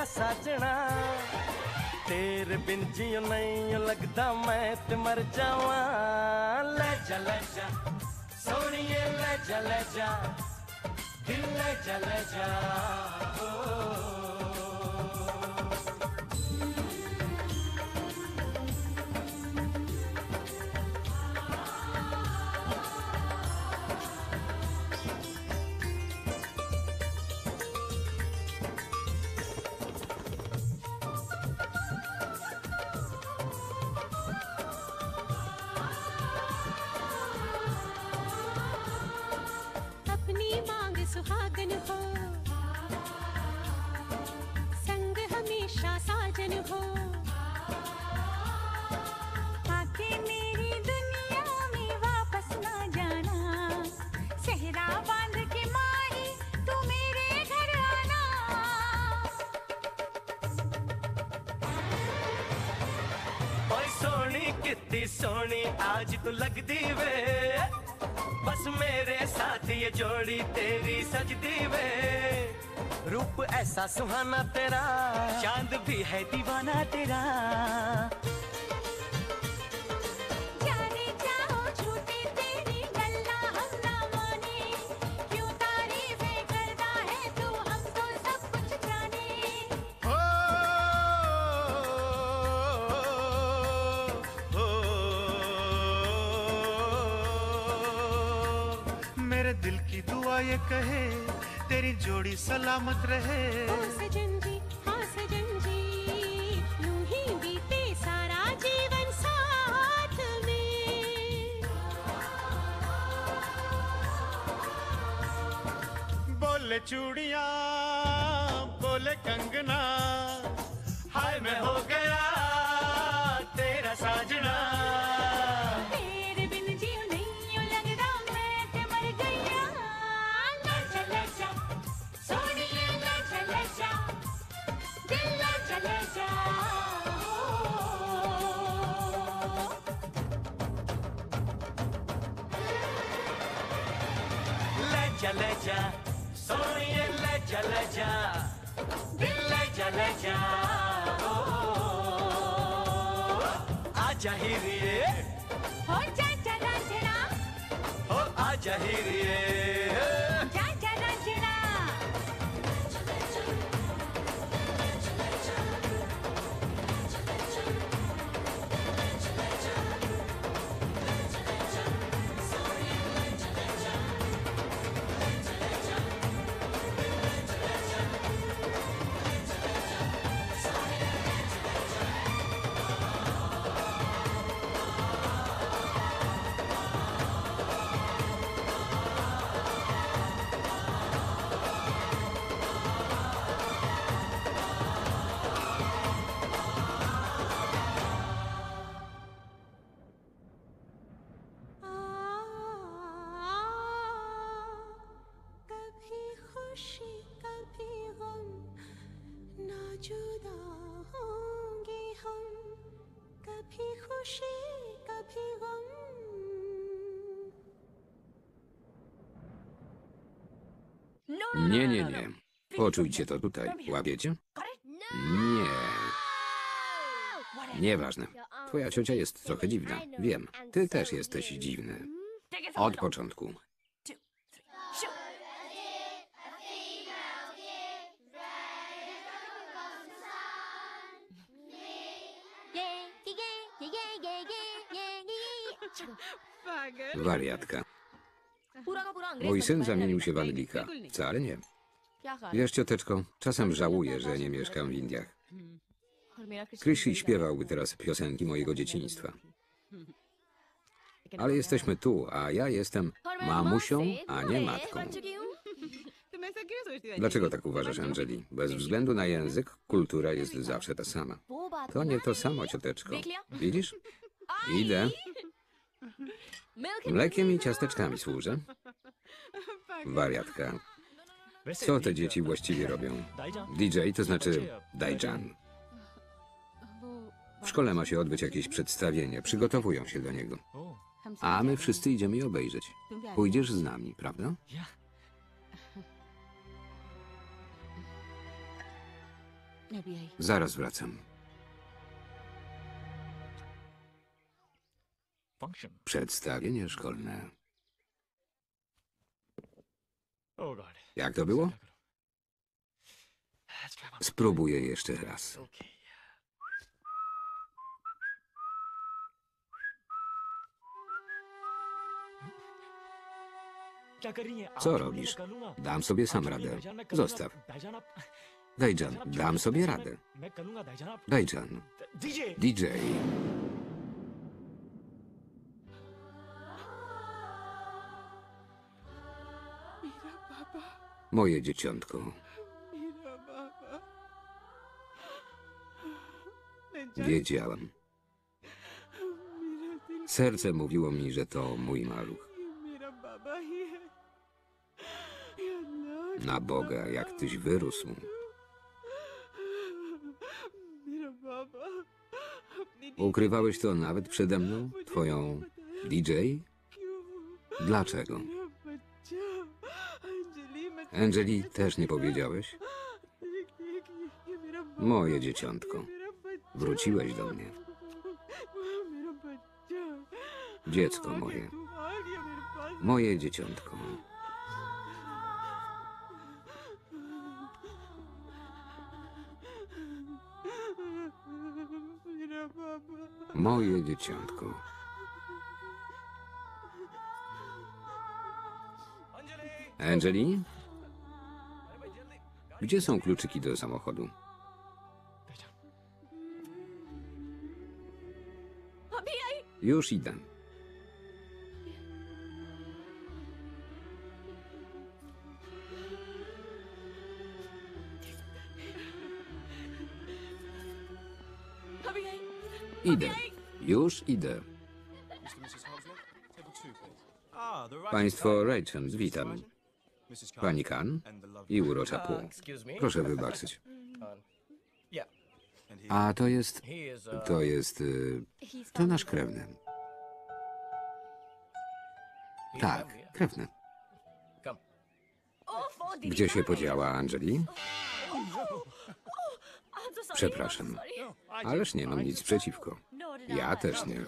तेरा साजना। तेरे बिन जियो नहीं लगता मैं ते मर जावा। ले जा ले जा। सोनिए, ले जा ले जा। दिल, ले जा ले जा। अपनी सोनी कितनी सोनी आज तू लगती वे। बस मेरे साथ ये जोड़ी तेरी सजदी वे। रूप ऐसा सुहाना तेरा, चाँद भी है दीवाना तेरा। की ये कहे तेरी जोड़ी सलामत रहे। ओ सजन जी हाँ सजन जी यूँ ही बीते सारा जीवन साथ में। बोले चूड़िया बोले कंगना हाय मैं हो गया। चल जा दिल चल जा ओ, आजा हिरिए हो जा चला हो आजा हिरिए Nie, nie, nie. Poczujcie to tutaj. Łapiecie? Nie. Nieważne. Twoja ciocia jest trochę dziwna. Wiem. Ty też jesteś dziwny. Od początku. Wariatka. Mój syn zamienił się w Anglika. Wcale nie. Wiesz, cioteczko, czasem żałuję, że nie mieszkam w Indiach. Chrissy śpiewałby teraz piosenki mojego dzieciństwa. Ale jesteśmy tu, a ja jestem mamusią, a nie matką. Dlaczego tak uważasz, Angeli? Bez względu na język, kultura jest zawsze ta sama. To nie to samo, cioteczko. Widzisz? Idę. Mlekiem i ciasteczkami służę. Wariatka. Co te dzieci właściwie robią? DJ to znaczy Dajjan. W szkole ma się odbyć jakieś przedstawienie. Przygotowują się do niego. A my wszyscy idziemy je obejrzeć. Pójdziesz z nami, prawda? Zaraz wracam. Przedstawienie szkolne. Oh god. Jak to było? Spróbuję jeszcze raz. Co robisz? Dam sobie sam radę. Zostaw. Dajjan, dam sobie radę. Dajjan. DJ. moje dzieciątko. Wiedziałam. Serce mówiło mi, że to mój maluch. Na Boga, jak tyś wyrósł. Ukrywałeś to nawet przede mną, twoją DJ? Dlaczego? Angeli, też nie powiedziałeś? Moje dzieciątko. Wróciłeś do mnie. Dziecko moje. Moje dzieciątko. Moje dzieciątko. Angeli? Gdzie są kluczyki do samochodu? Już idę. Idę. Już idę. Państwo Rachel, witam. Pani Khan i urocza pół. Proszę wybaczyć. Yeah. A to jest... To jest... y, To nasz krewny. Tak, krewny. Gdzie się podziała Angeli? Przepraszam. Ależ nie mam nic przeciwko. Ja też nie.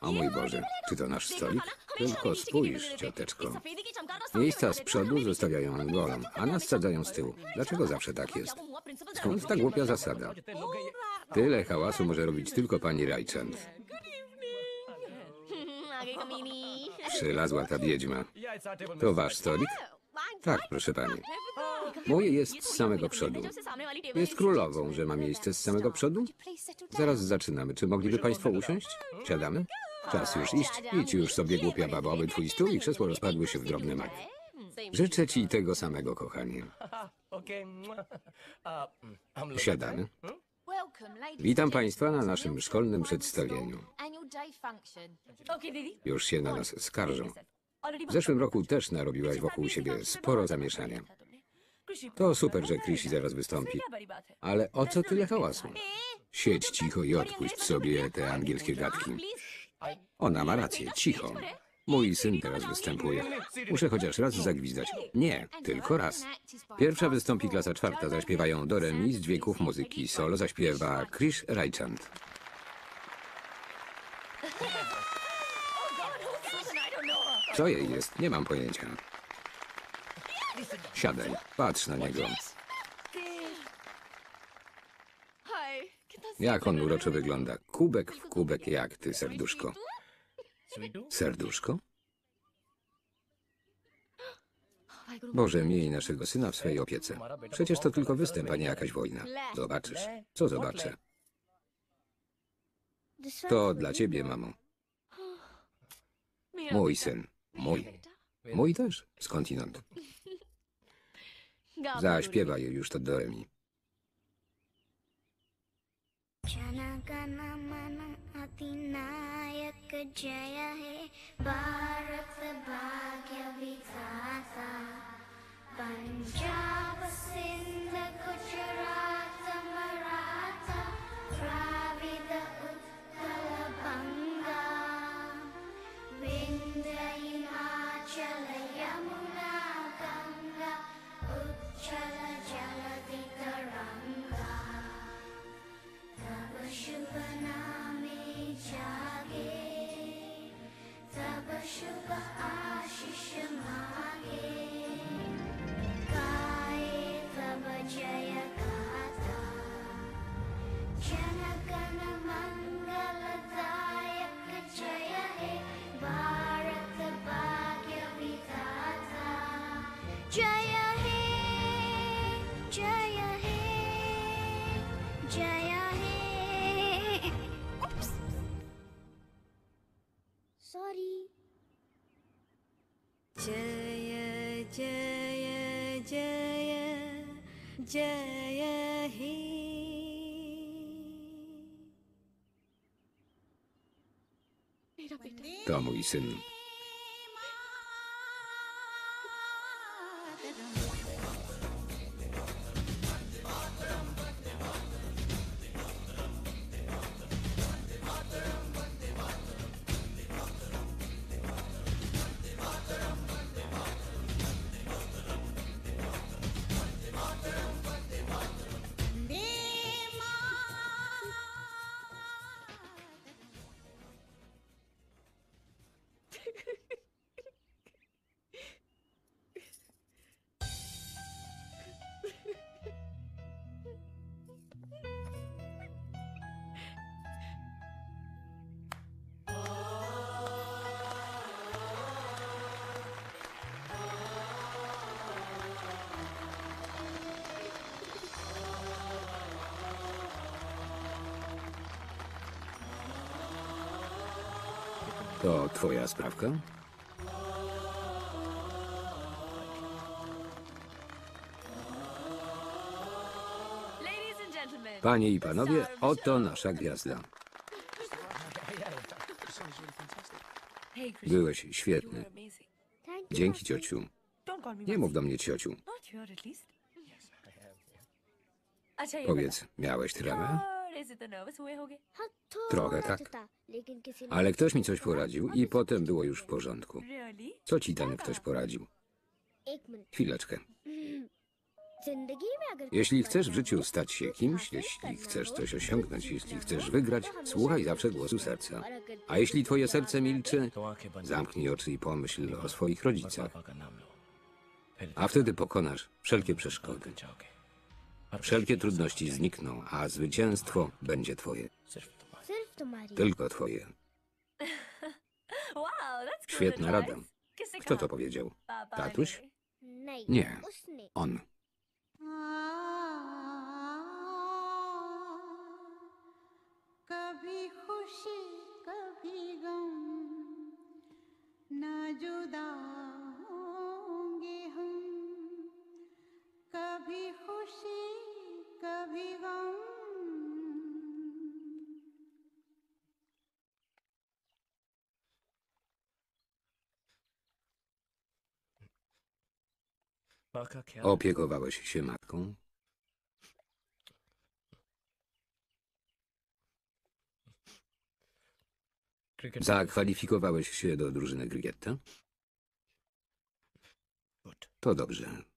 O mój Boże, czy to nasz stolik? Tylko spójrz, cioteczko. Miejsca z przodu zostawiają Angolom, a nas sadzają z tyłu. Dlaczego zawsze tak jest? Skąd ta głupia zasada? Tyle hałasu może robić tylko pani Rajczent. Przylazła ta wiedźma. To wasz stolik? Tak, proszę pani. Moje jest z samego przodu. Jest królową, że ma miejsce z samego przodu? Zaraz zaczynamy. Czy mogliby państwo usiąść? Siadamy? Czas już iść. Idź już sobie, głupia baba, oby twój stół i krzesło rozpadły się w drobny mak. Życzę ci tego samego, kochanie. Siadamy. Witam Państwa na naszym szkolnym przedstawieniu. Już się na nas skarżą. W zeszłym roku też narobiłaś wokół siebie sporo zamieszania. To super, że Krisi zaraz wystąpi. Ale o co tyle hałasu? Siedź cicho i odpuść sobie te angielskie gadki. Ona ma rację, cicho. Mój syn teraz występuje. Muszę chociaż raz zagwizdać. Nie, tylko raz. Pierwsza wystąpi klasa czwarta. Zaśpiewają do mi z dźwięków muzyki. Solo zaśpiewa Krish Rajchand. Co jej jest? Nie mam pojęcia. Siadaj, patrz na niego. Jak on uroczo wygląda. Kubek w kubek jak ty, serduszko. Serduszko? Boże, miej naszego syna w swojej opiece. Przecież to tylko występ, a nie jakaś wojna. Zobaczysz. Co zobaczę? To dla ciebie, mamo. Mój syn. Mój. Mój też. Skądinąd. Zaśpiewaj już to do Remi. Jana, gana, mana, atina. अधिनायक जय है भारत भाग्य विधाता। पंजाब सिंध Gujarat sugar eyes. जय हे मेरा बेटा Twoja sprawka? Panie i panowie, oto nasza gwiazda. Byłeś świetny. Dzięki, ciociu. Nie mów do mnie, ciociu. Powiedz, miałeś trawę? Trochę tak. Ale ktoś mi coś poradził i potem było już w porządku. Co ci ten ktoś poradził? Chwileczkę. Jeśli chcesz w życiu stać się kimś, jeśli chcesz coś osiągnąć, jeśli chcesz wygrać, słuchaj zawsze głosu serca. A jeśli twoje serce milczy, zamknij oczy i pomyśl o swoich rodzicach. A wtedy pokonasz wszelkie przeszkody. Wszelkie trudności znikną, a zwycięstwo będzie twoje. सिर्फ तुम्हारी Tylko twoje. Wow, that's good Świetna advice. rada. किसने Kto कहा? to powiedział? पापा Tatuś? ने। नहीं Nie. उसने On. कभी खुशी कभी गम न जुदा होंगे हम कभी खुशी कभी गम Opiekowałeś się matką? Zakwalifikowałeś się do drużyny Grygetta? To dobrze.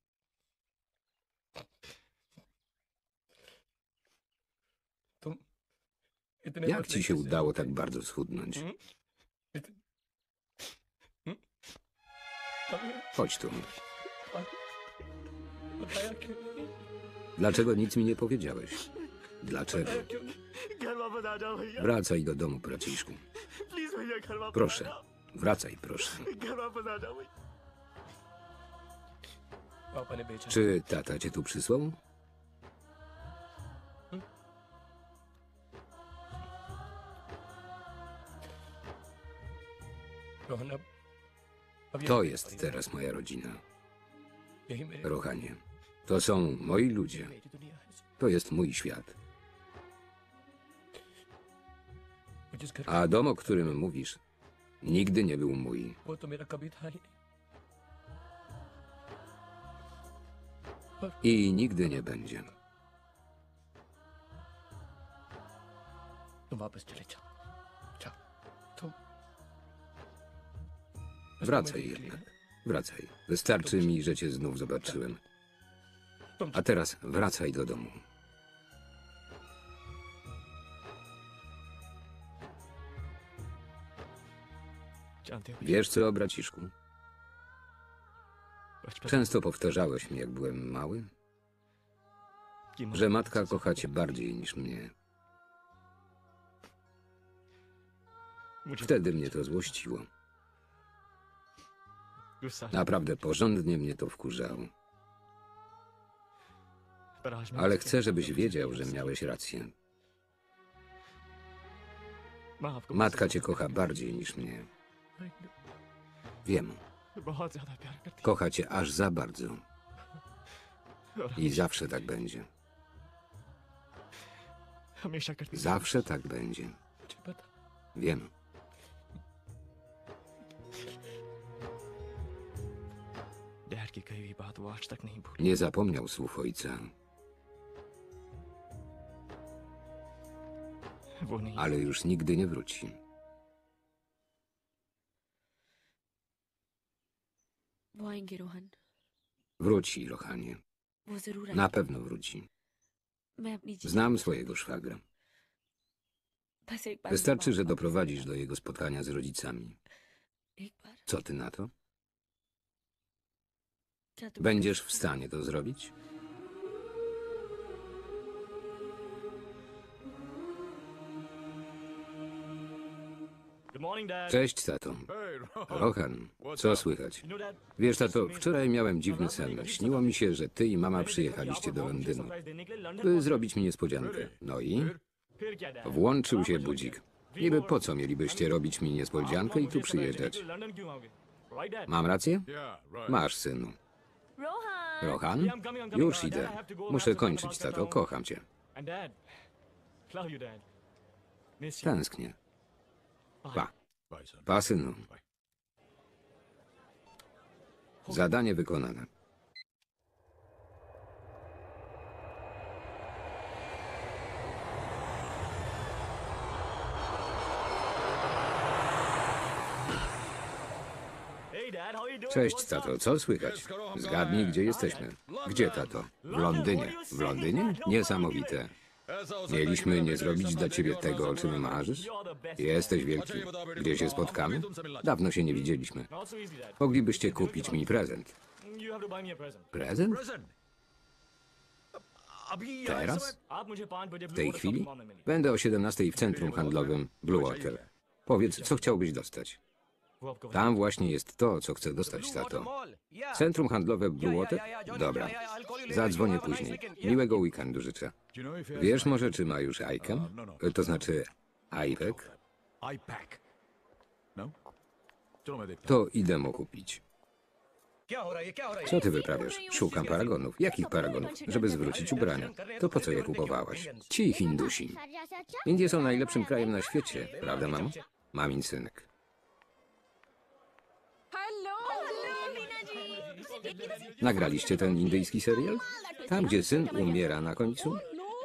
Jak ci się udało tak, tak bardzo schudnąć? Chodź tu. Dlaczego nic mi nie powiedziałeś? Dlaczego? Wracaj do domu, braciszku. Proszę, wracaj, proszę. Czy tata cię tu przysłał? To jest teraz moja rodzina. Rohanie. To są moi ludzie. To jest mój świat. A dom, o którym mówisz, nigdy nie był mój. I nigdy nie będzie. Tu ma bezczeleć. Wracaj jednak. Wracaj. Wystarczy mi, że cię znów zobaczyłem. A teraz wracaj do domu. Wiesz co braciszku? Często powtarzałeś mi, jak byłem mały, że matka kocha cię bardziej niż mnie. Wtedy mnie to złościło. Naprawdę porządnie mnie to wkurzało. Ale chcę, żebyś wiedział, że miałeś rację. Matka cię kocha bardziej niż mnie. Wiem. Kocha cię aż za bardzo. I zawsze tak będzie. Zawsze tak będzie. Wiem. Nie zapomniał słów ojca, ale już nigdy nie wróci. Wróci, Rohanie. Na pewno wróci. Znam swojego szwagra. Wystarczy, że doprowadzisz do jego spotkania z rodzicami. Co ty na to? Będziesz w stanie to zrobić? Cześć, tato. Rohan, co słychać? Wiesz, tato, wczoraj miałem dziwny sen. Śniło mi się, że ty i mama przyjechaliście do Londynu, by zrobić mi niespodziankę. No i? Włączył się budzik. Niby po co mielibyście robić mi niespodziankę i tu przyjeżdżać? Mam rację? Masz, synu. Rohan! Rohan? Już idę. Muszę kończyć, tato. Kocham cię. Tęsknię. Pa. Pa, synu. Zadanie wykonane. hey dad how you doing Cześć, tato. Co słychać? Zgadnij, gdzie jesteśmy. Gdzie, tato? W Londynie. W Londynie? Niesamowite. Mieliśmy nie zrobić dla ciebie tego, o czym marzysz? Jesteś wielki. Gdzie się spotkamy? Dawno się nie widzieliśmy. Moglibyście kupić mi prezent. Prezent? Teraz? W tej chwili? Będę o 17 w centrum handlowym Blue Water. Powiedz, co chciałbyś dostać? Tam właśnie jest to, co chcę dostać, tato. Centrum handlowe Blue Water? Dobra. Zadzwonię później. Miłego weekendu życzę. Wiesz może, czy ma już ICAM? To znaczy IPEC? To idę mu kupić. Co ty wyprawiasz? Szukam paragonów. Jakich paragonów? Żeby zwrócić ubrania. To po co je kupowałaś? Ci Hindusi. Indie są najlepszym krajem na świecie, prawda, mamo? Mamin synek. Nagraliście ten indyjski serial? Tam, gdzie syn umiera na końcu?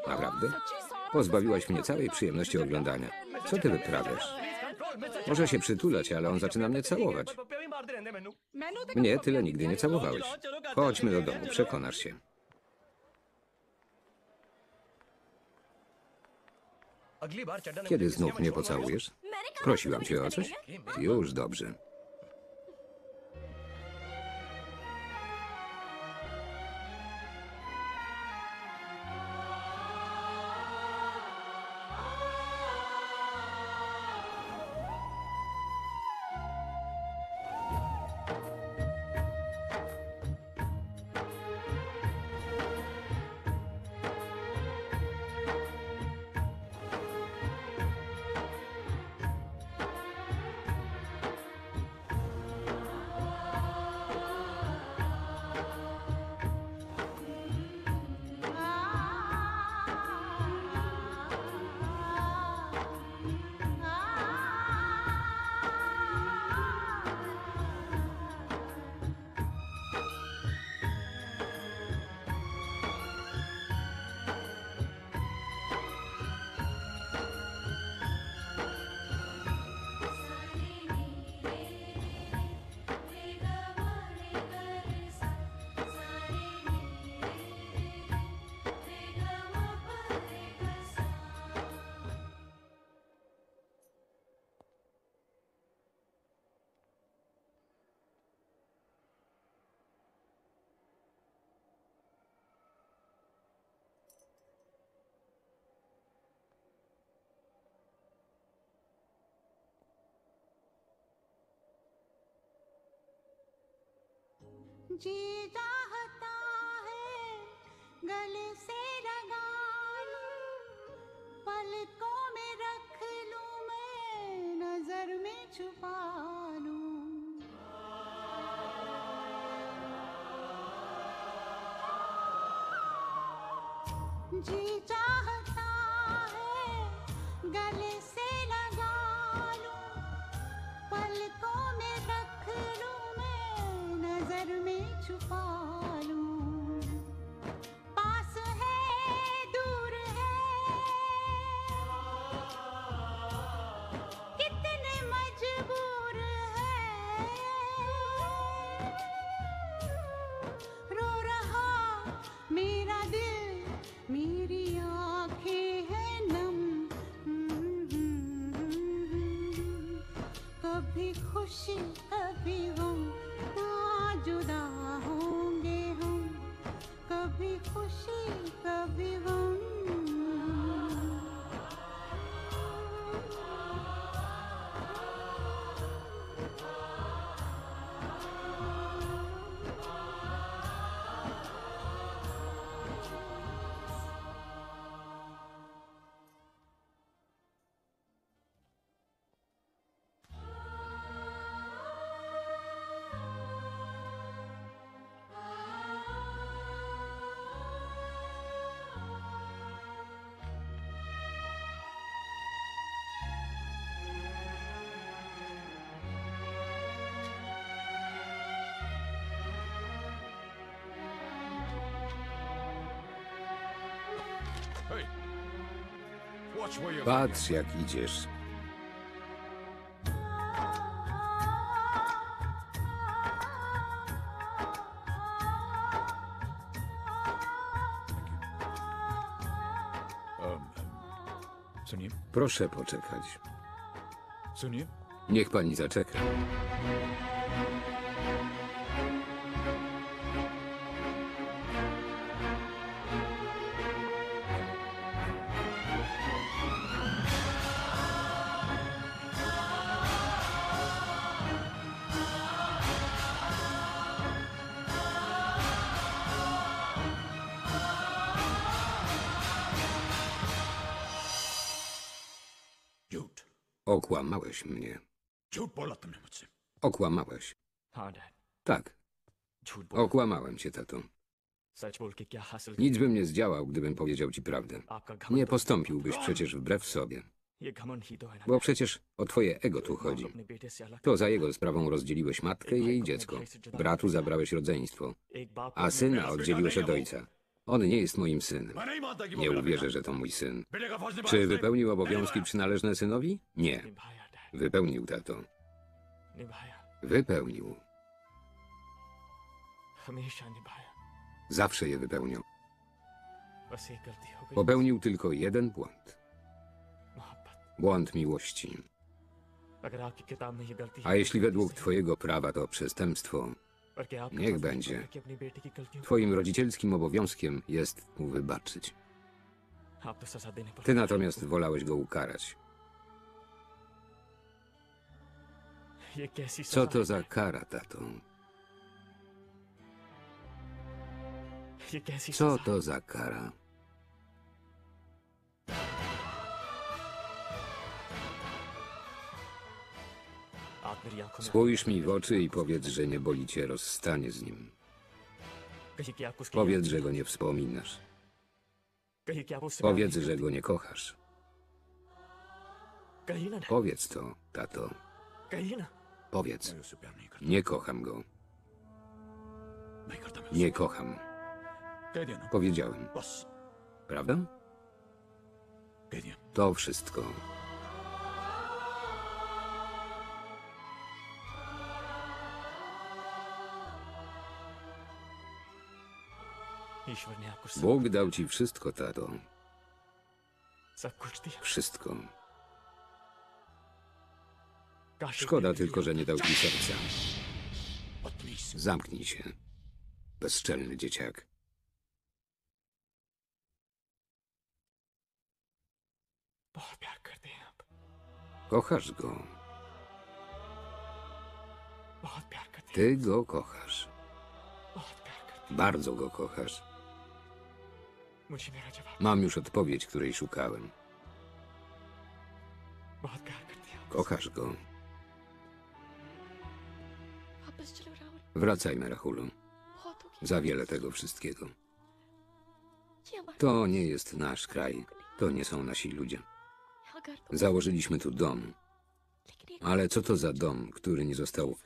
Naprawdę? Pozbawiłaś mnie całej przyjemności oglądania. Co ty wyprawiasz? Może się przytulać, ale on zaczyna mnie całować. Mnie tyle nigdy nie całowałeś. Chodźmy do domu, przekonasz się. Kiedy znów mnie pocałujesz? Prosiłam cię o coś? Już dobrze. जी चाहता है गले से लगा पलकों में रख लूँ मैं, नज़र में छुपा लूँ। जी चाहता छुपा लूँ। पास है, दूर है। कितने मजबूर है। रो रहा मेरा दिल, मेरी आँखें हैं नम। कभी खुशी Patrz jak idziesz. Proszę poczekać. Niech pani zaczeka. Okłamałeś mnie. Okłamałeś. Tak. Okłamałem cię, tato. Nic bym nie zdziałał, gdybym powiedział ci prawdę. Nie postąpiłbyś przecież wbrew sobie. Bo przecież o twoje ego tu chodzi. To za jego sprawą rozdzieliłeś matkę i jej dziecko. Bratu zabrałeś rodzeństwo. A syna oddzieliłeś od ojca. On nie jest moim synem. Nie uwierzę, że to mój syn. Czy wypełnił obowiązki przynależne synowi? Nie. Wypełnił, tato. Wypełnił. Zawsze je wypełnił. Popełnił tylko jeden błąd. Błąd miłości. A jeśli według Twojego prawa to przestępstwo, niech będzie. Twoim rodzicielskim obowiązkiem jest mu wybaczyć. Ty natomiast wolałeś go ukarać. Co to za kara, tato? Co to za kara? Spójrz mi w oczy i powiedz, że nie boli cię rozstanie z nim. Powiedz, że go nie wspominasz. Powiedz, że go nie kochasz. Powiedz to, tato. Powiedz. Nie kocham go. Nie kocham. Powiedziałem. Prawda? To wszystko. Bóg dał ci wszystko, tato. Wszystko. Szkoda tylko, że nie dał ci serca. Zamknij się. Bezczelny dzieciak. Kochasz go. Ty go kochasz. Bardzo go kochasz. Mam już odpowiedź, której szukałem. Kochasz go. Wracajmy, Rahulu. Za wiele tego wszystkiego. To nie jest nasz kraj. To nie są nasi ludzie. Założyliśmy tu dom. Ale co to za dom, który nie został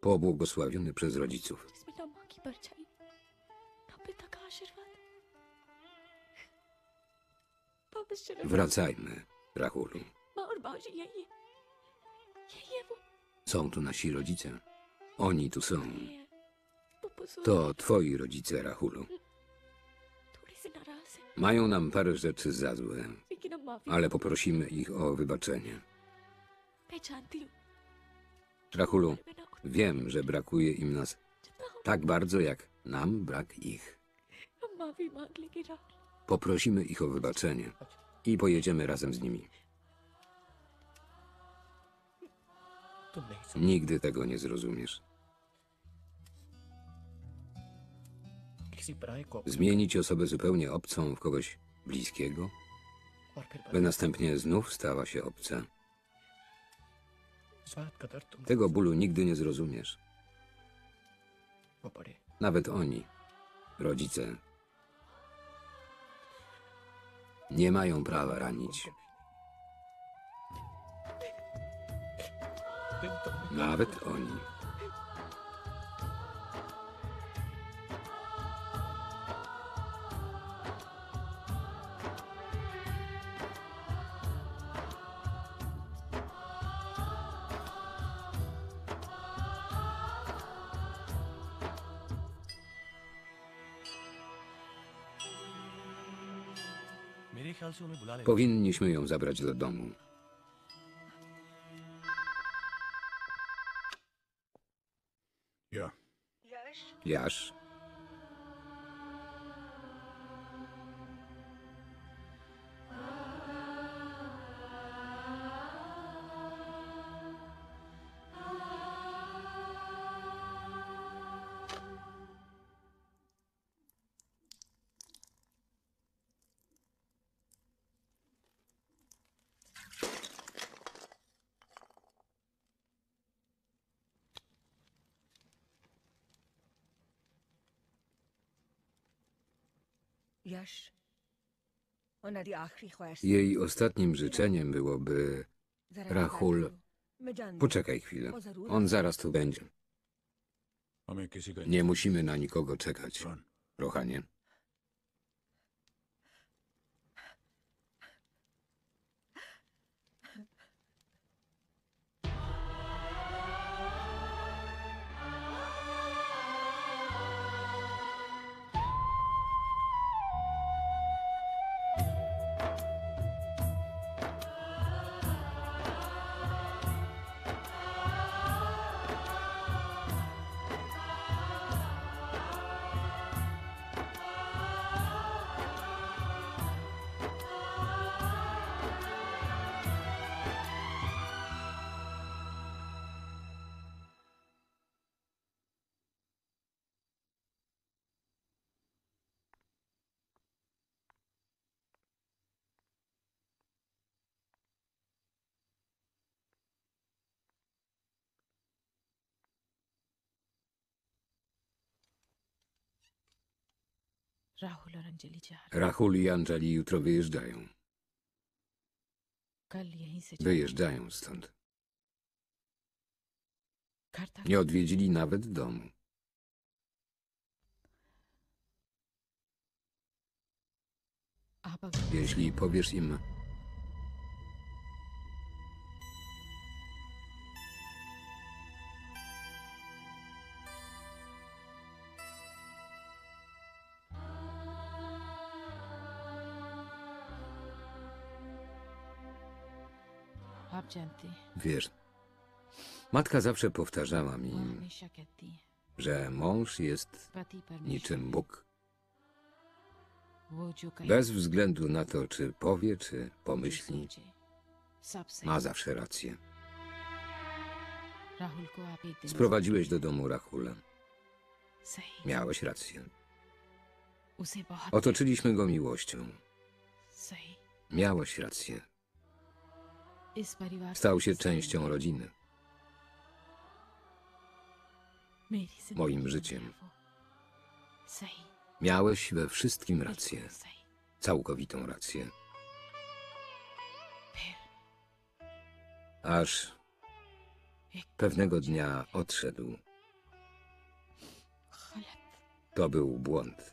pobłogosławiony przez rodziców? Wracajmy, Rahulu. Są tu nasi rodzice. Oni tu są. To twoi rodzice, Rahulu. Mają nam parę rzeczy za złe, ale poprosimy ich o wybaczenie. Rahulu, wiem, że brakuje im nas tak bardzo, jak nam brak ich. Poprosimy ich o wybaczenie i pojedziemy razem z nimi. Nigdy tego nie zrozumiesz. zmienić osobę zupełnie obcą w kogoś bliskiego, by następnie znów stała się obca. Tego bólu nigdy nie zrozumiesz. Nawet oni, rodzice, nie mają prawa ranić. Nawet oni. Powinniśmy ją zabrać do domu. Jasz, Jej ostatnim życzeniem byłoby Rahul. Poczekaj chwilę. On zaraz tu będzie. Nie musimy na nikogo czekać. Rohanie. Rahul और अंजलि जा रहे Rahul i Anjali jutro wyjeżdżają. कल यहीं से चले Wyjeżdżają stąd. घर तक Nie odwiedzili nawet domu. आप अगर Jeśli powiesz im, Wiesz, matka zawsze powtarzała mi, że mąż jest niczym Bóg. Bez względu na to, czy powie, czy pomyśli, ma zawsze rację. Sprowadziłeś do domu Rahula. Miałeś rację. Otoczyliśmy go miłością. Miałeś rację. Stał się częścią rodziny, moim życiem. Miałeś we wszystkim rację, całkowitą rację. Aż pewnego dnia odszedł. To był błąd.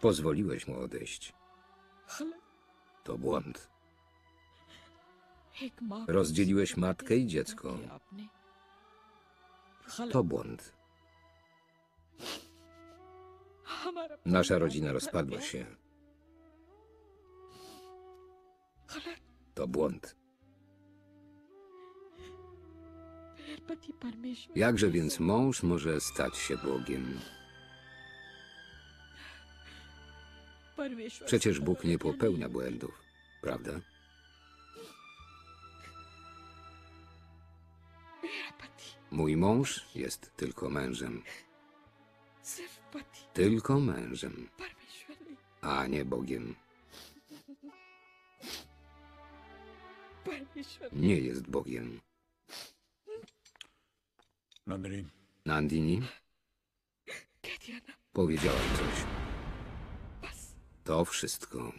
Pozwoliłeś mu odejść. To błąd. Rozdzieliłeś matkę i dziecko. To błąd. Nasza rodzina rozpadła się. To błąd. Jakże więc mąż może stać się Bogiem? Przecież Bóg nie popełnia błędów, prawda? Mój mąż jest tylko mężem. Tylko mężem, a nie Bogiem. Nie jest Bogiem. Nandini. Nandini? Powiedziałem coś. To wszystko.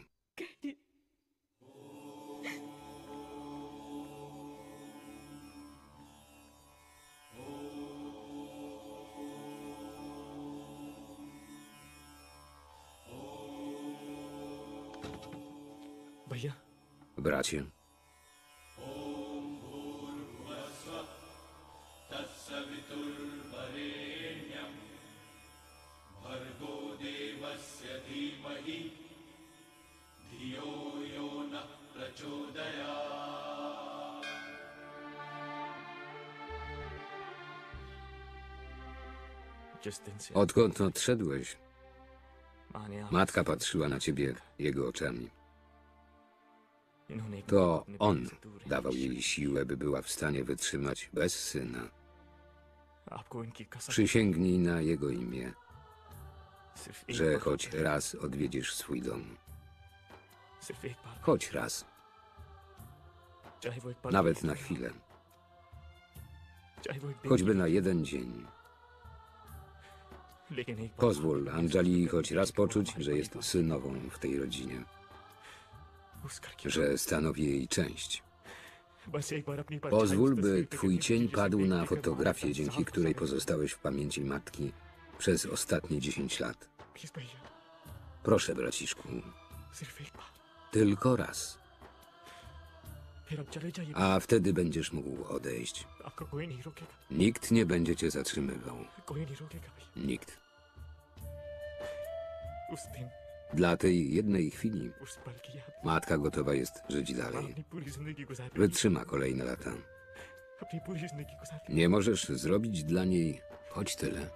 bracie. Odkąd odszedłeś, matka patrzyła na ciebie jego oczami. To on dawał jej siłę, by była w stanie wytrzymać bez syna. Przysięgnij na jego imię, że choć raz odwiedzisz swój dom. Choć raz. Nawet na chwilę. Choćby na jeden dzień. Pozwól Angelii choć raz poczuć, że jest synową w tej rodzinie że stanowi jej część. Pozwól, by twój cień padł na fotografię, dzięki której pozostałeś w pamięci matki przez ostatnie 10 lat. Proszę, braciszku, tylko raz. A wtedy będziesz mógł odejść. Nikt nie będzie cię zatrzymywał. Nikt. Dla tej jednej chwili matka gotowa jest żyć dalej. Wytrzyma kolejne lata. Nie możesz zrobić dla niej choć tyle.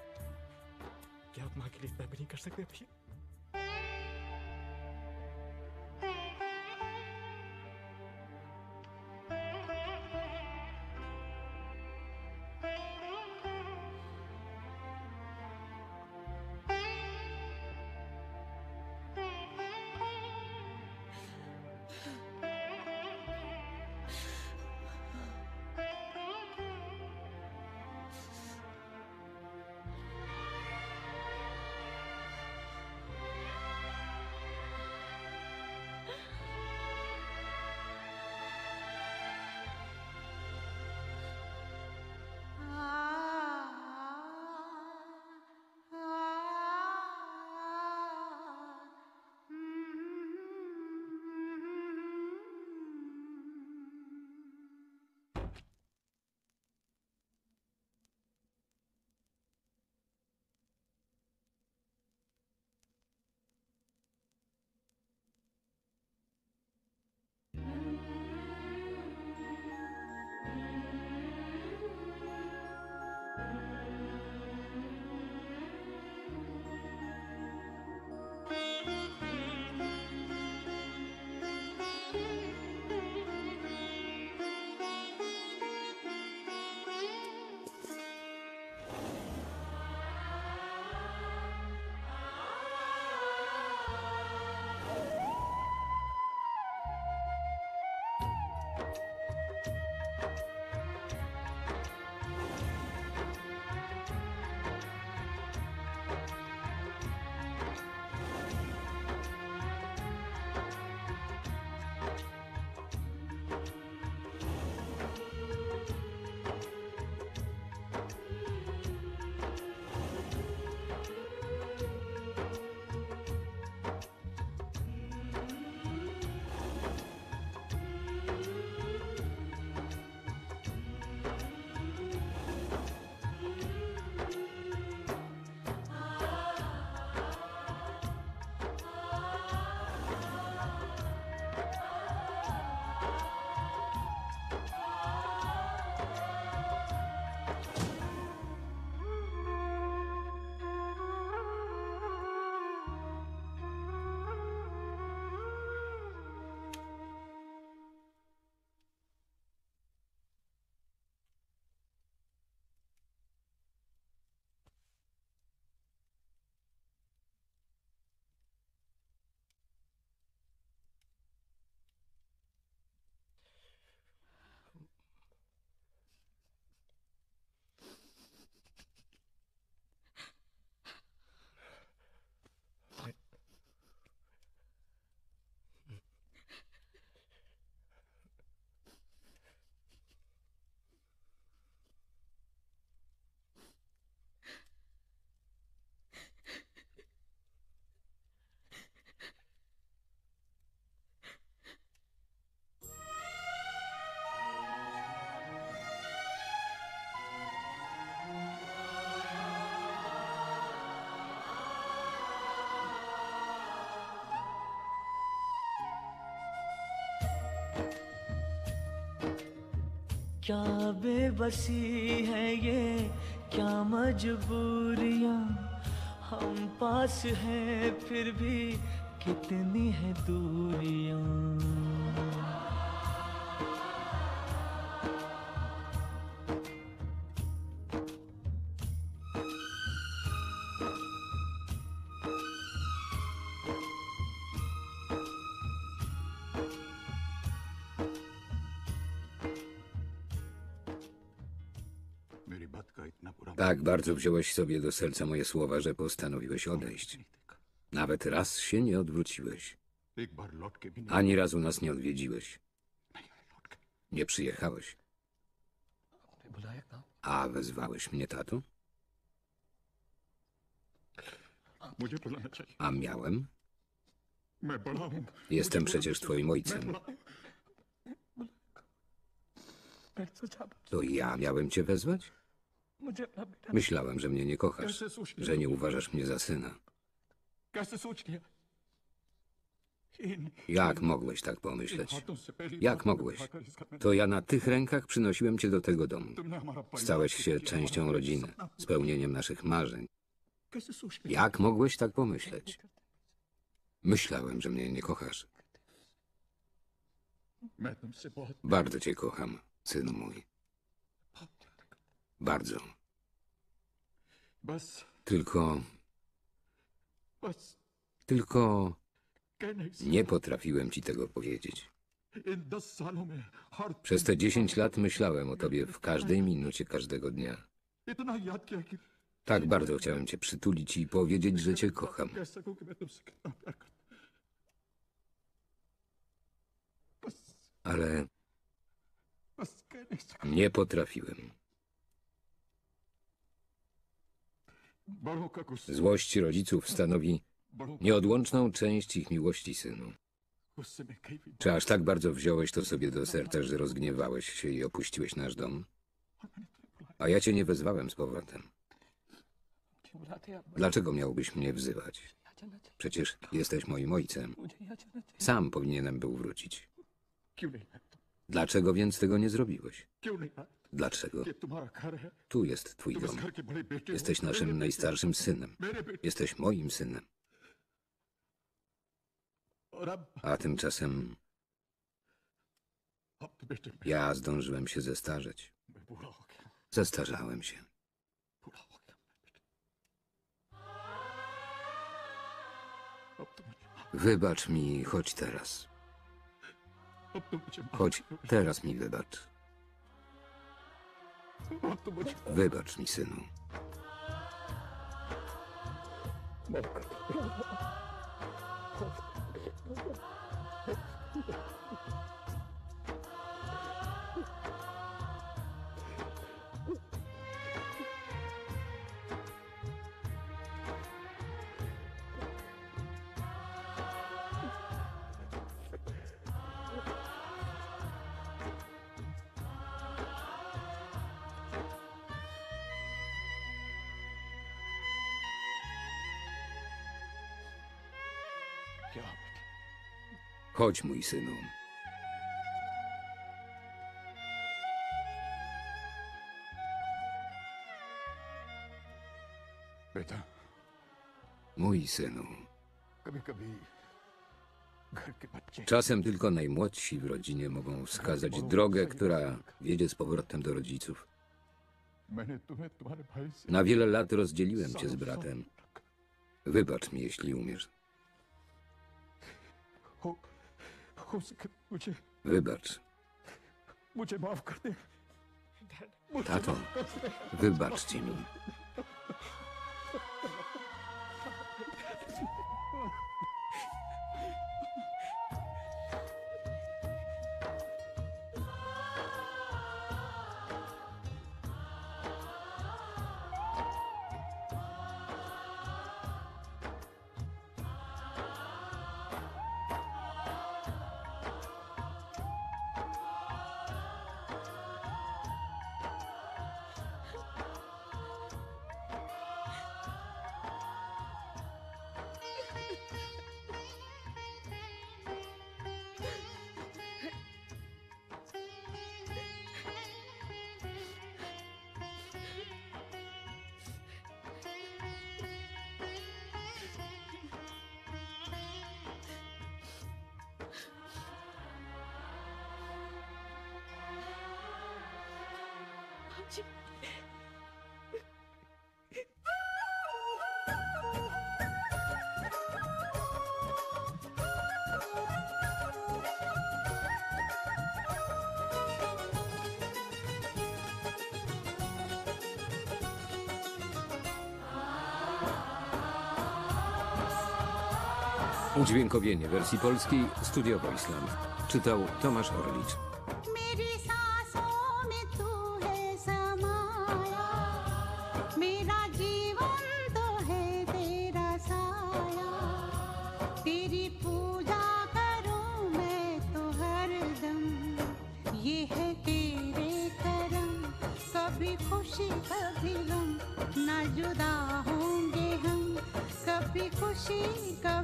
क्या बेबसी है ये? क्या मजबूरियाँ? हम पास हैं फिर भी कितनी है दूरियाँ? bardzo wziąłeś sobie do serca moje słowa, że postanowiłeś odejść. Nawet raz się nie odwróciłeś. Ani razu nas nie odwiedziłeś. Nie przyjechałeś. A wezwałeś mnie, tato? A miałem? Jestem przecież twoim ojcem. To ja miałem cię wezwać? Myślałem, że mnie nie kochasz, że nie uważasz mnie za syna. Jak mogłeś tak pomyśleć? Jak mogłeś? To ja na tych rękach przynosiłem cię do tego domu. Stałeś się częścią rodziny, spełnieniem naszych marzeń. Jak mogłeś tak pomyśleć? Myślałem, że mnie nie kochasz. Bardzo cię kocham, synu mój. Bardzo. Tylko... Tylko... Nie potrafiłem ci tego powiedzieć. Przez te dziesięć lat myślałem o tobie w każdej minucie każdego dnia. Tak bardzo chciałem cię przytulić i powiedzieć, że cię kocham. Ale... Nie potrafiłem. Złość rodziców stanowi nieodłączną część ich miłości synu. Czy aż tak bardzo wziąłeś to sobie do serca, że rozgniewałeś się i opuściłeś nasz dom? A ja cię nie wezwałem z powrotem. Dlaczego miałbyś mnie wzywać? Przecież jesteś moim ojcem. Sam powinienem był wrócić. Dlaczego więc tego nie zrobiłeś? Dlaczego? Tu jest twój dom. Jesteś naszym najstarszym synem. Jesteś moim synem. A tymczasem ja zdążyłem się zestarzeć. Zestarzałem się. Wybacz mi choć teraz. Chodź, teraz mi wybacz. Wybacz mi, synu. Chodź, mój synu. Mój synu. Czasem tylko najmłodsi w rodzinie mogą wskazać drogę, która wiedzie z powrotem do rodziców. Na wiele lat rozdzieliłem cię z bratem. Wybacz mi, jeśli umiesz. Wybacz. Tato, wybaczcie mi. Dźwiękowienie wersji polskiej studiował Islam. Czytał Tomasz Orlicz.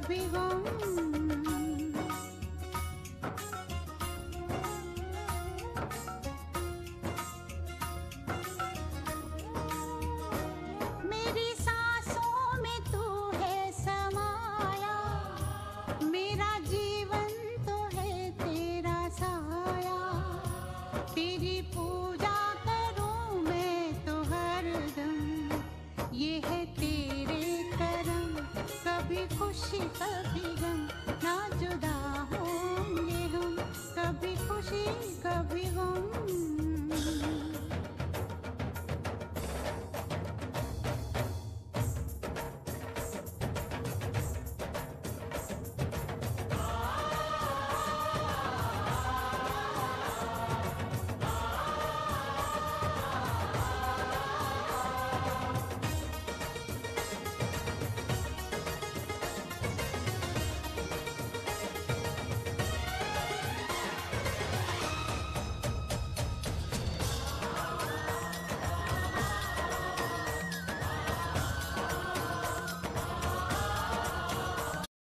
We go. Bye.